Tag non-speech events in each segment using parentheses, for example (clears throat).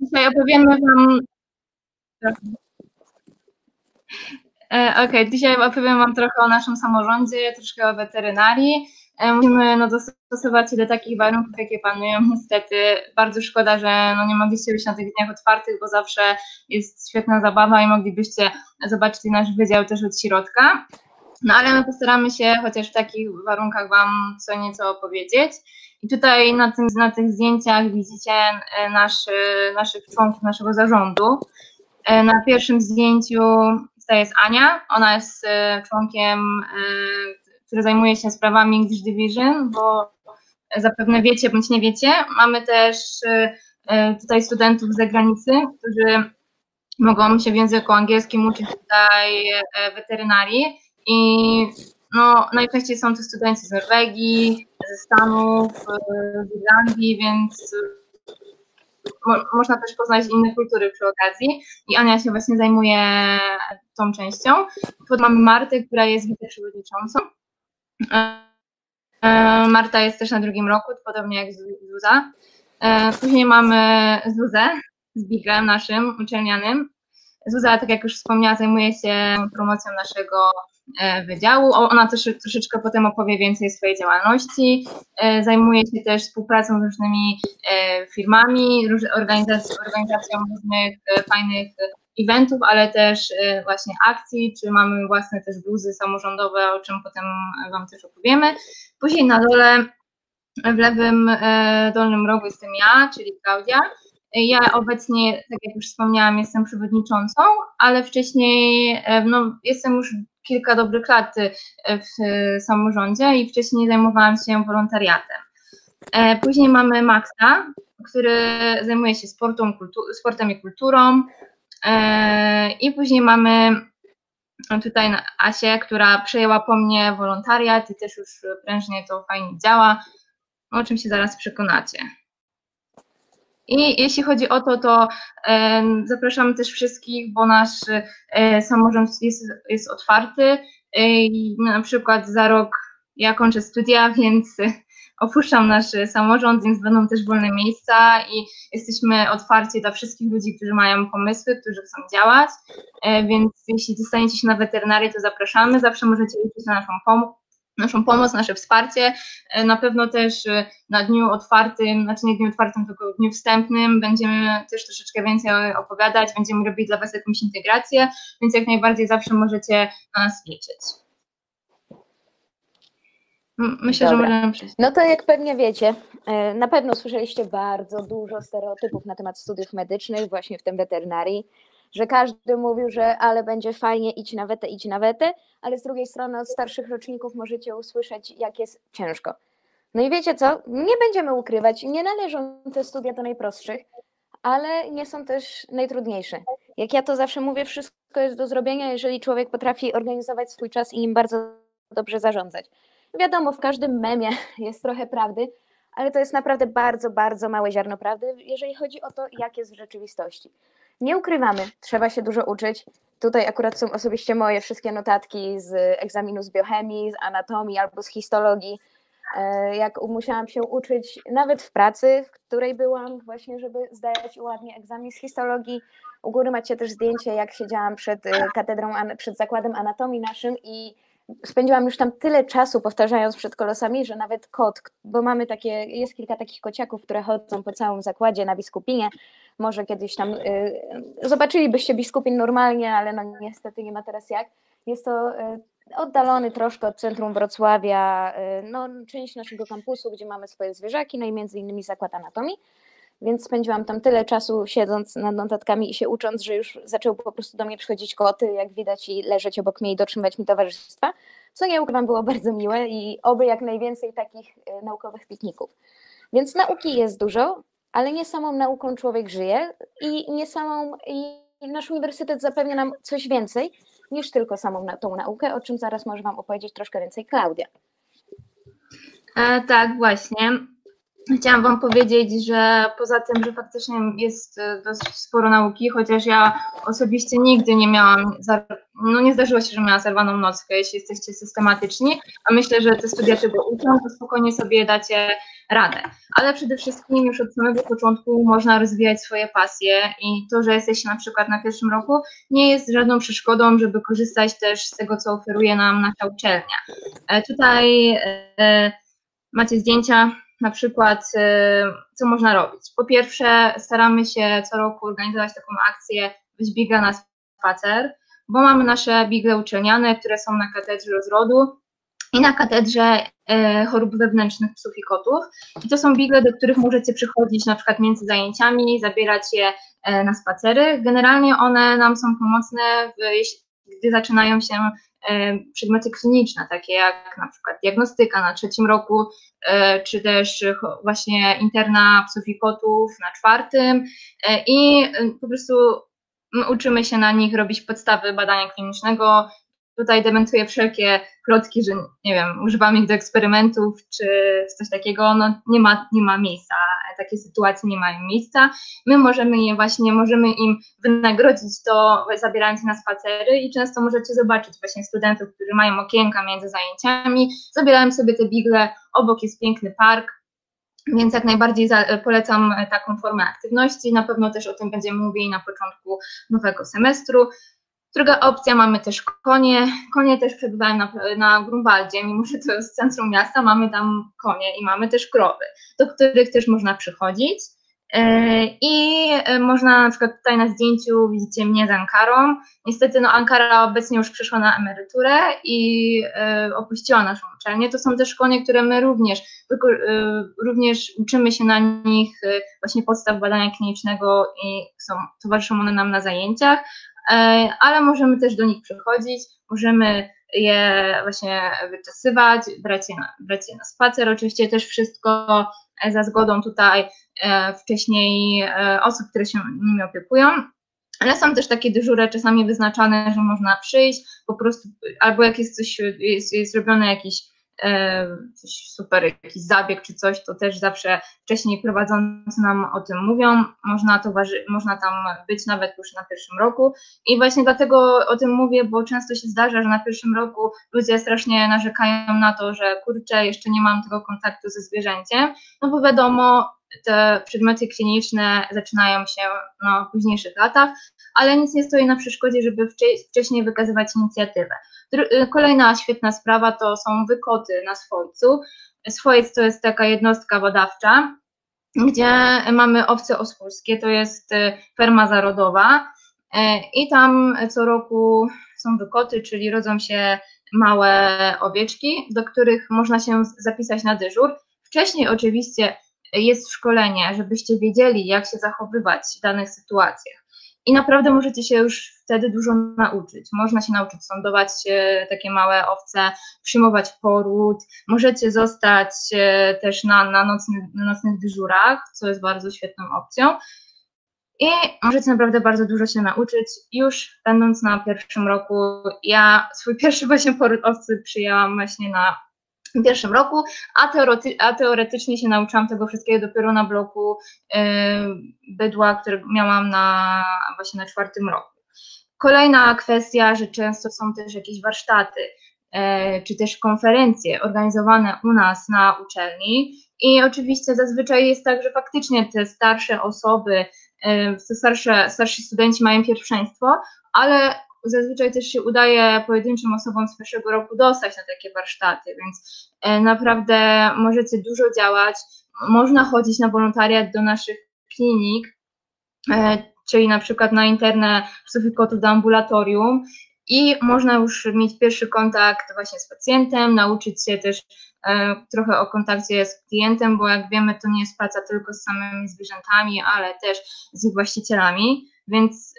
Dzisiaj opowiemy Wam. E, okej, okay. dzisiaj opowiem Wam trochę o naszym samorządzie, troszkę o weterynarii. E, musimy no, dostosować się do takich warunków, jakie panują. Niestety, bardzo szkoda, że no, nie mogliście być na tych dniach otwartych, bo zawsze jest świetna zabawa i moglibyście zobaczyć nasz wydział też od środka. No ale my postaramy się chociaż w takich warunkach Wam co nieco opowiedzieć. I tutaj na, tym, na tych zdjęciach widzicie e, nasz, naszych członków naszego zarządu. E, na pierwszym zdjęciu to jest Ania. Ona jest e, członkiem, który zajmuje się sprawami English Division, bo zapewne wiecie bądź nie wiecie. Mamy też tutaj studentów z zagranicy, którzy mogą się w języku angielskim uczyć tutaj weterynarii i no, najczęściej są to studenci z Norwegii, ze Stanów, z Irlandii, więc mo można też poznać inne kultury przy okazji. I Ania się właśnie zajmuje tą częścią. Potem mamy Martę, która jest wiceprzewodniczącą. E, Marta jest też na drugim roku, podobnie jak Zuza. E, później mamy Zuzę z Bigrem naszym uczelnianym. Zuza, tak jak już wspomniała, zajmuje się promocją naszego E, wydziału. Ona też troszeczkę potem opowie więcej o swojej działalności. E, zajmuje się też współpracą z różnymi e, firmami, organizacją, organizacją różnych fajnych eventów, ale też właśnie akcji, czy mamy własne też bluzy samorządowe, o czym potem Wam też opowiemy. Później na dole, w lewym dolnym rogu jestem ja, czyli Klaudia. Ja obecnie, tak jak już wspomniałam, jestem przewodniczącą, ale wcześniej no, jestem już kilka dobrych lat y, w samorządzie i wcześniej zajmowałam się wolontariatem. E, później mamy Maxa, który zajmuje się sportem, sportem i kulturą. E, I później mamy tutaj Asię, która przejęła po mnie wolontariat i też już prężnie to fajnie działa, o czym się zaraz przekonacie. I jeśli chodzi o to, to zapraszamy też wszystkich, bo nasz e, samorząd jest, jest otwarty. E, na przykład za rok ja kończę studia, (laughs) więc opuszczam nasz samorząd, więc będą też wolne miejsca i jesteśmy otwarci dla wszystkich ludzi, którzy mają pomysły, którzy chcą działać. E, więc jeśli dostaniecie się na weterynarię, to zapraszamy. Zawsze możecie liczyć na naszą pomoc naszą pomoc, nasze wsparcie. E, na pewno też e, na dniu otwartym, znaczy nie dniu otwartym, tylko dniu wstępnym będziemy też troszeczkę więcej opowiadać, będziemy robić dla Was jakąś integrację, więc jak najbardziej zawsze możecie na nas liczyć. Myślę, Dobra. że możemy przejść. No to jak pewnie wiecie, e, na pewno słyszeliście bardzo dużo stereotypów na temat studiów medycznych, właśnie w tym weterynarii że każdy mówił, że ale będzie fajnie, idź na wetę, idź na wetę, ale z drugiej strony od starszych roczników możecie usłyszeć, jak jest ciężko. No i wiecie co, nie będziemy ukrywać, nie należą te studia do najprostszych, ale nie są też najtrudniejsze. Jak ja to zawsze mówię, wszystko jest do zrobienia, jeżeli człowiek potrafi organizować swój czas i nim bardzo dobrze zarządzać. Wiadomo, w każdym memie (laughs) jest trochę prawdy, ale to jest naprawdę bardzo, bardzo małe ziarno prawdy, jeżeli chodzi o to, jak jest w rzeczywistości. Nie ukrywamy, trzeba się dużo uczyć. Tutaj akurat są osobiście moje wszystkie notatki z egzaminu z biochemii, z anatomii albo z histologii. E, jak musiałam się uczyć nawet w pracy, w której byłam, właśnie, żeby zdać ładnie egzamin z histologii. U góry macie też zdjęcie, jak siedziałam przed e, katedrą, przed zakładem anatomii naszym i spędziłam już tam tyle czasu powtarzając przed kolosami, że nawet kot, bo mamy takie, jest kilka takich kociaków, które chodzą po całym zakładzie na biskupinie, może kiedyś tam y, zobaczylibyście biskupin normalnie, ale no niestety nie ma teraz jak. Jest to y, oddalony troszkę od centrum Wrocławia, y, no, część naszego kampusu, gdzie mamy swoje zwierzaki, no i między innymi zakład anatomii. Więc spędziłam tam tyle czasu siedząc nad notatkami i się ucząc, że już zaczęły po prostu do mnie przychodzić koty, jak widać, i leżeć obok mnie i dotrzymywać mi towarzystwa, co nie ukrywam było bardzo miłe i oby jak najwięcej takich naukowych pikników. Więc nauki jest dużo, ale nie samą nauką człowiek żyje i nie samą, i nasz uniwersytet zapewnia nam coś więcej niż tylko samą na, tą naukę, o czym zaraz może Wam opowiedzieć troszkę więcej Klaudia. E, tak, właśnie. Chciałam Wam powiedzieć, że poza tym, że faktycznie jest e, dosyć sporo nauki, chociaż ja osobiście nigdy nie miałam, no nie zdarzyło się, że miałam zerwaną nockę, jeśli jesteście systematyczni, a myślę, że te studia tego uczą, to spokojnie sobie dacie radę. Ale przede wszystkim już od samego początku można rozwijać swoje pasje i to, że jesteście na przykład na pierwszym roku, nie jest żadną przeszkodą, żeby korzystać też z tego, co oferuje nam nasza uczelnia. E, tutaj e, macie zdjęcia na przykład, y, co można robić? Po pierwsze, staramy się co roku organizować taką akcję Weź na spacer, bo mamy nasze bigle uczelniane, które są na katedrze rozrodu i na katedrze y, chorób wewnętrznych psów i kotów. I to są bigle, do których możecie przychodzić na przykład między zajęciami, zabierać je y, na spacery. Generalnie one nam są pomocne, w, gdy zaczynają się E, przedmioty kliniczne, takie jak na przykład diagnostyka na trzecim roku, e, czy też właśnie interna psów i kotów na czwartym e, i po prostu uczymy się na nich robić podstawy badania klinicznego, tutaj dementuję wszelkie plotki, że nie wiem, używam ich do eksperymentów czy coś takiego, no nie ma, nie ma miejsca, takie sytuacje nie mają miejsca. My możemy je właśnie, możemy im wynagrodzić to zabierając na spacery i często możecie zobaczyć właśnie studentów, którzy mają okienka między zajęciami, zabierają sobie te bigle, obok jest piękny park, więc jak najbardziej polecam taką formę aktywności. Na pewno też o tym będziemy mówili na początku nowego semestru. Druga opcja, mamy też konie. Konie też przebywają na, na Grunwaldzie, mimo że to jest centrum miasta, mamy tam konie i mamy też krowy, do których też można przychodzić. E, I e, można na przykład tutaj na zdjęciu widzicie mnie z Ankarą. Niestety no Ankara obecnie już przyszła na emeryturę i e, opuściła naszą uczelnię. To są też konie, które my również, również uczymy się na nich właśnie podstaw badania klinicznego i są, towarzyszą one nam na zajęciach, ale możemy też do nich przychodzić, możemy je właśnie wyczesywać, brać je na, brać je na spacer, oczywiście też wszystko za zgodą tutaj e, wcześniej e, osób, które się nimi opiekują. Ale są też takie dyżury czasami wyznaczane, że można przyjść, po prostu, albo jak jest coś, jest, jest robione jakiś coś super, jakiś zabieg czy coś, to też zawsze wcześniej prowadzący nam o tym mówią. Można, towarzy- można tam być nawet już na pierwszym roku. I właśnie dlatego o tym mówię, bo często się zdarza, że na pierwszym roku ludzie strasznie narzekają na to, że kurczę, jeszcze nie mam tego kontaktu ze zwierzęciem, no bo wiadomo, te przedmioty kliniczne zaczynają się no, w późniejszych latach, ale nic nie stoi na przeszkodzie, żeby wcześniej wykazywać inicjatywę. Y, kolejna świetna sprawa to są wykoty na swojcu. Swojec to jest taka jednostka badawcza, gdzie mamy owce oskórskie, to jest y, ferma zarodowa e, i tam co roku są wykoty, czyli rodzą się małe owieczki, do których można się zapisać na dyżur. Wcześniej oczywiście jest szkolenie, żebyście wiedzieli, jak się zachowywać w danych sytuacjach. I naprawdę możecie się już wtedy dużo nauczyć. Można się nauczyć sądować takie małe owce, przyjmować poród, możecie zostać e, też na, na, nocny, na nocnych dyżurach, co jest bardzo świetną opcją. I możecie naprawdę bardzo dużo się nauczyć. Już będąc na pierwszym roku, ja swój pierwszy właśnie poród owcy przyjęłam właśnie na pierwszym roku, a, teorety, a teoretycznie się nauczyłam tego wszystkiego dopiero na bloku yy, bydła, który miałam na, właśnie na czwartym roku. Kolejna kwestia, że często są też jakieś warsztaty, yy, czy też konferencje organizowane u nas na uczelni i oczywiście zazwyczaj jest tak, że faktycznie te starsze osoby, yy, te starsze, starsi studenci mają pierwszeństwo, ale zazwyczaj też się udaje pojedynczym osobom z pierwszego roku dostać na takie warsztaty, więc e, naprawdę możecie dużo działać. Można chodzić na wolontariat do naszych klinik, e, czyli na przykład na interne psów kotów do ambulatorium i można już mieć pierwszy kontakt właśnie z pacjentem, nauczyć się też e, trochę o kontakcie z klientem, bo jak wiemy, to nie jest praca tylko z samymi zwierzętami, ale też z ich właścicielami, więc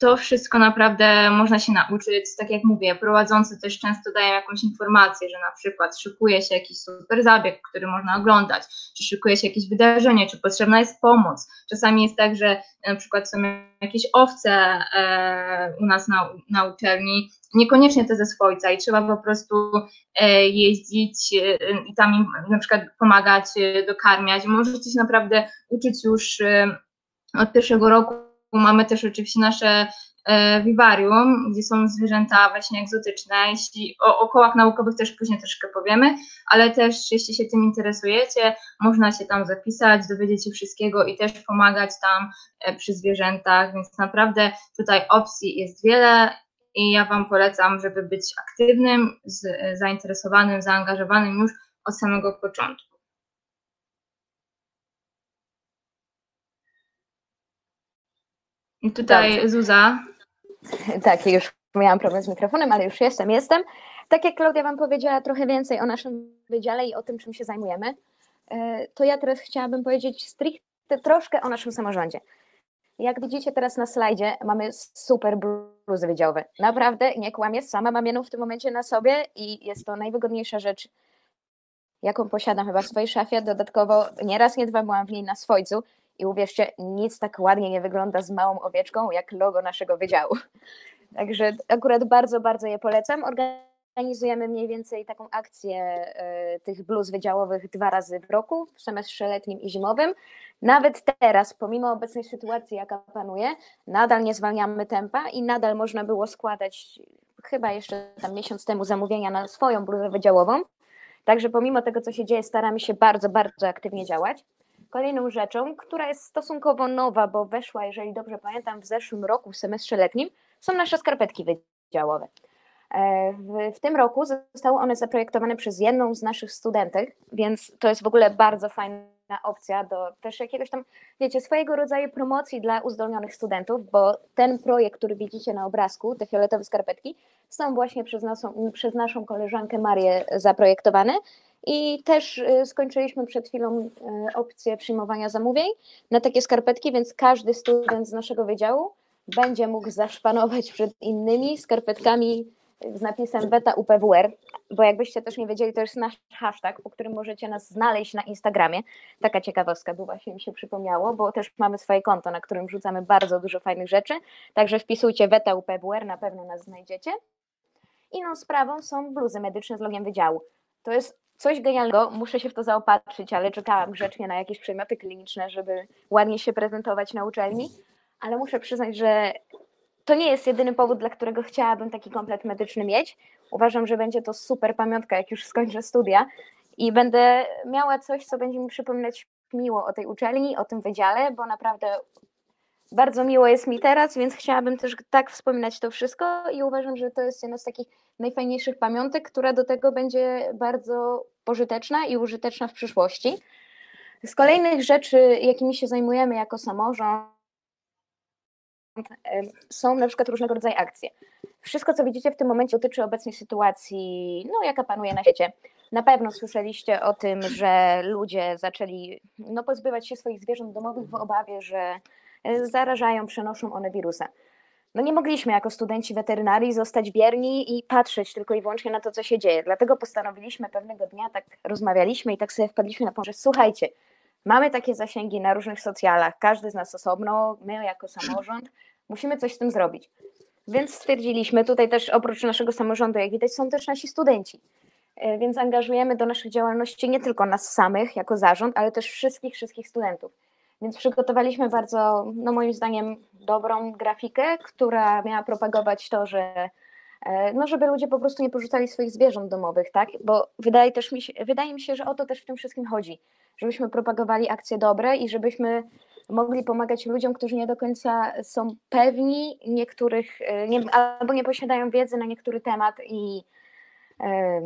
to wszystko naprawdę można się nauczyć. Tak jak mówię, prowadzący też często dają jakąś informację, że na przykład szykuje się jakiś super zabieg, który można oglądać, czy szykuje się jakieś wydarzenie, czy potrzebna jest pomoc. Czasami jest tak, że na przykład są jakieś owce e, u nas na, na uczelni, niekoniecznie te ze swojca i trzeba po prostu e, jeździć e, i tam im na przykład pomagać, e, dokarmiać. Możecie się naprawdę uczyć już e, od pierwszego roku Mamy też oczywiście nasze e, vivarium, gdzie są zwierzęta właśnie egzotyczne. Jeśli o, o kołach naukowych też później troszkę powiemy, ale też jeśli się tym interesujecie, można się tam zapisać, dowiedzieć się wszystkiego i też pomagać tam e, przy zwierzętach, więc naprawdę tutaj opcji jest wiele i ja Wam polecam, żeby być aktywnym, z, zainteresowanym, zaangażowanym już od samego początku. I tutaj Dobrze. Zuza. (laughs) Tak, już miałam problem z mikrofonem, ale już jestem, jestem. Tak jak Klaudia Wam powiedziała trochę więcej o naszym wydziale i o tym, czym się zajmujemy, e, to ja teraz chciałabym powiedzieć stricte troszkę o naszym samorządzie. Jak widzicie teraz na slajdzie, mamy super bluzy wydziałowe. Naprawdę, nie kłamię, sama mam jedną w tym momencie na sobie i jest to najwygodniejsza rzecz, jaką posiadam chyba w swojej szafie. Dodatkowo nieraz, nie dwa byłam w niej na swojcu i uwierzcie, nic tak ładnie nie wygląda z małą owieczką, jak logo naszego wydziału. (laughs) Także akurat bardzo, bardzo je polecam. Organizujemy mniej więcej taką akcję y, tych bluz wydziałowych dwa razy w roku, w semestrze letnim i zimowym. Nawet teraz, pomimo obecnej sytuacji, jaka panuje, nadal nie zwalniamy tempa i nadal można było składać chyba jeszcze tam miesiąc temu zamówienia na swoją bluzę wydziałową. Także pomimo tego, co się dzieje, staramy się bardzo, bardzo aktywnie działać. Kolejną rzeczą, która jest stosunkowo nowa, bo weszła, jeżeli dobrze pamiętam, w zeszłym roku w semestrze letnim, są nasze skarpetki wydziałowe. E, w, tym roku zostały one zaprojektowane przez jedną z naszych studentek, więc to jest w ogóle bardzo fajna opcja do też jakiegoś tam, wiecie, swojego rodzaju promocji dla uzdolnionych studentów, bo ten projekt, który widzicie na obrazku, te fioletowe skarpetki, są właśnie przez, naszą, przez naszą koleżankę Marię zaprojektowane i też y, skończyliśmy przed chwilą y, opcję przyjmowania zamówień na takie skarpetki, więc każdy student z naszego wydziału będzie mógł zaszpanować przed innymi skarpetkami z napisem Beta UPWR, bo jakbyście też nie wiedzieli, to jest nasz hashtag, po którym możecie nas znaleźć na Instagramie. Taka ciekawostka, bo właśnie mi się przypomniało, bo też mamy swoje konto, na którym rzucamy bardzo dużo fajnych rzeczy, także wpisujcie Beta UPWR, na pewno nas znajdziecie. Inną sprawą są bluzy medyczne z logiem wydziału. To jest coś genialnego, muszę się w to zaopatrzyć, ale czekałam grzecznie na jakieś przedmioty kliniczne, żeby ładnie się prezentować na uczelni, ale muszę przyznać, że to nie jest jedyny powód, dla którego chciałabym taki komplet medyczny mieć. Uważam, że będzie to super pamiątka, jak już skończę studia i będę miała coś, co będzie mi przypominać miło o tej uczelni, o tym wydziale, bo naprawdę bardzo miło jest mi teraz, więc chciałabym też tak wspominać to wszystko i uważam, że to jest jedna z takich najfajniejszych pamiątek, która do tego będzie bardzo pożyteczna i użyteczna w przyszłości. Z kolejnych rzeczy, jakimi się zajmujemy jako samorząd, są na przykład różnego rodzaju akcje. Wszystko, co widzicie w tym momencie, dotyczy obecnej sytuacji, no, jaka panuje na świecie. Na pewno słyszeliście o tym, że ludzie zaczęli no, pozbywać się swoich zwierząt domowych w obawie, że zarażają, przenoszą one wirusa no nie mogliśmy jako studenci weterynarii zostać bierni i patrzeć tylko i wyłącznie na to, co się dzieje. Dlatego postanowiliśmy pewnego dnia, tak rozmawialiśmy i tak sobie wpadliśmy na pomysł, słuchajcie, mamy takie zasięgi na różnych socjalach, każdy z nas osobno, my jako samorząd, musimy coś z tym zrobić. Więc stwierdziliśmy, tutaj też oprócz naszego samorządu, jak widać, są też nasi studenci. E, więc angażujemy do naszych działalności nie tylko nas samych jako zarząd, ale też wszystkich, wszystkich studentów. Więc przygotowaliśmy bardzo, no moim zdaniem, dobrą grafikę, która miała propagować to, że e, no żeby ludzie po prostu nie porzucali swoich zwierząt domowych, tak? Bo wydaje, też mi się, wydaje mi się, że o to też w tym wszystkim chodzi. Żebyśmy propagowali akcje dobre i żebyśmy mogli pomagać ludziom, którzy nie do końca są pewni niektórych, e, nie, albo nie posiadają wiedzy na niektóry temat i e,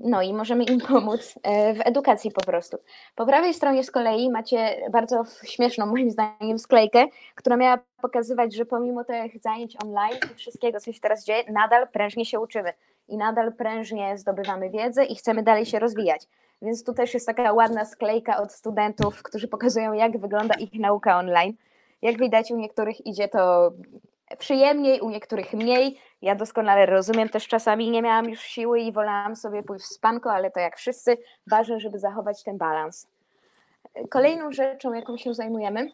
no i możemy im pomóc e, w edukacji po prostu. Po prawej stronie z kolei macie bardzo śmieszną moim zdaniem sklejkę, która miała pokazywać, że pomimo tych zajęć online i wszystkiego, co się teraz dzieje, nadal prężnie się uczymy i nadal prężnie zdobywamy wiedzę i chcemy dalej się rozwijać. Więc tu też jest taka ładna sklejka od studentów, którzy pokazują, jak wygląda ich nauka online. Jak widać, u niektórych idzie to przyjemniej, u niektórych mniej. Ja doskonale rozumiem, też czasami nie miałam już siły i wolałam sobie pójść w spanko, ale to jak wszyscy, ważne, żeby zachować ten balans. Kolejną rzeczą, jaką się zajmujemy,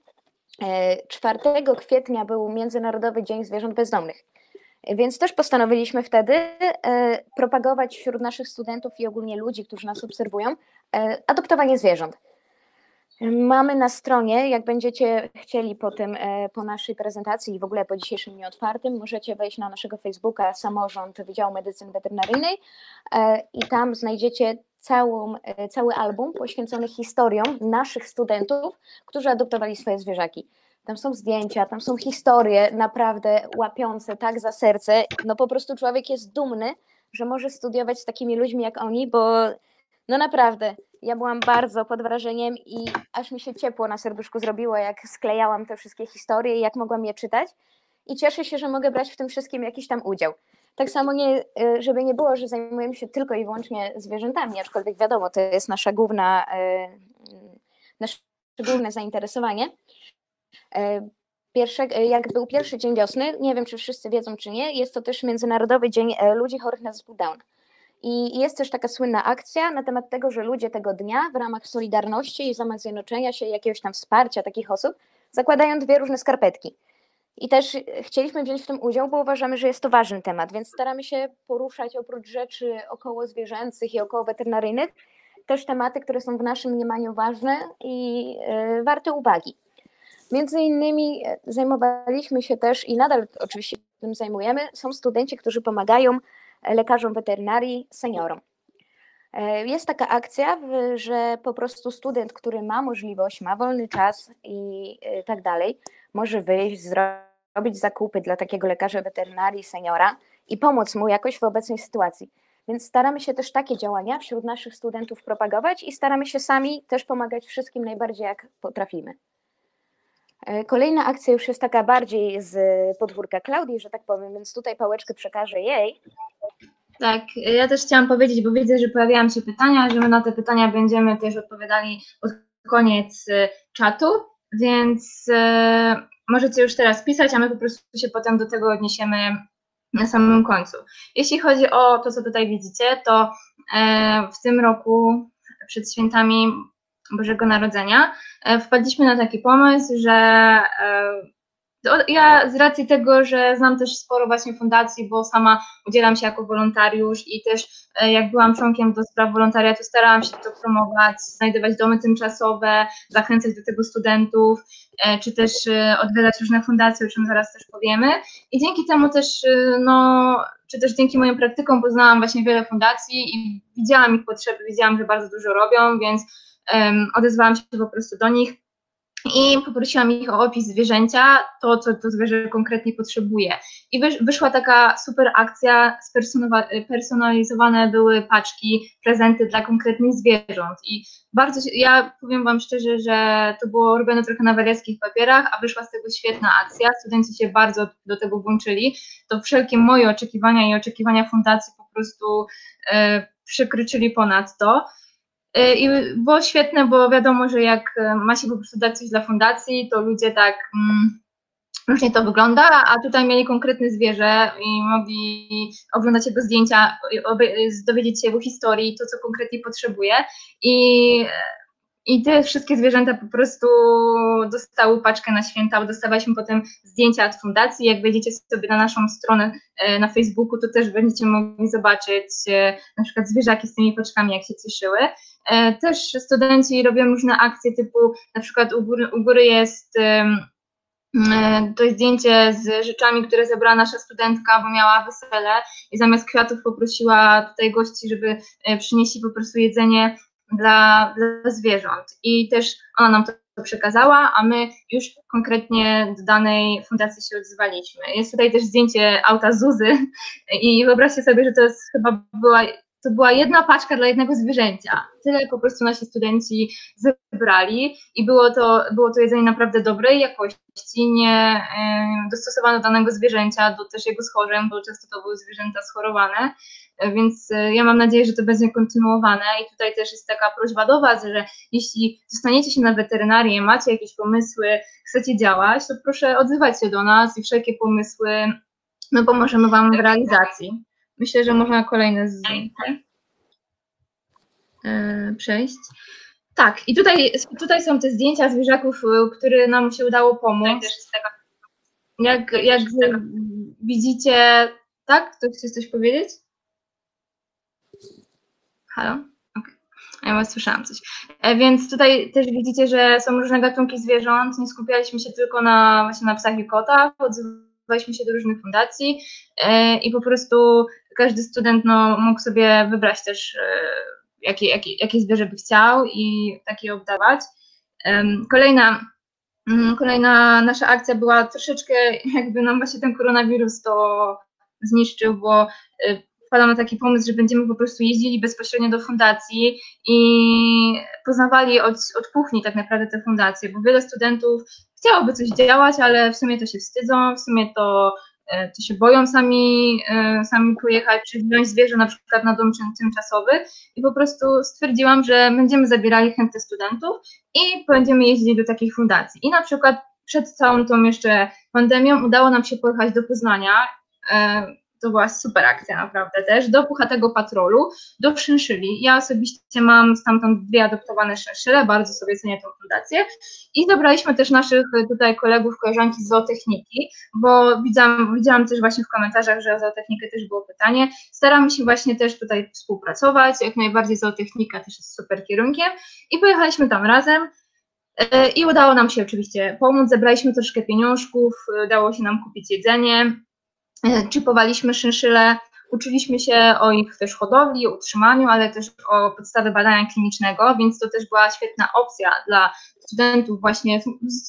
4 e, kwietnia był Międzynarodowy Dzień Zwierząt Bezdomnych. Więc też postanowiliśmy wtedy e, propagować wśród naszych studentów i ogólnie ludzi, którzy nas obserwują, e, adoptowanie zwierząt. Mamy na stronie, jak będziecie chcieli po tym, e, po naszej prezentacji i w ogóle po dzisiejszym dniu otwartym, możecie wejść na naszego Facebooka Samorząd Wydziału Medycyny Weterynaryjnej i tam znajdziecie całą, cały album poświęcony historiom naszych studentów, którzy adoptowali swoje zwierzaki. Tam są zdjęcia, tam są historie naprawdę łapiące tak za serce. No po prostu człowiek jest dumny, że może studiować z takimi ludźmi jak oni, bo no naprawdę, ja byłam bardzo pod wrażeniem i aż mi się ciepło na serduszku zrobiło, jak sklejałam te wszystkie historie i jak mogłam je czytać. I cieszę się, że mogę brać w tym wszystkim jakiś tam udział. Tak samo nie, y, żeby nie było, że zajmujemy się tylko i wyłącznie zwierzętami, aczkolwiek wiadomo, to jest nasza główna, y, y, nasze główne zainteresowanie, E, pierwsze, e, jak był pierwszy dzień wiosny, nie wiem czy wszyscy wiedzą czy nie, jest to też Międzynarodowy Dzień Ludzi Chorych na Zespół Down. I jest też taka słynna akcja na temat tego, że ludzie tego dnia w ramach Solidarności i w zjednoczenia się jakiegoś tam wsparcia takich osób zakładają dwie różne skarpetki. I też chcieliśmy wziąć w tym udział, bo uważamy, że jest to ważny temat, więc staramy się poruszać oprócz rzeczy około zwierzęcych i około weterynaryjnych też tematy, które są w naszym mniemaniu ważne i y, warte uwagi. Między innymi e, zajmowaliśmy się też i nadal oczywiście tym zajmujemy, są studenci, którzy pomagają e, lekarzom weterynarii, seniorom. E, jest taka akcja, że po prostu student, który ma możliwość, ma wolny czas i tak dalej, może wyjść, zrobić zakupy dla takiego lekarza weterynarii, seniora i pomóc mu jakoś w obecnej sytuacji. Więc staramy się też takie działania wśród naszych studentów propagować i staramy się sami też pomagać wszystkim najbardziej jak potrafimy. E, kolejna akcja już jest taka bardziej z podwórka Klaudii, że tak powiem, więc tutaj pałeczkę przekażę jej. Tak, ja też chciałam powiedzieć, bo widzę, że pojawiają się pytania, że my na te pytania będziemy też odpowiadali pod koniec e, czatu, więc e, możecie już teraz pisać, a my po prostu się potem do tego odniesiemy na samym końcu. Jeśli chodzi o to, co tutaj widzicie, to w tym roku przed świętami Bożego Narodzenia, e, wpadliśmy na taki pomysł, że e, ja z racji tego, że znam też sporo właśnie fundacji, bo sama udzielam się jako wolontariusz i też e, jak byłam członkiem do spraw wolontariatu, starałam się to promować, znajdować domy tymczasowe, zachęcać do tego studentów, czy też odwiedzać różne fundacje, o czym zaraz też powiemy. I dzięki temu też, no, czy też dzięki moim praktykom poznałam właśnie wiele fundacji i widziałam ich potrzeby, widziałam, że bardzo dużo robią, więc odezwałam się po prostu do nich i poprosiłam ich o opis zwierzęcia, to co to zwierzę konkretnie potrzebuje. I wyszła taka super akcja, spersonalizowane były paczki, prezenty dla konkretnych zwierząt. I bardzo, ja powiem Wam szczerze, że to było robione trochę na wariackich papierach, a wyszła z tego świetna akcja. Studenci się bardzo do tego włączyli. To wszelkie moje oczekiwania i oczekiwania fundacji po prostu e, przekroczyli ponad to. Y, I było świetne, bo wiadomo, że jak y, ma się po prostu dać coś dla fundacji, to ludzie tak mm, różnie to wygląda, a tutaj mieli konkretne zwierzę i mogli oglądać jego zdjęcia, dowiedzieć się jego historii, to co konkretnie potrzebuje. I i te wszystkie zwierzęta po prostu dostały paczkę na święta, dostawaliśmy potem zdjęcia od fundacji. Jak wejdziecie sobie na naszą stronę e, na Facebooku, to też będziecie mogli zobaczyć na przykład zwierzaki z tymi paczkami, jak się cieszyły. E, też studenci robią różne akcje typu na przykład u góry, u góry jest to zdjęcie z rzeczami, które zebrała nasza studentka, bo miała wesele i zamiast kwiatów poprosiła tutaj gości, żeby przynieśli po prostu jedzenie dla, dla zwierząt. I też ona nam to przekazała, a my już konkretnie do danej fundacji się odzywaliśmy. Jest tutaj też zdjęcie auta Zuzy (laughs) i wyobraźcie sobie, że to jest chyba była to była jedna paczka dla jednego zwierzęcia. Tyle po prostu nasi studenci zebrali i było to, było to jedzenie naprawdę dobrej jakości, nie dostosowane do danego zwierzęcia, do też jego schorzeń, bo często to były zwierzęta schorowane. Więc e, ja mam nadzieję, że to będzie kontynuowane i tutaj też jest taka prośba do Was, że jeśli dostaniecie się na weterynarię, macie jakieś pomysły, chcecie działać, to proszę odzywać się do nas i wszelkie pomysły my pomożemy Wam w realizacji. Myślę, że można kolejne zdjęcie e, przejść. Tak, i tutaj, tutaj są te zdjęcia zwierzaków, e, które nam się udało pomóc. Jak, jak widzicie, tak? Ktoś chce coś powiedzieć? Halo? Okay. Ja was słyszałam coś. E, więc tutaj też widzicie, że są różne gatunki zwierząt. Nie skupialiśmy się tylko na właśnie na psach i kotach, odzywaliśmy się do różnych fundacji e, i po prostu każdy student no, mógł sobie wybrać też e, jakie, jakie, jakie zwierzę by chciał i takie obdawać. Kolejna, mm, kolejna nasza akcja była troszeczkę jakby nam właśnie ten koronawirus to zniszczył, bo wpadłam na taki pomysł, że będziemy po prostu jeździli bezpośrednio do fundacji i poznawali od, od kuchni tak naprawdę te fundacje, bo wiele studentów chciałoby coś działać, ale w sumie to się wstydzą, w sumie to, e, to się boją sami, e, sami pojechać, czy wziąć zwierzę na przykład na dom tymczasowy i po prostu stwierdziłam, że będziemy zabierali chętnych studentów i będziemy jeździć do takich fundacji. I na przykład przed całą tą jeszcze pandemią udało nam się pojechać do Poznania, e, to była super akcja naprawdę też, do Puchatego Patrolu, do Szynszyli. Ja osobiście mam stamtąd dwie adoptowane szynszyle, bardzo sobie cenię tą fundację i zabraliśmy też naszych tutaj kolegów, koleżanki z zootechniki, bo widziałam, widziałam też właśnie w komentarzach, że o zootechnikę też było pytanie. Staramy się właśnie też tutaj współpracować, jak najbardziej zootechnika też jest super kierunkiem i pojechaliśmy tam razem. E, I udało nam się oczywiście pomóc, zebraliśmy troszkę pieniążków, udało się nam kupić jedzenie, E, czipowaliśmy szynszyle, uczyliśmy się o ich też hodowli, utrzymaniu, ale też o podstawie badania klinicznego, więc to też była świetna opcja dla studentów właśnie z,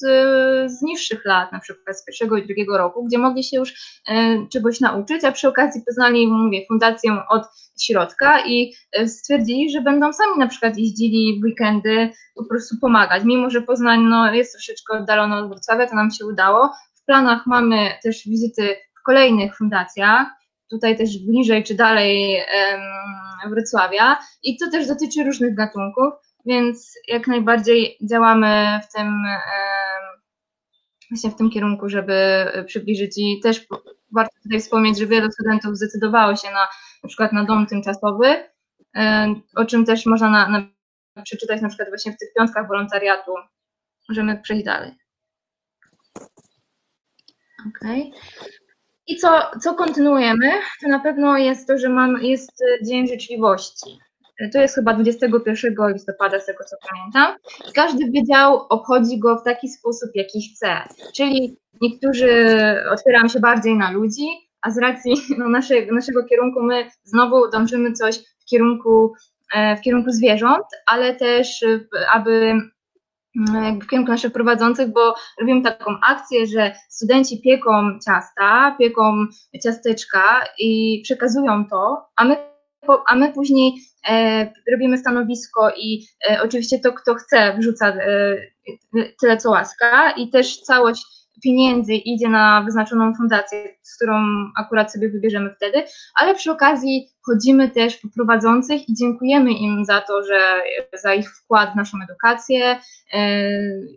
z niższych lat, na przykład z pierwszego i drugiego roku, gdzie mogli się już e, czegoś nauczyć, a przy okazji poznali, mówię, fundację od środka i e, stwierdzili, że będą sami na przykład jeździli w weekendy po prostu pomagać. Mimo, że Poznań no, jest troszeczkę oddalony od Wrocławia, to nam się udało. W planach mamy też wizyty kolejnych fundacjach, tutaj też bliżej czy dalej Wrocławia i to też dotyczy różnych gatunków, więc jak najbardziej działamy w tym właśnie w tym kierunku, żeby przybliżyć i też warto tutaj wspomnieć, że wielu studentów zdecydowało się na na przykład na dom tymczasowy, o czym też można na, na, przeczytać na przykład właśnie w tych piątkach wolontariatu. Możemy przejść dalej. Okej. Okay. I co, co kontynuujemy, to na pewno jest to, że mam, jest e, Dzień Życzliwości. To jest chyba 21 listopada, z tego co pamiętam. Każdy wydział obchodzi go w taki sposób, jaki chce. Czyli niektórzy otwierają się bardziej na ludzi, a z racji no, naszego, naszego kierunku my znowu dążymy coś w kierunku, e, w kierunku zwierząt, ale też aby w kierunku naszych prowadzących, bo robimy taką akcję, że studenci pieką ciasta, pieką ciasteczka i przekazują to, a my, a my później e, robimy stanowisko i e, oczywiście to, kto chce, wrzuca e, tyle co łaska i też całość pieniędzy idzie na wyznaczoną fundację, z którą akurat sobie wybierzemy wtedy, ale przy okazji chodzimy też po prowadzących i dziękujemy im za to, że za ich wkład w naszą edukację. E,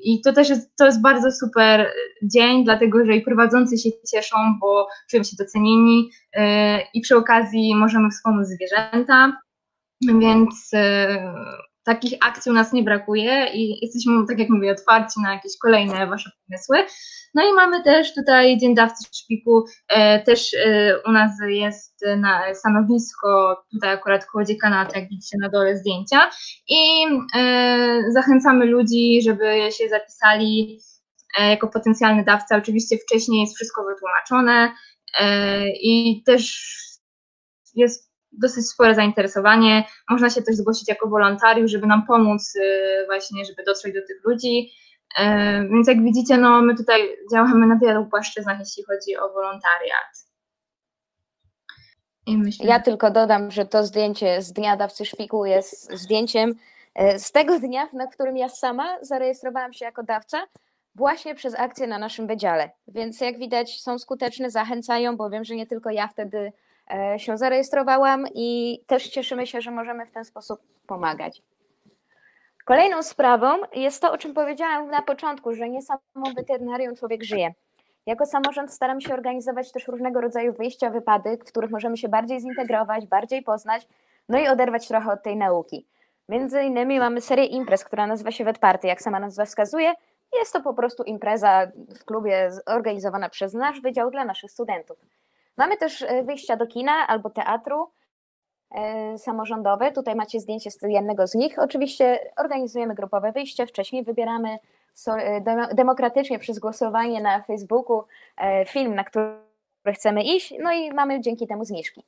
I to też jest, to jest bardzo super dzień, dlatego że i prowadzący się cieszą, bo czują się docenieni e, i przy okazji możemy wspomóc zwierzęta. Więc e, takich akcji u nas nie brakuje i jesteśmy, tak jak mówię, otwarci na jakieś kolejne Wasze pomysły. No i mamy też tutaj Dzień Dawcy Szpiku, e, też e, u nas jest na stanowisko, tutaj akurat koło dziekanatu, jak widzicie na dole zdjęcia i e, zachęcamy ludzi, żeby się zapisali jako potencjalny dawca. Oczywiście wcześniej jest wszystko wytłumaczone i też jest dosyć spore zainteresowanie. Można się też zgłosić jako wolontariusz, żeby nam pomóc y, właśnie, żeby dotrzeć do tych ludzi. Y, więc jak widzicie, no my tutaj działamy na wielu płaszczyznach, jeśli chodzi o wolontariat. Myślę... Ja tylko dodam, że to zdjęcie z dnia dawcy szpiku jest zdjęciem e, z tego dnia, na którym ja sama zarejestrowałam się jako dawca, właśnie przez akcję na naszym wydziale. Więc jak widać, są skuteczne, zachęcają, bo wiem, że nie tylko ja wtedy się zarejestrowałam i też cieszymy się, że możemy w ten sposób pomagać. Kolejną sprawą jest to, o czym powiedziałam na początku, że nie samą weterynarią człowiek żyje. Jako samorząd staramy się organizować też różnego rodzaju wyjścia, wypady, w których możemy się bardziej zintegrować, bardziej poznać, no i oderwać trochę od tej nauki. Między innymi mamy serię imprez, która nazywa się Wetparty, jak sama nazwa wskazuje. Jest to po prostu impreza w klubie organizowana przez nasz wydział dla naszych studentów. Mamy też e, wyjścia do kina albo teatru e, samorządowe. Tutaj macie zdjęcie z jednego z nich. Oczywiście organizujemy grupowe wyjście, wcześniej wybieramy E, demokratycznie przez głosowanie na Facebooku film, na który chcemy iść, no i mamy dzięki temu zniżki.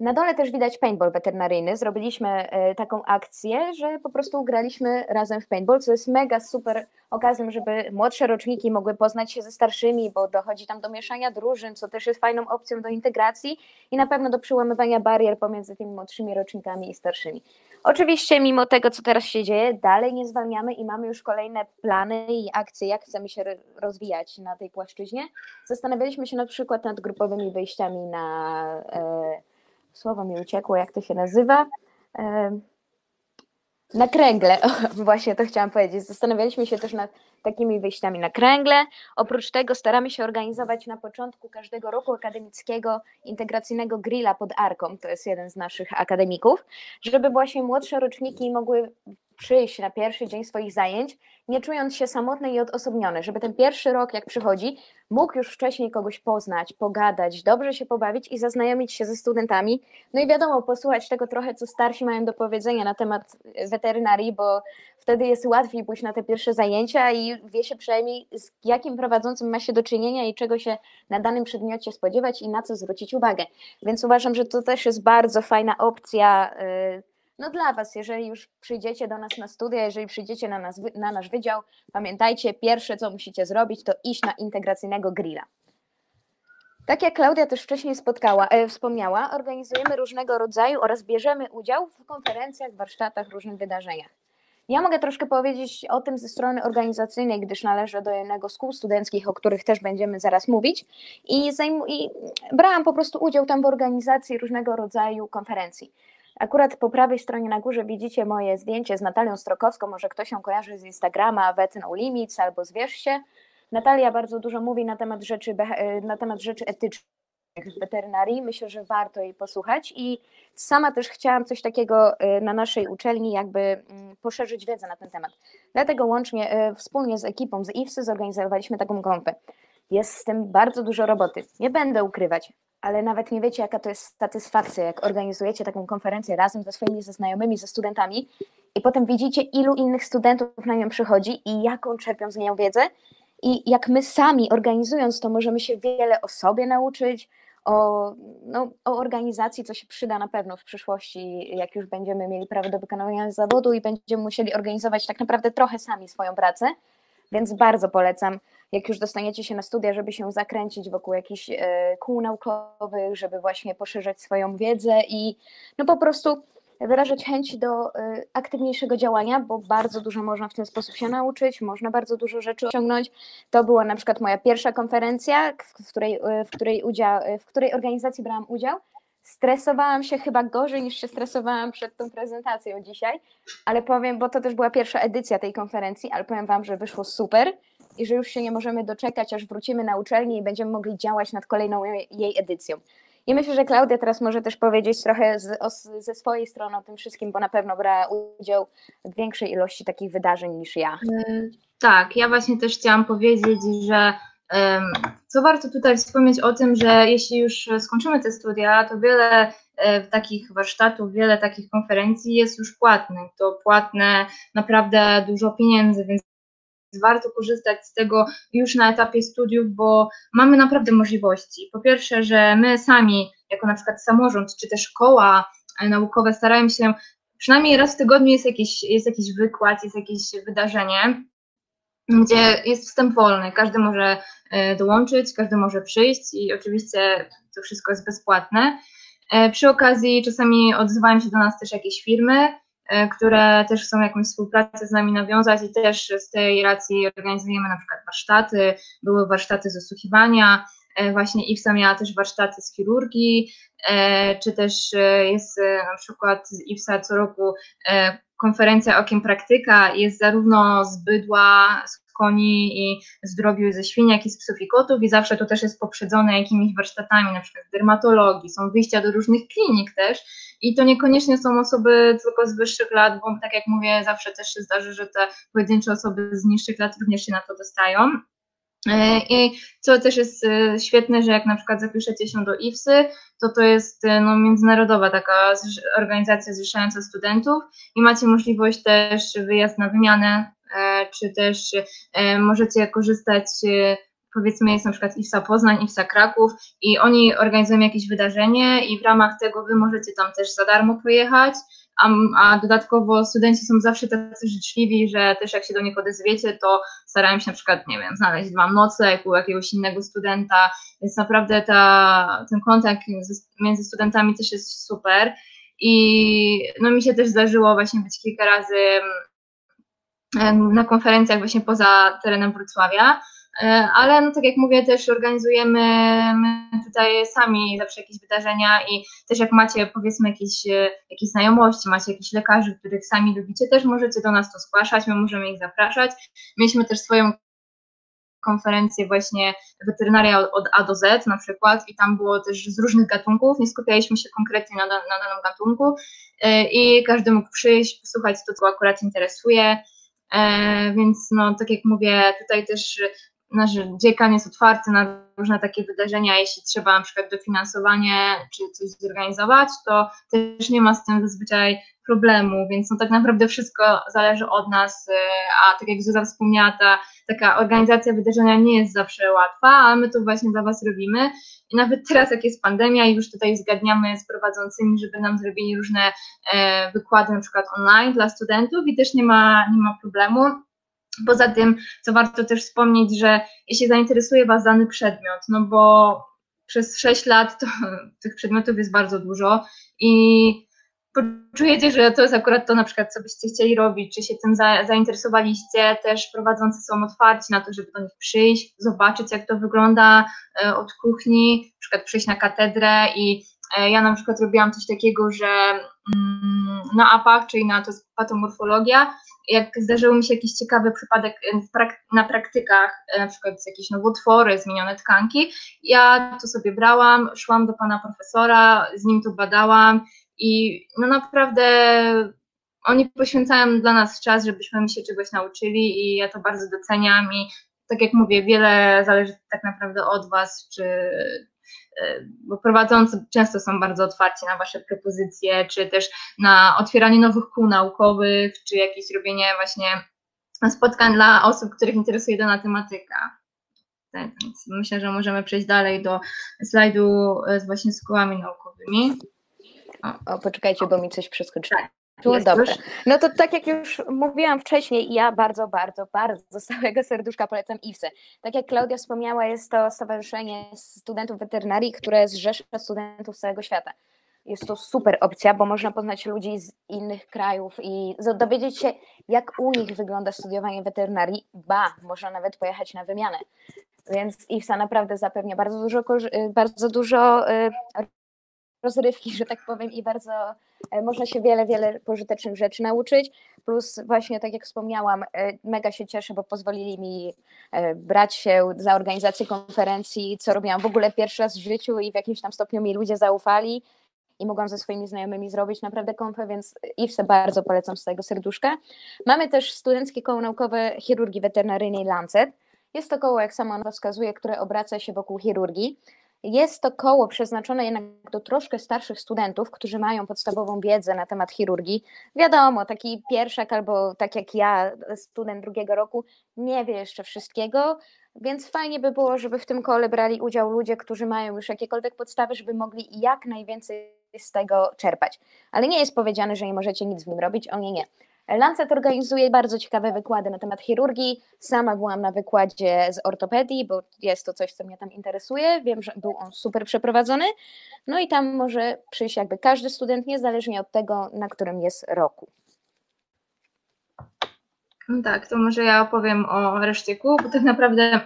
Na dole też widać paintball weterynaryjny. Zrobiliśmy e, taką akcję, że po prostu graliśmy razem w paintball, co jest mega super okazją, żeby młodsze roczniki mogły poznać się ze starszymi, bo dochodzi tam do mieszania drużyn, co też jest fajną opcją do integracji i na pewno do przełamywania barier pomiędzy tymi młodszymi rocznikami i starszymi. Oczywiście, mimo tego, co teraz się dzieje, dalej nie zwalniamy i mamy już kolejne plany i akcje, jak chcemy się rozwijać na tej płaszczyźnie. Zastanawialiśmy się na przykład nad grupowymi wyjściami na. E, słowo mi uciekło, jak to się nazywa. Na kręgle, (laughs) właśnie to chciałam powiedzieć. Zastanawialiśmy się też nad takimi wyjściami na kręgle. Oprócz tego staramy się organizować na początku każdego roku akademickiego integracyjnego grilla pod Arką, to jest jeden z naszych akademików, żeby właśnie młodsze roczniki mogły przyjść na pierwszy dzień swoich zajęć, nie czując się samotne i odosobnione, żeby ten pierwszy rok, jak przychodzi, mógł już wcześniej kogoś poznać, pogadać, dobrze się pobawić i zaznajomić się ze studentami. No i wiadomo, posłuchać tego trochę, co starsi mają do powiedzenia na temat weterynarii, bo wtedy jest łatwiej pójść na te pierwsze zajęcia i wie się przynajmniej, z jakim prowadzącym ma się do czynienia i czego się na danym przedmiocie spodziewać i na co zwrócić uwagę. Więc uważam, że to też jest bardzo fajna opcja. Yy, no dla Was, jeżeli już przyjdziecie do nas na studia, jeżeli przyjdziecie na, nas, na nasz wydział, pamiętajcie, pierwsze co musicie zrobić, to iść na integracyjnego grilla. Tak jak Klaudia też wcześniej spotkała, e, wspomniała, organizujemy różnego rodzaju oraz bierzemy udział w konferencjach, warsztatach, różnych wydarzeniach. Ja mogę troszkę powiedzieć o tym ze strony organizacyjnej, gdyż należę do jednego z kół studenckich, o których też będziemy zaraz mówić i, i brałam po prostu udział tam w organizacji różnego rodzaju konferencji. Akurat po prawej stronie na górze widzicie moje zdjęcie z Natalią Strokowską, może ktoś ją kojarzy z Instagrama, Vet No Limits albo Zwierz się. Natalia bardzo dużo mówi na temat rzeczy, e, na temat rzeczy etycznych w weterynarii. Myślę, że warto jej posłuchać i sama też chciałam coś takiego e, na naszej uczelni jakby mm, poszerzyć wiedzę na ten temat. Dlatego łącznie e, wspólnie z ekipą z IFSY zorganizowaliśmy taką konfę. Jest z tym bardzo dużo roboty. Nie będę ukrywać ale nawet nie wiecie, jaka to jest satysfakcja, jak organizujecie taką konferencję razem ze swoimi ze znajomymi, ze studentami i potem widzicie, ilu innych studentów na nią przychodzi i jaką czerpią z nią wiedzę. I jak my sami organizując to, możemy się wiele o sobie nauczyć, o, no, o organizacji, co się przyda na pewno w przyszłości, jak już będziemy mieli prawo do wykonywania zawodu i będziemy musieli organizować tak naprawdę trochę sami swoją pracę. Więc bardzo polecam jak już dostaniecie się na studia, żeby się zakręcić wokół jakichś e, kół naukowych, żeby właśnie poszerzać swoją wiedzę i no po prostu wyrażać chęć do e, aktywniejszego działania, bo bardzo dużo można w ten sposób się nauczyć, można bardzo dużo rzeczy osiągnąć. To była na przykład moja pierwsza konferencja, w której, e, w której, udział, w której organizacji brałam udział. Stresowałam się chyba gorzej niż się stresowałam przed tą prezentacją dzisiaj, ale powiem, bo to też była pierwsza edycja tej konferencji, ale powiem Wam, że wyszło super i że już się nie możemy doczekać, aż wrócimy na uczelnię i będziemy mogli działać nad kolejną jej edycją. I myślę, że Klaudia teraz może też powiedzieć trochę z, o, ze swojej strony o tym wszystkim, bo na pewno brała udział w większej ilości takich wydarzeń niż ja. E, tak, ja właśnie też chciałam powiedzieć, że co warto tutaj wspomnieć o tym, że jeśli już skończymy te studia, to wiele e, takich warsztatów, wiele takich konferencji jest już płatnych. To płatne naprawdę dużo pieniędzy, więc warto korzystać z tego już na etapie studiów, bo mamy naprawdę możliwości. Po pierwsze, że my sami, jako na przykład samorząd, czy też szkoła naukowe, starają się, przynajmniej raz w tygodniu jest jakiś, jest jakiś wykład, jest jakieś wydarzenie, gdzie jest wstęp wolny, każdy może e, dołączyć, każdy może przyjść i oczywiście to wszystko jest bezpłatne. Przy okazji czasami odzywają się do nas też jakieś firmy, które też chcą jakąś współpracę z nami nawiązać i też z tej racji organizujemy na przykład warsztaty, były warsztaty zasłuchiwania, właśnie IFSA miała też warsztaty z chirurgii, czy też jest na przykład z IFSA co roku konferencja Okiem Praktyka, jest zarówno z bydła, z koni i z ze świń, jak i z psów i kotów. I zawsze to też jest poprzedzone jakimiś warsztatami, na przykład dermatologii, są wyjścia do różnych klinik też. I to niekoniecznie są osoby tylko z wyższych lat, bo tak jak mówię, zawsze też się zdarzy, że te pojedyncze osoby z niższych lat również się na to dostają. E, I co też jest e, świetne, że jak na przykład zapiszecie się do IFSY, to to jest e, no, międzynarodowa taka organizacja zrzeszająca studentów i macie możliwość też wyjazd na wymianę, czy też możecie korzystać powiedzmy jest na przykład IFSA Poznań, IFSA Kraków i oni organizują jakieś wydarzenie i w ramach tego wy możecie tam też za darmo pojechać, a, a dodatkowo studenci są zawsze tacy życzliwi, że też jak się do nich odezwiecie, to starają się na przykład, nie wiem, znaleźć wam nocleg u jakiegoś innego studenta, więc naprawdę ta, ten kontakt między studentami też jest super i no mi się też zdarzyło właśnie być kilka razy na konferencjach właśnie poza terenem Wrocławia, E, ale no tak jak mówię, też organizujemy tutaj sami zawsze jakieś wydarzenia i też jak macie powiedzmy jakieś, e, jakieś znajomości, macie jakichś lekarzy, których sami lubicie, też możecie do nas to zgłaszać, my możemy ich zapraszać. Mieliśmy też swoją konferencję właśnie weterynaria od, A do Z na przykład i tam było też z różnych gatunków, nie skupialiśmy się konkretnie na, na danym gatunku e, i każdy mógł przyjść, posłuchać to, co akurat interesuje, więc no tak jak mówię, tutaj też nasz dziekan jest otwarty na różne takie wydarzenia, jeśli trzeba na przykład dofinansowanie czy coś zorganizować, to też nie ma z tym zazwyczaj problemu, więc no tak naprawdę wszystko zależy od nas, y, a tak jak Zuza wspomniała, ta taka organizacja wydarzenia nie jest zawsze łatwa, a my to właśnie dla Was robimy. I nawet teraz jak jest pandemia i już tutaj zgadniamy z prowadzącymi, żeby nam zrobili różne e, wykłady na przykład online dla studentów i też nie ma, nie ma problemu, Poza tym, co warto też wspomnieć, że jeśli zainteresuje Was dany przedmiot, no bo przez 6 lat to, (laughs) tych przedmiotów jest bardzo dużo i poczujecie, że to jest akurat to na przykład, co byście chcieli robić, czy się tym za, zainteresowaliście, też prowadzący są otwarci na to, żeby do nich przyjść, zobaczyć jak to wygląda e, od kuchni, na przykład przyjść na katedrę i ja na przykład robiłam coś takiego, że mm, na APAC, czyli na to jest patomorfologia, jak zdarzył mi się jakiś ciekawy przypadek na praktykach, e, na przykład jakieś nowotwory, zmienione tkanki, ja to sobie brałam, szłam do pana profesora, z nim to badałam i no naprawdę oni poświęcają dla nas czas, żebyśmy się czegoś nauczyli i ja to bardzo doceniam i tak jak mówię, wiele zależy tak naprawdę od was, czy E, bo prowadzący często są bardzo otwarci na Wasze propozycje, czy też na otwieranie nowych kół naukowych, czy jakieś robienie właśnie spotkań dla osób, których interesuje dana tematyka. Tak, więc myślę, że możemy przejść dalej do slajdu z właśnie z kołami naukowymi. O, o poczekajcie, bo mi coś przeskoczyło. Tak. No dobrze. No to tak jak już mówiłam wcześniej, ja bardzo, bardzo, bardzo z całego serduszka polecam IFSE. Tak jak Klaudia wspomniała, jest to Stowarzyszenie Studentów Weterynarii, które zrzesza studentów z całego świata. Jest to super opcja, bo można poznać ludzi z innych krajów i dowiedzieć się, jak u nich wygląda studiowanie weterynarii. Ba, można nawet pojechać na wymianę. Więc IFSA naprawdę zapewnia bardzo dużo, bardzo dużo y, rozrywki, że tak powiem, i bardzo e, można się wiele, wiele pożytecznych rzeczy nauczyć. Plus właśnie, tak jak wspomniałam, e, mega się cieszę, bo pozwolili mi e, brać się za organizację konferencji, co robiłam w ogóle pierwszy raz w życiu i w jakimś tam stopniu mi ludzie zaufali i mogłam ze swoimi znajomymi zrobić naprawdę konfę, więc IFSE bardzo polecam z tego serduszka. Mamy też studenckie koło naukowe chirurgii weterynaryjnej Lancet. Jest to koło, jak sama nazwa wskazuje, które obraca się wokół chirurgii. Jest to koło przeznaczone jednak do troszkę starszych studentów, którzy mają podstawową wiedzę na temat chirurgii. Wiadomo, taki pierwszak albo tak jak ja, student drugiego roku, nie wie jeszcze wszystkiego, więc fajnie by było, żeby w tym kole brali udział ludzie, którzy mają już jakiekolwiek podstawy, żeby mogli jak najwięcej z tego czerpać. Ale nie jest powiedziane, że nie możecie nic w nim robić, o nie, nie. Lancet organizuje bardzo ciekawe wykłady na temat chirurgii. Sama byłam na wykładzie z ortopedii, bo jest to coś, co mnie tam interesuje. Wiem, że był on super przeprowadzony. No i tam może przyjść jakby każdy student, niezależnie od tego, na którym jest roku. No tak, to może ja opowiem o reszcie kół, bo tak naprawdę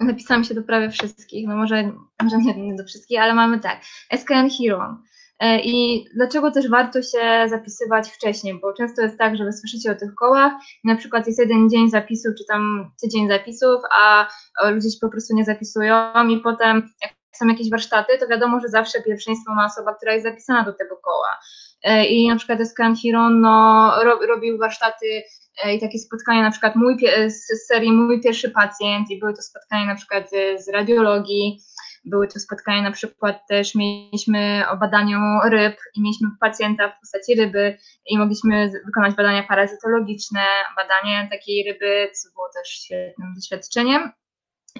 napisałam się do prawie wszystkich, no może, może nie do wszystkich, ale mamy tak, SKN Hero. E, I dlaczego też warto się zapisywać wcześniej, bo często jest tak, że wy słyszycie o tych kołach i na przykład jest jeden dzień zapisów, czy tam tydzień zapisów, a ludzie się po prostu nie zapisują i potem jak są jakieś warsztaty, to wiadomo, że zawsze pierwszeństwo ma osoba, która jest zapisana do tego koła. E, I na przykład SKN Hero no, robił warsztaty E, i takie spotkania, na przykład mój, z serii Mój pierwszy pacjent i były to spotkania na przykład z radiologii, były to spotkania na przykład też mieliśmy o badaniu ryb i mieliśmy pacjenta w postaci ryby i mogliśmy wykonać badania parazytologiczne, badanie takiej ryby, co było też świetnym doświadczeniem.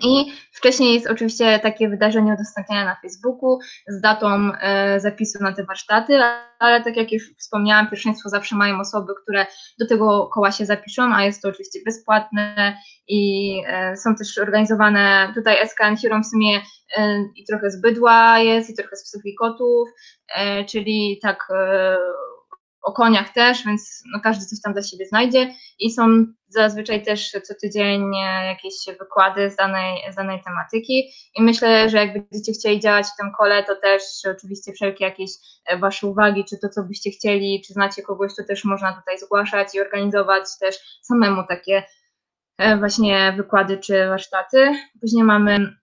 I wcześniej jest oczywiście takie wydarzenie udostępniane na Facebooku z datą e, zapisu na te warsztaty, ale tak jak już wspomniałam, pierwszeństwo zawsze mają osoby, które do tego koła się zapiszą, a jest to oczywiście bezpłatne i e, są też organizowane, tutaj SKN Hero w sumie e, i trochę z bydła jest, i trochę z psów i kotów, czyli tak o koniach też, więc no każdy coś tam dla siebie znajdzie i są zazwyczaj też co tydzień jakieś wykłady z danej, z danej tematyki i myślę, że jak będziecie chcieli działać w tym kole, to też oczywiście wszelkie jakieś e, Wasze uwagi, czy to, co byście chcieli, czy znacie kogoś, to też można tutaj zgłaszać i organizować też samemu takie e, właśnie wykłady czy warsztaty. Później mamy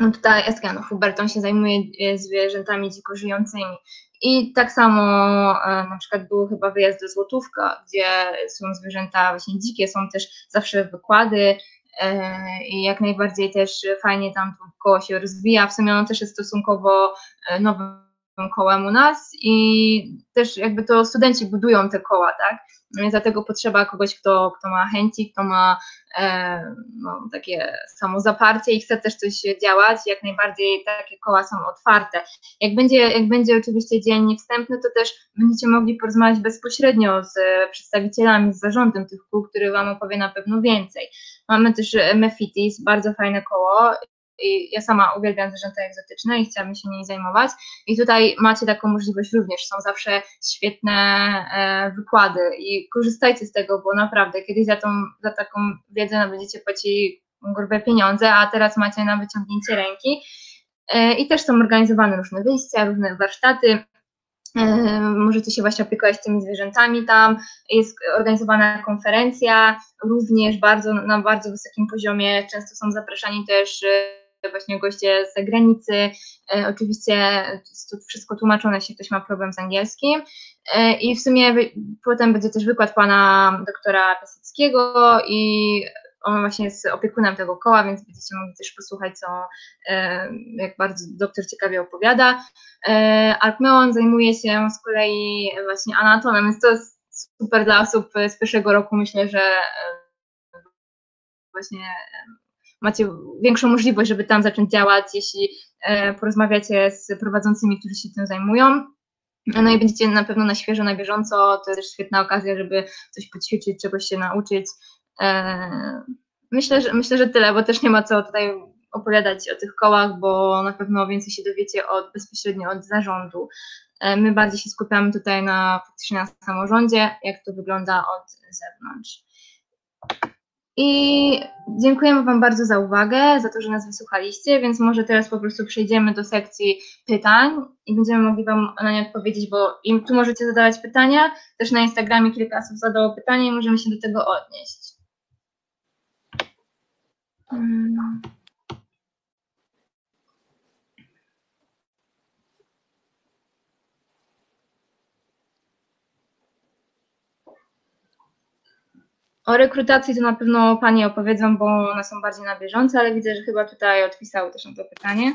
no tutaj Eskeno Huberton się zajmuje e, zwierzętami dziko żyjącymi. I tak samo e, na przykład był chyba wyjazd do Złotówka, gdzie są zwierzęta właśnie dzikie, są też zawsze wykłady e, i jak najbardziej też fajnie tam to koło się rozwija. W sumie ono też jest stosunkowo nowym kołem u nas i też jakby to studenci budują te koła, tak? No dlatego potrzeba kogoś, kto, kto ma chęci, kto ma e, no, takie samozaparcie i chce też coś działać. Jak najbardziej takie koła są otwarte. Jak będzie, jak będzie oczywiście dzień wstępny, to też będziecie mogli porozmawiać bezpośrednio z przedstawicielami, z zarządem tych kół, który Wam opowie na pewno więcej. Mamy też Mefitis, bardzo fajne koło ja sama uwielbiam zwierzęta egzotyczne i chciałabym się nimi zajmować. I tutaj macie taką możliwość również. Są zawsze świetne e, wykłady i korzystajcie z tego, bo naprawdę kiedyś za, tą, za taką wiedzę będziecie płacili grube pieniądze, a teraz macie na wyciągnięcie ręki. E, I też są organizowane różne wyjścia, różne warsztaty. E, możecie się właśnie opiekować tymi zwierzętami tam. Jest organizowana konferencja, również bardzo, na bardzo wysokim poziomie. Często są zapraszani też właśnie goście z zagranicy. E, oczywiście to wszystko tłumaczone, jeśli ktoś ma problem z angielskim. E, I w sumie potem będzie też wykład pana doktora Piaseckiego i on właśnie jest opiekunem tego koła, więc będziecie mogli też posłuchać, co, e, jak bardzo doktor ciekawie opowiada. Alkmeon zajmuje się z kolei właśnie anatomem, więc to jest super dla osób z pierwszego roku. Myślę, że właśnie macie większą możliwość, żeby tam zacząć działać, jeśli e, porozmawiacie z prowadzącymi, którzy się tym zajmują. No i będziecie na pewno na świeżo, na bieżąco. To też świetna okazja, żeby coś poćwiczyć, czegoś się nauczyć. E, myślę, że, myślę, że tyle, bo też nie ma co tutaj opowiadać o tych kołach, bo na pewno więcej się dowiecie od, bezpośrednio od zarządu. E, my bardziej się skupiamy tutaj na faktycznie na samorządzie, jak to wygląda od zewnątrz. I dziękujemy Wam bardzo za uwagę, za to, że nas wysłuchaliście, więc może teraz po prostu przejdziemy do sekcji pytań i będziemy mogli Wam na nie odpowiedzieć, bo im tu możecie zadawać pytania. Też na Instagramie kilka osób zadało pytanie i możemy się do tego odnieść. Hmm. O rekrutacji to na pewno Panie opowiedzą, bo one są bardziej na bieżąco, ale widzę, że chyba tutaj odpisały też na to pytanie.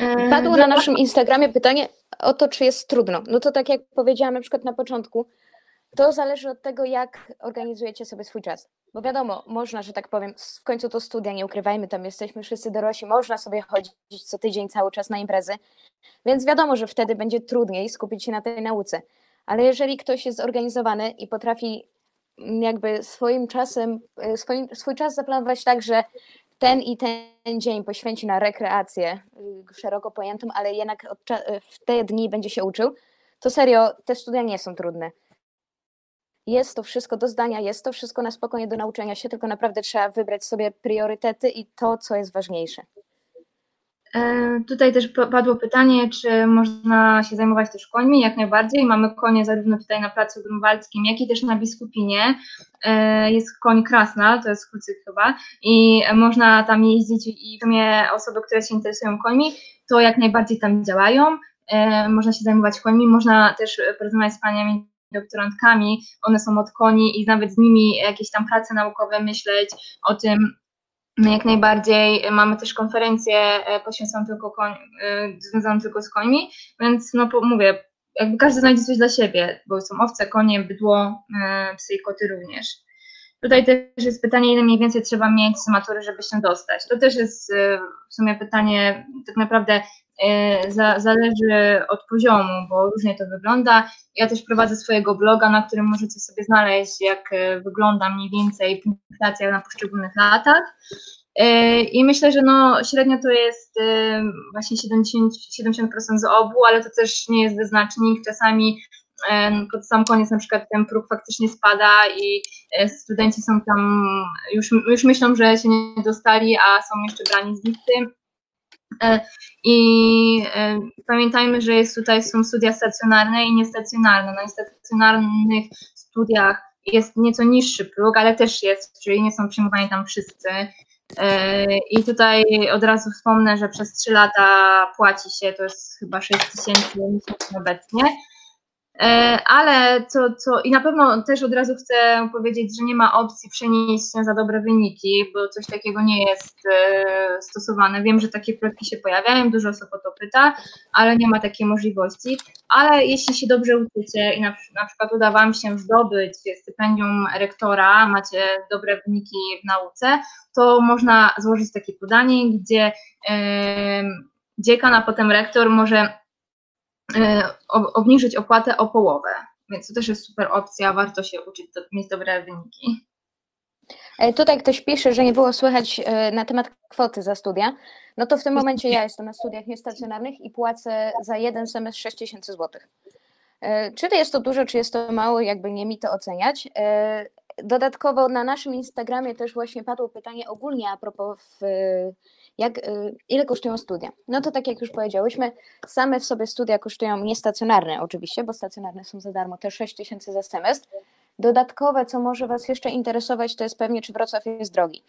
E, Padło na naszym Instagramie pytanie o to, czy jest trudno. No to tak jak powiedziałam na przykład na początku, To zależy od tego, jak organizujecie sobie swój czas. Bo wiadomo, można, że tak powiem, w końcu to studia, nie ukrywajmy, tam jesteśmy wszyscy dorośli, można sobie chodzić co tydzień cały czas na imprezy, więc wiadomo, że wtedy będzie trudniej skupić się na tej nauce. Ale jeżeli ktoś jest zorganizowany i potrafi jakby swoim czasem, e, swoim, swój czas zaplanować tak, że ten i ten dzień poświęci na rekreację y, szeroko pojętą, ale jednak w te dni będzie się uczył, to serio, te studia nie są trudne. Jest to wszystko do zdania, jest to wszystko na spokojnie do nauczenia się, tylko naprawdę trzeba wybrać sobie priorytety i to, co jest ważniejsze. E, tutaj też padło pytanie, czy można się zajmować też końmi, jak najbardziej. Mamy konie zarówno tutaj na Placu Grunwaldzkim, jak i też na Biskupinie. E, jest koń Krasna, to jest kucyk chyba i można tam jeździć i w sumie osoby, które się interesują końmi, to jak najbardziej tam działają. E, można się zajmować końmi, można też porozmawiać z paniami doktorantkami, one są od koni i nawet z nimi jakieś tam prace naukowe myśleć o tym, My jak najbardziej mamy też konferencję e, poświęconą tylko koń, e, związaną tylko z końmi, więc no mówię, jakby każdy znajdzie coś dla siebie, bo są owce, konie, bydło, e, psy i koty również. Tutaj też jest pytanie, ile mniej więcej trzeba mieć z matury, żeby się dostać. To też jest w sumie pytanie tak naprawdę zależy od poziomu, bo różnie to wygląda. Ja też prowadzę swojego bloga, na którym możecie sobie znaleźć, jak wygląda mniej więcej punktacja na poszczególnych latach. E, I myślę, że no, średnio to jest e, właśnie 70%, 70% z obu, ale to też nie jest wyznacznik. Czasami e, pod sam koniec na przykład ten próg faktycznie spada i studenci są tam, już, już myślą, że się nie dostali, a są jeszcze brani z listy. I pamiętajmy, że jest tutaj są studia stacjonarne i niestacjonarne. Na niestacjonarnych studiach jest nieco niższy próg, ale też jest, czyli nie są przyjmowani tam wszyscy. E, I tutaj od razu wspomnę, że przez 3 lata płaci się, to jest chyba 6 tysięcy obecnie. E, ale co, co, i na pewno też od razu chcę powiedzieć, że nie ma opcji przenieść się za dobre wyniki, bo coś takiego nie jest e, stosowane. Wiem, że takie plotki się pojawiają, dużo osób o to pyta, ale nie ma takiej możliwości. Ale jeśli się dobrze uczycie i na, na przykład uda Wam się zdobyć stypendium rektora, macie dobre wyniki w nauce, to można złożyć takie podanie, gdzie dziekan, a potem rektor może E, obniżyć opłatę o połowę. Więc to też jest super opcja, warto się uczyć, mieć dobre wyniki. E, tutaj ktoś pisze, że nie było słychać e, na temat kwoty za studia. No to w tym momencie ja jestem na studiach niestacjonarnych i płacę za jeden semestr 6 tysięcy złotych. Czy to jest to dużo, czy jest to mało, jakby nie mi to oceniać. Dodatkowo na naszym Instagramie też właśnie padło pytanie ogólnie a propos jak, y, ile kosztują studia. No to tak jak już powiedziałyśmy, same w sobie studia kosztują niestacjonarne oczywiście, bo stacjonarne są za darmo, te 6 tysięcy za semestr. Dodatkowe, co może Was jeszcze interesować, to jest pewnie, czy Wrocław jest drogi.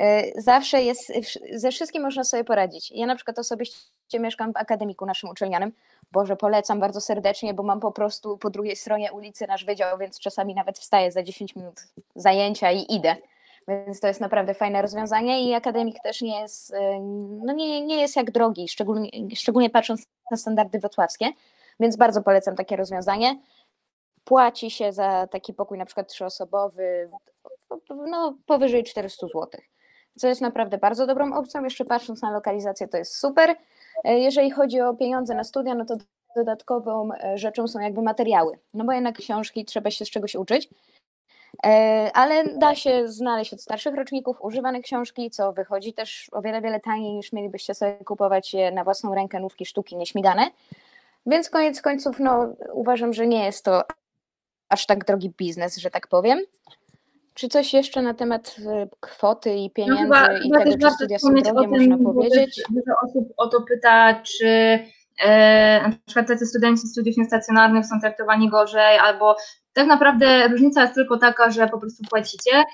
Y, zawsze jest, ze wszystkim można sobie poradzić. Ja na przykład osobiście mieszkam w akademiku naszym uczelnianym. Boże, polecam bardzo serdecznie, bo mam po prostu po drugiej stronie ulicy nasz wydział, więc czasami nawet wstaję za 10 minut zajęcia i idę. Więc to jest naprawdę fajne rozwiązanie i akademik też nie jest, y, no nie, nie jest jak drogi, szczególnie, szczególnie patrząc na standardy wrocławskie, więc bardzo polecam takie rozwiązanie. Płaci się za taki pokój na przykład trzyosobowy no, powyżej 400 zł, co jest naprawdę bardzo dobrą opcją. Jeszcze patrząc na lokalizację, to jest super. E, jeżeli chodzi o pieniądze na studia, no to dodatkową e, rzeczą są jakby materiały, no bo jednak książki trzeba się z czegoś uczyć. E, ale da się znaleźć od starszych roczników używane książki, co wychodzi też o wiele, wiele taniej niż mielibyście sobie kupować je na własną rękę nówki sztuki nieśmigane. Więc koniec końców no, uważam, że nie jest to aż tak drogi biznes, że tak powiem. Czy coś jeszcze na temat e, kwoty i pieniędzy no chyba, i chyba tego, czy studia są drogie, można powiedzieć? Dużo osób o to pyta, czy e, na przykład tacy studenci studiów niestacjonarnych są traktowani gorzej, albo tak naprawdę różnica jest tylko taka, że po prostu płacicie,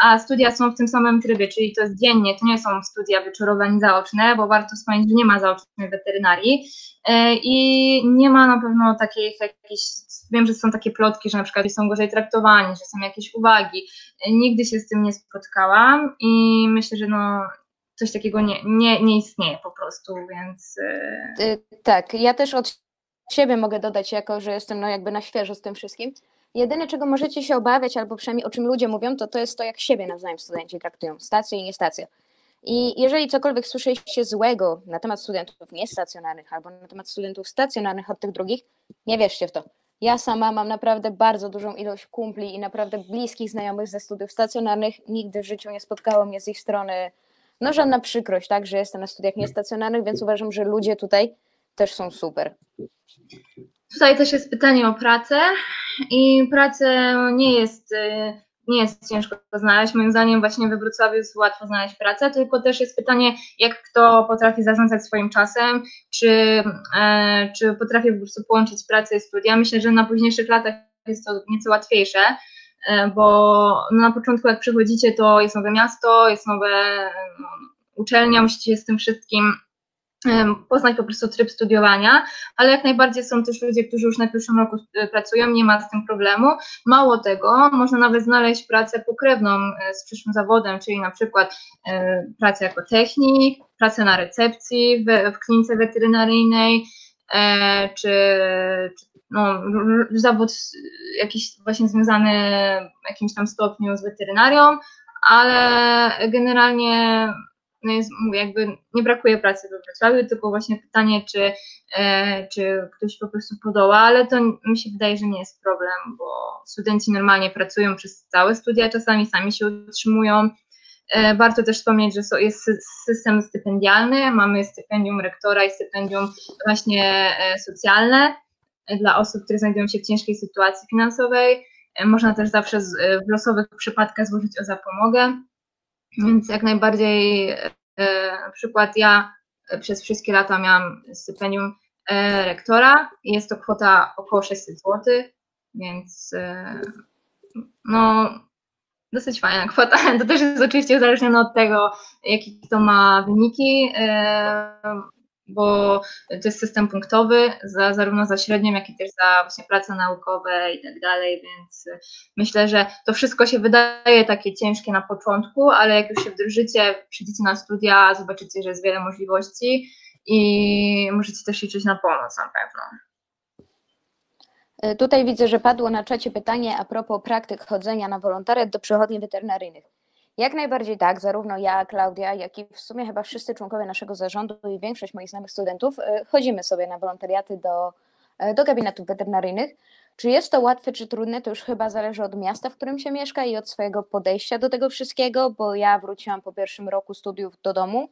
a studia są w tym samym trybie, czyli to jest dziennie, to nie są studia wieczorowe ani zaoczne, bo warto wspomnieć, że nie ma zaocznej weterynarii e, i nie ma na pewno takich jakichś, wiem, że są takie plotki, że na przykład są gorzej traktowani, że są jakieś uwagi. E, nigdy się z tym nie spotkałam i myślę, że no coś takiego nie, nie, nie istnieje po prostu, więc... E, tak, ja też od siebie mogę dodać, jako że jestem no jakby na świeżo z tym wszystkim, Jedyne, czego możecie się obawiać, albo przynajmniej o czym ludzie mówią, to to jest to, jak siebie nawzajem studenci traktują, stację i niestację. I jeżeli cokolwiek słyszeliście złego na temat studentów niestacjonarnych albo na temat studentów stacjonarnych od tych drugich, nie wierzcie w to. Ja sama mam naprawdę bardzo dużą ilość kumpli i naprawdę bliskich znajomych ze studiów stacjonarnych. Nigdy w życiu nie spotkało mnie z ich strony no żadna przykrość, tak, że jestem na studiach niestacjonarnych, więc uważam, że ludzie tutaj też są super. Tutaj też jest pytanie o pracę i pracę nie jest, y, nie jest ciężko znaleźć. Moim zdaniem właśnie we Wrocławiu jest łatwo znaleźć pracę, tylko też jest pytanie, jak kto potrafi zarządzać swoim czasem, czy, e, czy potrafi po prostu połączyć pracę i studia. Myślę, że na późniejszych latach jest to nieco łatwiejsze, e, bo na początku jak przychodzicie, to jest nowe miasto, jest nowe no, uczelnia, musicie z tym wszystkim poznać po prostu tryb studiowania, ale jak najbardziej są też ludzie, którzy już na pierwszym roku e, pracują, nie ma z tym problemu. Mało tego, można nawet znaleźć pracę pokrewną e, z przyszłym zawodem, czyli na przykład e, pracę jako technik, pracę na recepcji w, w klinice weterynaryjnej, czy, czy no, zawód jakiś właśnie związany w jakimś tam stopniu z weterynarią, ale generalnie no jest, jakby nie brakuje pracy we Wrocławiu, tylko właśnie pytanie, czy, e, czy ktoś po prostu podoła, ale to mi się wydaje, że nie jest problem, bo studenci normalnie pracują przez całe studia, czasami sami się utrzymują. E, warto też wspomnieć, że jest system stypendialny, mamy stypendium rektora i stypendium właśnie e, socjalne dla osób, które znajdują się w ciężkiej sytuacji finansowej. Można też zawsze w losowych przypadkach złożyć o zapomogę. Więc jak najbardziej e, na przykład ja przez wszystkie lata miałam stypendium e, rektora i jest to kwota około 600 zł, więc e, no dosyć fajna kwota. (laughs) To też jest oczywiście uzależnione od tego, jakie to ma wyniki bo to jest system punktowy, za, zarówno za średnią, jak i też za właśnie prace naukowe i tak dalej, więc myślę, że to wszystko się wydaje takie ciężkie na początku, ale jak już się wdrożycie, przyjdziecie na studia, zobaczycie, że jest wiele możliwości i możecie też liczyć na pomoc na pewno. Tutaj widzę, że padło na czacie pytanie a propos praktyk chodzenia na wolontariat do przychodni weterynaryjnych. Jak najbardziej tak, zarówno ja, Klaudia, jak i w sumie chyba wszyscy członkowie naszego zarządu i większość moich znajomych studentów y, chodzimy sobie na wolontariaty do, y, do gabinetów weterynaryjnych. Czy jest to łatwe, czy trudne, to już chyba zależy od miasta, w którym się mieszka i od swojego podejścia do tego wszystkiego, bo ja wróciłam po pierwszym roku studiów do domu,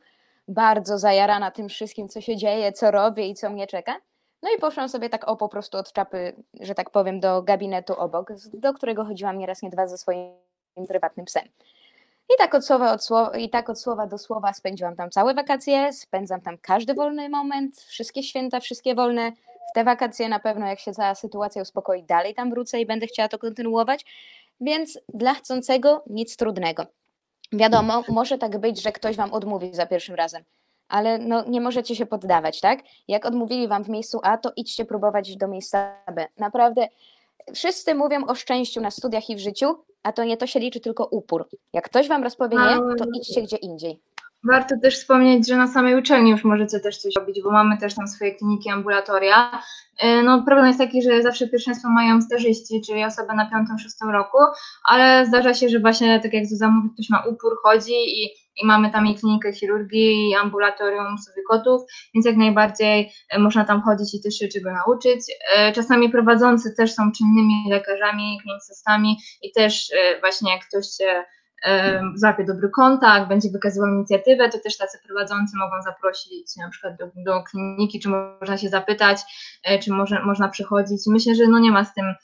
bardzo zajarana tym wszystkim, co się dzieje, co robię i co mnie czeka. No i poszłam sobie tak o po prostu od czapy, że tak powiem, do gabinetu obok, do którego chodziłam nieraz, nie dwa ze swoim prywatnym psem. I tak od słowa, od słowa, i tak od słowa do słowa spędziłam tam całe wakacje, spędzam tam każdy wolny moment, wszystkie święta, wszystkie wolne. W te wakacje na pewno, jak się cała sytuacja uspokoi, dalej tam wrócę i będę chciała to kontynuować. Więc dla chcącego nic trudnego. Wiadomo, może tak być, że ktoś wam odmówi za pierwszym razem, ale no, nie możecie się poddawać, tak? Jak odmówili wam w miejscu A, to idźcie próbować do miejsca B. Naprawdę wszyscy mówią o szczęściu na studiach i w życiu, a to nie to się liczy tylko upór. Jak ktoś wam rozpowie nie, to idźcie gdzie indziej. Warto też wspomnieć, że na samej uczelni już możecie też coś robić, bo mamy też tam swoje kliniki, ambulatoria. E, no, problem jest taki, że zawsze pierwszeństwo mają stażyści, czyli osoby na piątym, szóstym roku, ale zdarza się, że właśnie tak jak Zuza mówi, ktoś ma upór, chodzi i, i mamy tam i klinikę chirurgii, i ambulatorium sobie kotów, więc jak najbardziej e, można tam chodzić i też się czego nauczyć. E, czasami prowadzący też są czynnymi lekarzami, klinicystami i też właśnie jak ktoś się złapie dobry kontakt, będzie wykazywał inicjatywę, to też tacy prowadzący mogą zaprosić na przykład do, do kliniki, czy można się zapytać, e, czy może, można przychodzić. Myślę, że no nie ma z tym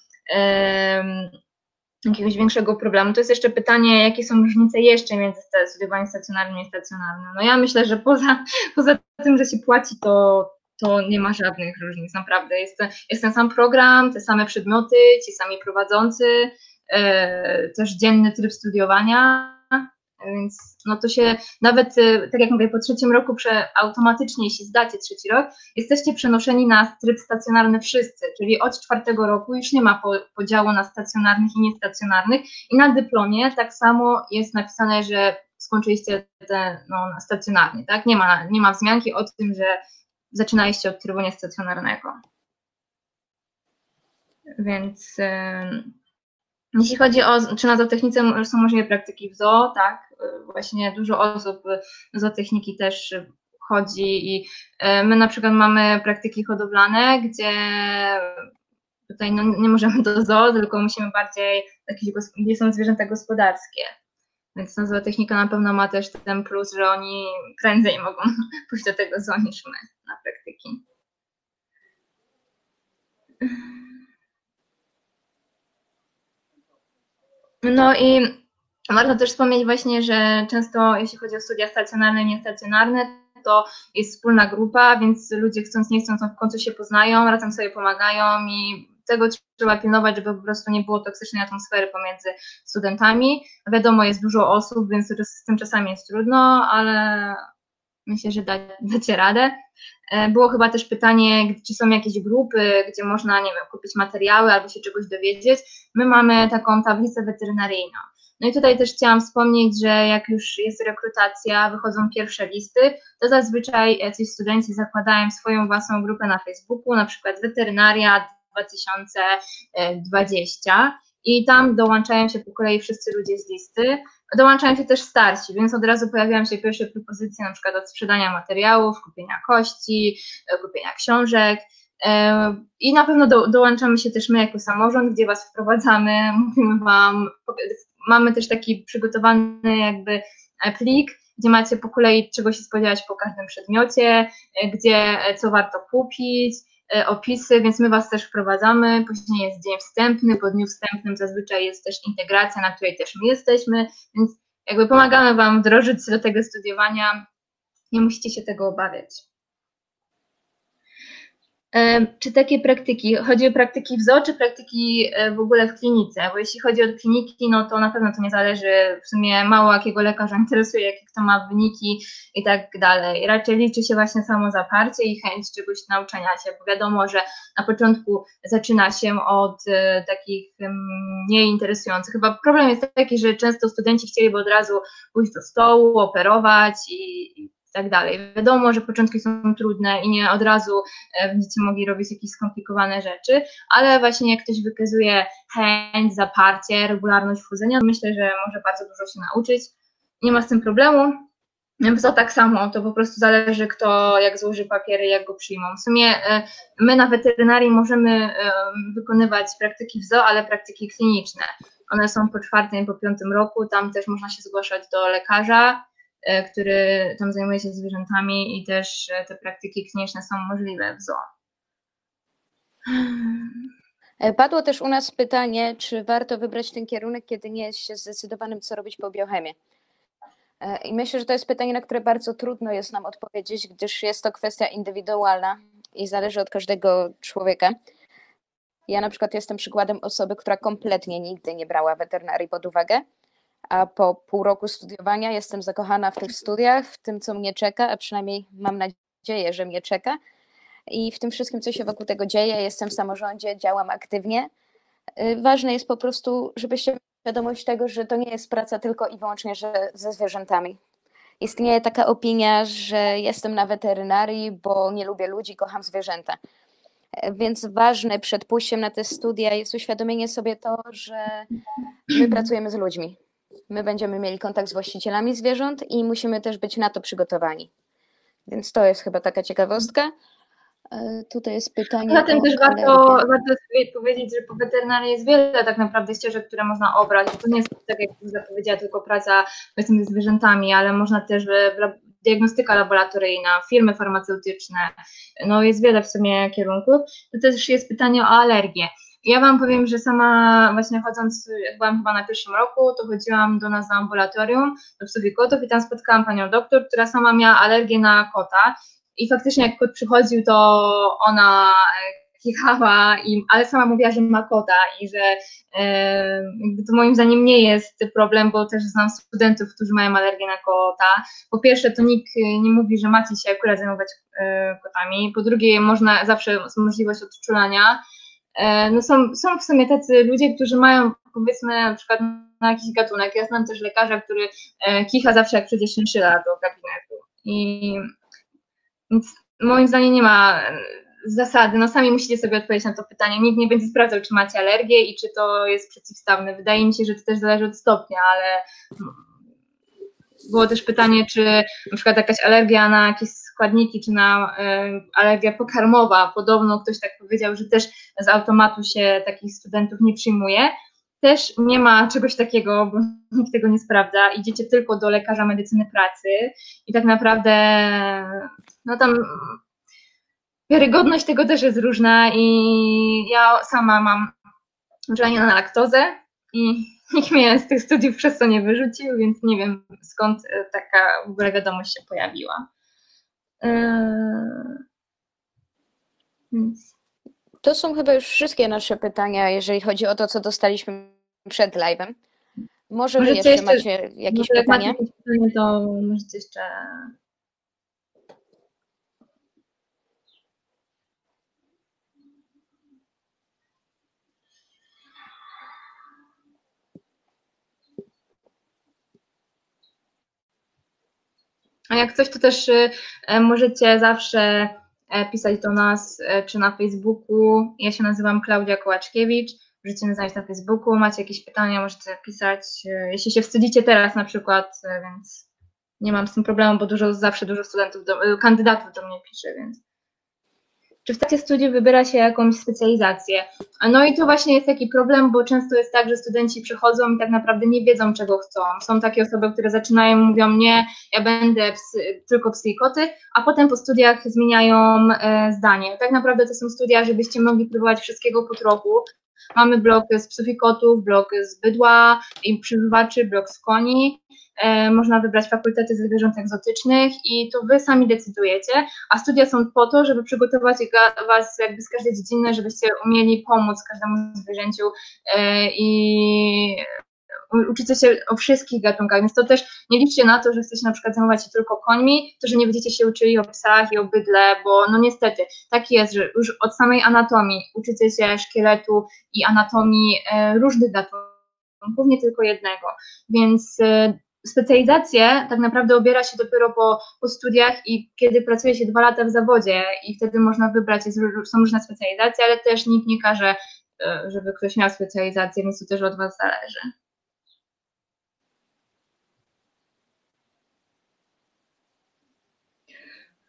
jakiegoś większego problemu. To jest jeszcze pytanie, jakie są różnice jeszcze między studiowaniem stacjonarnym i stacjonarnym. No ja myślę, że poza, (laughs) poza tym, że się płaci, to, to nie ma żadnych różnic, naprawdę. Jest, jest ten sam program, te same przedmioty, ci sami prowadzący, też dzienny tryb studiowania, więc no to się nawet, e, tak jak mówię, po trzecim roku prze, automatycznie, jeśli zdacie trzeci rok, jesteście przenoszeni na tryb stacjonarny wszyscy, czyli od czwartego roku już nie ma po, podziału na stacjonarnych i niestacjonarnych i na dyplomie tak samo jest napisane, że skończyliście te, no, stacjonarnie, tak? Nie ma, nie ma wzmianki o tym, że zaczynaliście od trybu niestacjonarnego. Więc Jeśli chodzi o, czy na zootechnice są możliwe praktyki w zoo, tak, właśnie dużo osób z zootechniki też chodzi i my na przykład mamy praktyki hodowlane, gdzie tutaj no, nie możemy do zoo, tylko musimy bardziej, gdzie są zwierzęta gospodarskie. Więc no, zootechnika na pewno ma też ten plus, że oni prędzej mogą (laughs) pójść do tego zoo niż my na praktyki. No i warto też wspomnieć właśnie, że często jeśli chodzi o studia stacjonarne niestacjonarne, to jest wspólna grupa, więc ludzie chcąc, nie chcąc, w końcu się poznają, razem sobie pomagają i tego trzeba pilnować, żeby po prostu nie było toksycznej atmosfery pomiędzy studentami. Wiadomo, jest dużo osób, więc z tym czasami jest trudno, ale myślę, że da, dacie radę. E, było chyba też pytanie, czy są jakieś grupy, gdzie można, nie wiem, kupić materiały albo się czegoś dowiedzieć. My mamy taką tablicę weterynaryjną. No i tutaj też chciałam wspomnieć, że jak już jest rekrutacja, wychodzą pierwsze listy, to zazwyczaj jacyś studenci zakładają swoją własną grupę na Facebooku, na przykład weterynaria 2020 i tam dołączają się po kolei wszyscy ludzie z listy. Dołączają się też starsi, więc od razu pojawiają się pierwsze propozycje na przykład od sprzedania materiałów, kupienia kości, e, kupienia książek. E, I na pewno do, dołączamy się też my jako samorząd, gdzie Was wprowadzamy, (laughs) mówimy Wam, mamy też taki przygotowany jakby plik, gdzie macie po kolei czego się spodziewać po każdym przedmiocie, e, gdzie co warto kupić, opisy, więc my Was też wprowadzamy. Później jest dzień wstępny, po dniu wstępnym zazwyczaj jest też integracja, na której też my jesteśmy, więc jakby pomagamy Wam wdrożyć się do tego studiowania. Nie musicie się tego obawiać. Czy takie praktyki, chodzi o praktyki w zoo, czy praktyki e, w ogóle w klinice? Bo jeśli chodzi o kliniki, no to na pewno to nie zależy, w sumie mało jakiego lekarza (laughs) interesuje, jakie kto ma wyniki i tak dalej. Raczej liczy się właśnie samo zaparcie i chęć czegoś nauczenia się, bo wiadomo, że na początku zaczyna się od e, takich mniej interesujących. Chyba problem jest taki, że często studenci chcieliby od razu pójść do stołu, operować i tak dalej. Wiadomo, że początki są trudne i nie od razu e, będziecie mogli robić jakieś skomplikowane rzeczy, ale właśnie jak ktoś wykazuje chęć, zaparcie, regularność wchodzenia, myślę, że może bardzo dużo się nauczyć. Nie ma z tym problemu. To tak samo, to po prostu zależy kto jak złoży papiery, jak go przyjmą. W sumie e, my na weterynarii możemy wykonywać praktyki w zoo, ale praktyki kliniczne. One są po czwartym i po piątym roku, tam też można się zgłaszać do lekarza, który tam zajmuje się zwierzętami i też e, te praktyki kliniczne są możliwe w zoo. E, padło też u nas pytanie, czy warto wybrać ten kierunek, kiedy nie jest się zdecydowanym, co robić po biochemie. I myślę, że to jest pytanie, na które bardzo trudno jest nam odpowiedzieć, gdyż jest to kwestia indywidualna i zależy od każdego człowieka. Ja na przykład jestem przykładem osoby, która kompletnie nigdy nie brała weterynarii pod uwagę a po pół roku studiowania jestem zakochana w tych studiach, w tym, co mnie czeka, a przynajmniej mam nadzieję, że mnie czeka. I w tym wszystkim, co się wokół tego dzieje, jestem w samorządzie, działam aktywnie. Y, ważne jest po prostu, żebyście mieli świadomość tego, że to nie jest praca tylko i wyłącznie że ze zwierzętami. Istnieje taka opinia, że jestem na weterynarii, bo nie lubię ludzi, kocham zwierzęta. Więc ważne przed pójściem na te studia jest uświadomienie sobie to, że my pracujemy z ludźmi. My będziemy mieli kontakt z właścicielami zwierząt i musimy też być na to przygotowani. Więc to jest chyba taka ciekawostka. E, tutaj jest pytanie. Poza tym też warto, warto powiedzieć, że po weterynarii jest wiele tak naprawdę ścieżek, które można obrać. To nie jest tak, jak zapowiedziała, tylko praca ze zwierzętami, ale można też diagnostyka laboratoryjna, firmy farmaceutyczne. No jest wiele w sumie kierunków. To też jest pytanie o alergię. Ja Wam powiem, że sama właśnie chodząc, jak byłam chyba na pierwszym roku, to chodziłam do nas na ambulatorium, do psów i kotów i tam spotkałam panią doktor, która sama miała alergię na kota i faktycznie jak kot przychodził, to ona e, kichała, ale sama mówiła, że ma kota i że e, to moim zdaniem nie jest problem, bo też znam studentów, którzy mają alergię na kota. Po pierwsze, to nikt nie mówi, że macie się akurat zajmować e, kotami. Po drugie, można zawsze możliwość odczulania. E, no są, są w sumie tacy ludzie, którzy mają powiedzmy na przykład na jakiś gatunek. Ja znam też lekarza, który e, kicha zawsze jak przyjdzie szynszyla do gabinetu. I moim zdaniem nie ma z zasady, no sami musicie sobie odpowiedzieć na to pytanie. Nikt nie będzie sprawdzał, czy macie alergię i czy to jest przeciwstawne. Wydaje mi się, że to też zależy od stopnia, ale było też pytanie, czy na przykład jakaś alergia na jakieś składniki, czy na y, alergia pokarmowa. Podobno ktoś tak powiedział, że też z automatu się takich studentów nie przyjmuje. Też nie ma czegoś takiego, bo (laughs) nikt tego nie sprawdza. Idziecie tylko do lekarza medycyny pracy i tak naprawdę no tam wiarygodność tego też jest różna i ja sama mam uczulenie na laktozę i nikt mnie z tych studiów przez to nie wyrzucił, więc nie wiem skąd e, taka w ogóle wiadomość się pojawiła. Eee, to są chyba już wszystkie nasze pytania, jeżeli chodzi o to, co dostaliśmy przed live'em. Może wy jeszcze, jeszcze macie jakieś pytania? Macie pytanie, to możecie jeszcze A jak coś, to też y, e, możecie zawsze e, pisać do nas, e, czy na Facebooku. Ja się nazywam Klaudia Kołaczkiewicz. Możecie mnie znaleźć na Facebooku. Macie jakieś pytania, możecie pisać. Jeśli się wstydzicie teraz na przykład, więc nie mam z tym problemu, bo dużo, zawsze dużo studentów, do, kandydatów do mnie pisze, więc czy w trakcie studiów wybiera się jakąś specjalizację. No i to właśnie jest taki problem, bo często jest tak, że studenci przychodzą i tak naprawdę nie wiedzą, czego chcą. Są takie osoby, które zaczynają, mówią, nie, ja będę psy, tylko psy i koty, a potem po studiach zmieniają e, zdanie. Tak naprawdę to są studia, żebyście mogli próbować wszystkiego po trochu. Mamy blok z psów blok z bydła i przybywaczy, blok z koni, E, można wybrać fakultety zwierząt egzotycznych i to wy sami decydujecie, a studia są po to, żeby przygotować was jakby z każdej dziedziny, żebyście umieli pomóc każdemu zwierzęciu e, i uczycie się o wszystkich gatunkach, więc to też nie liczcie na to, że chcecie na przykład zajmować się tylko końmi, to że nie będziecie się uczyli o psach i o bydle, bo no niestety tak jest, że już od samej anatomii uczycie się szkieletu i anatomii e, różnych gatunków, nie tylko jednego, więc specjalizację tak naprawdę obiera się dopiero po, po studiach i kiedy pracuje się dwa lata w zawodzie i wtedy można wybrać, jest, są różne specjalizacje, ale też nikt nie każe, e, żeby ktoś miał specjalizację, więc to też od Was zależy.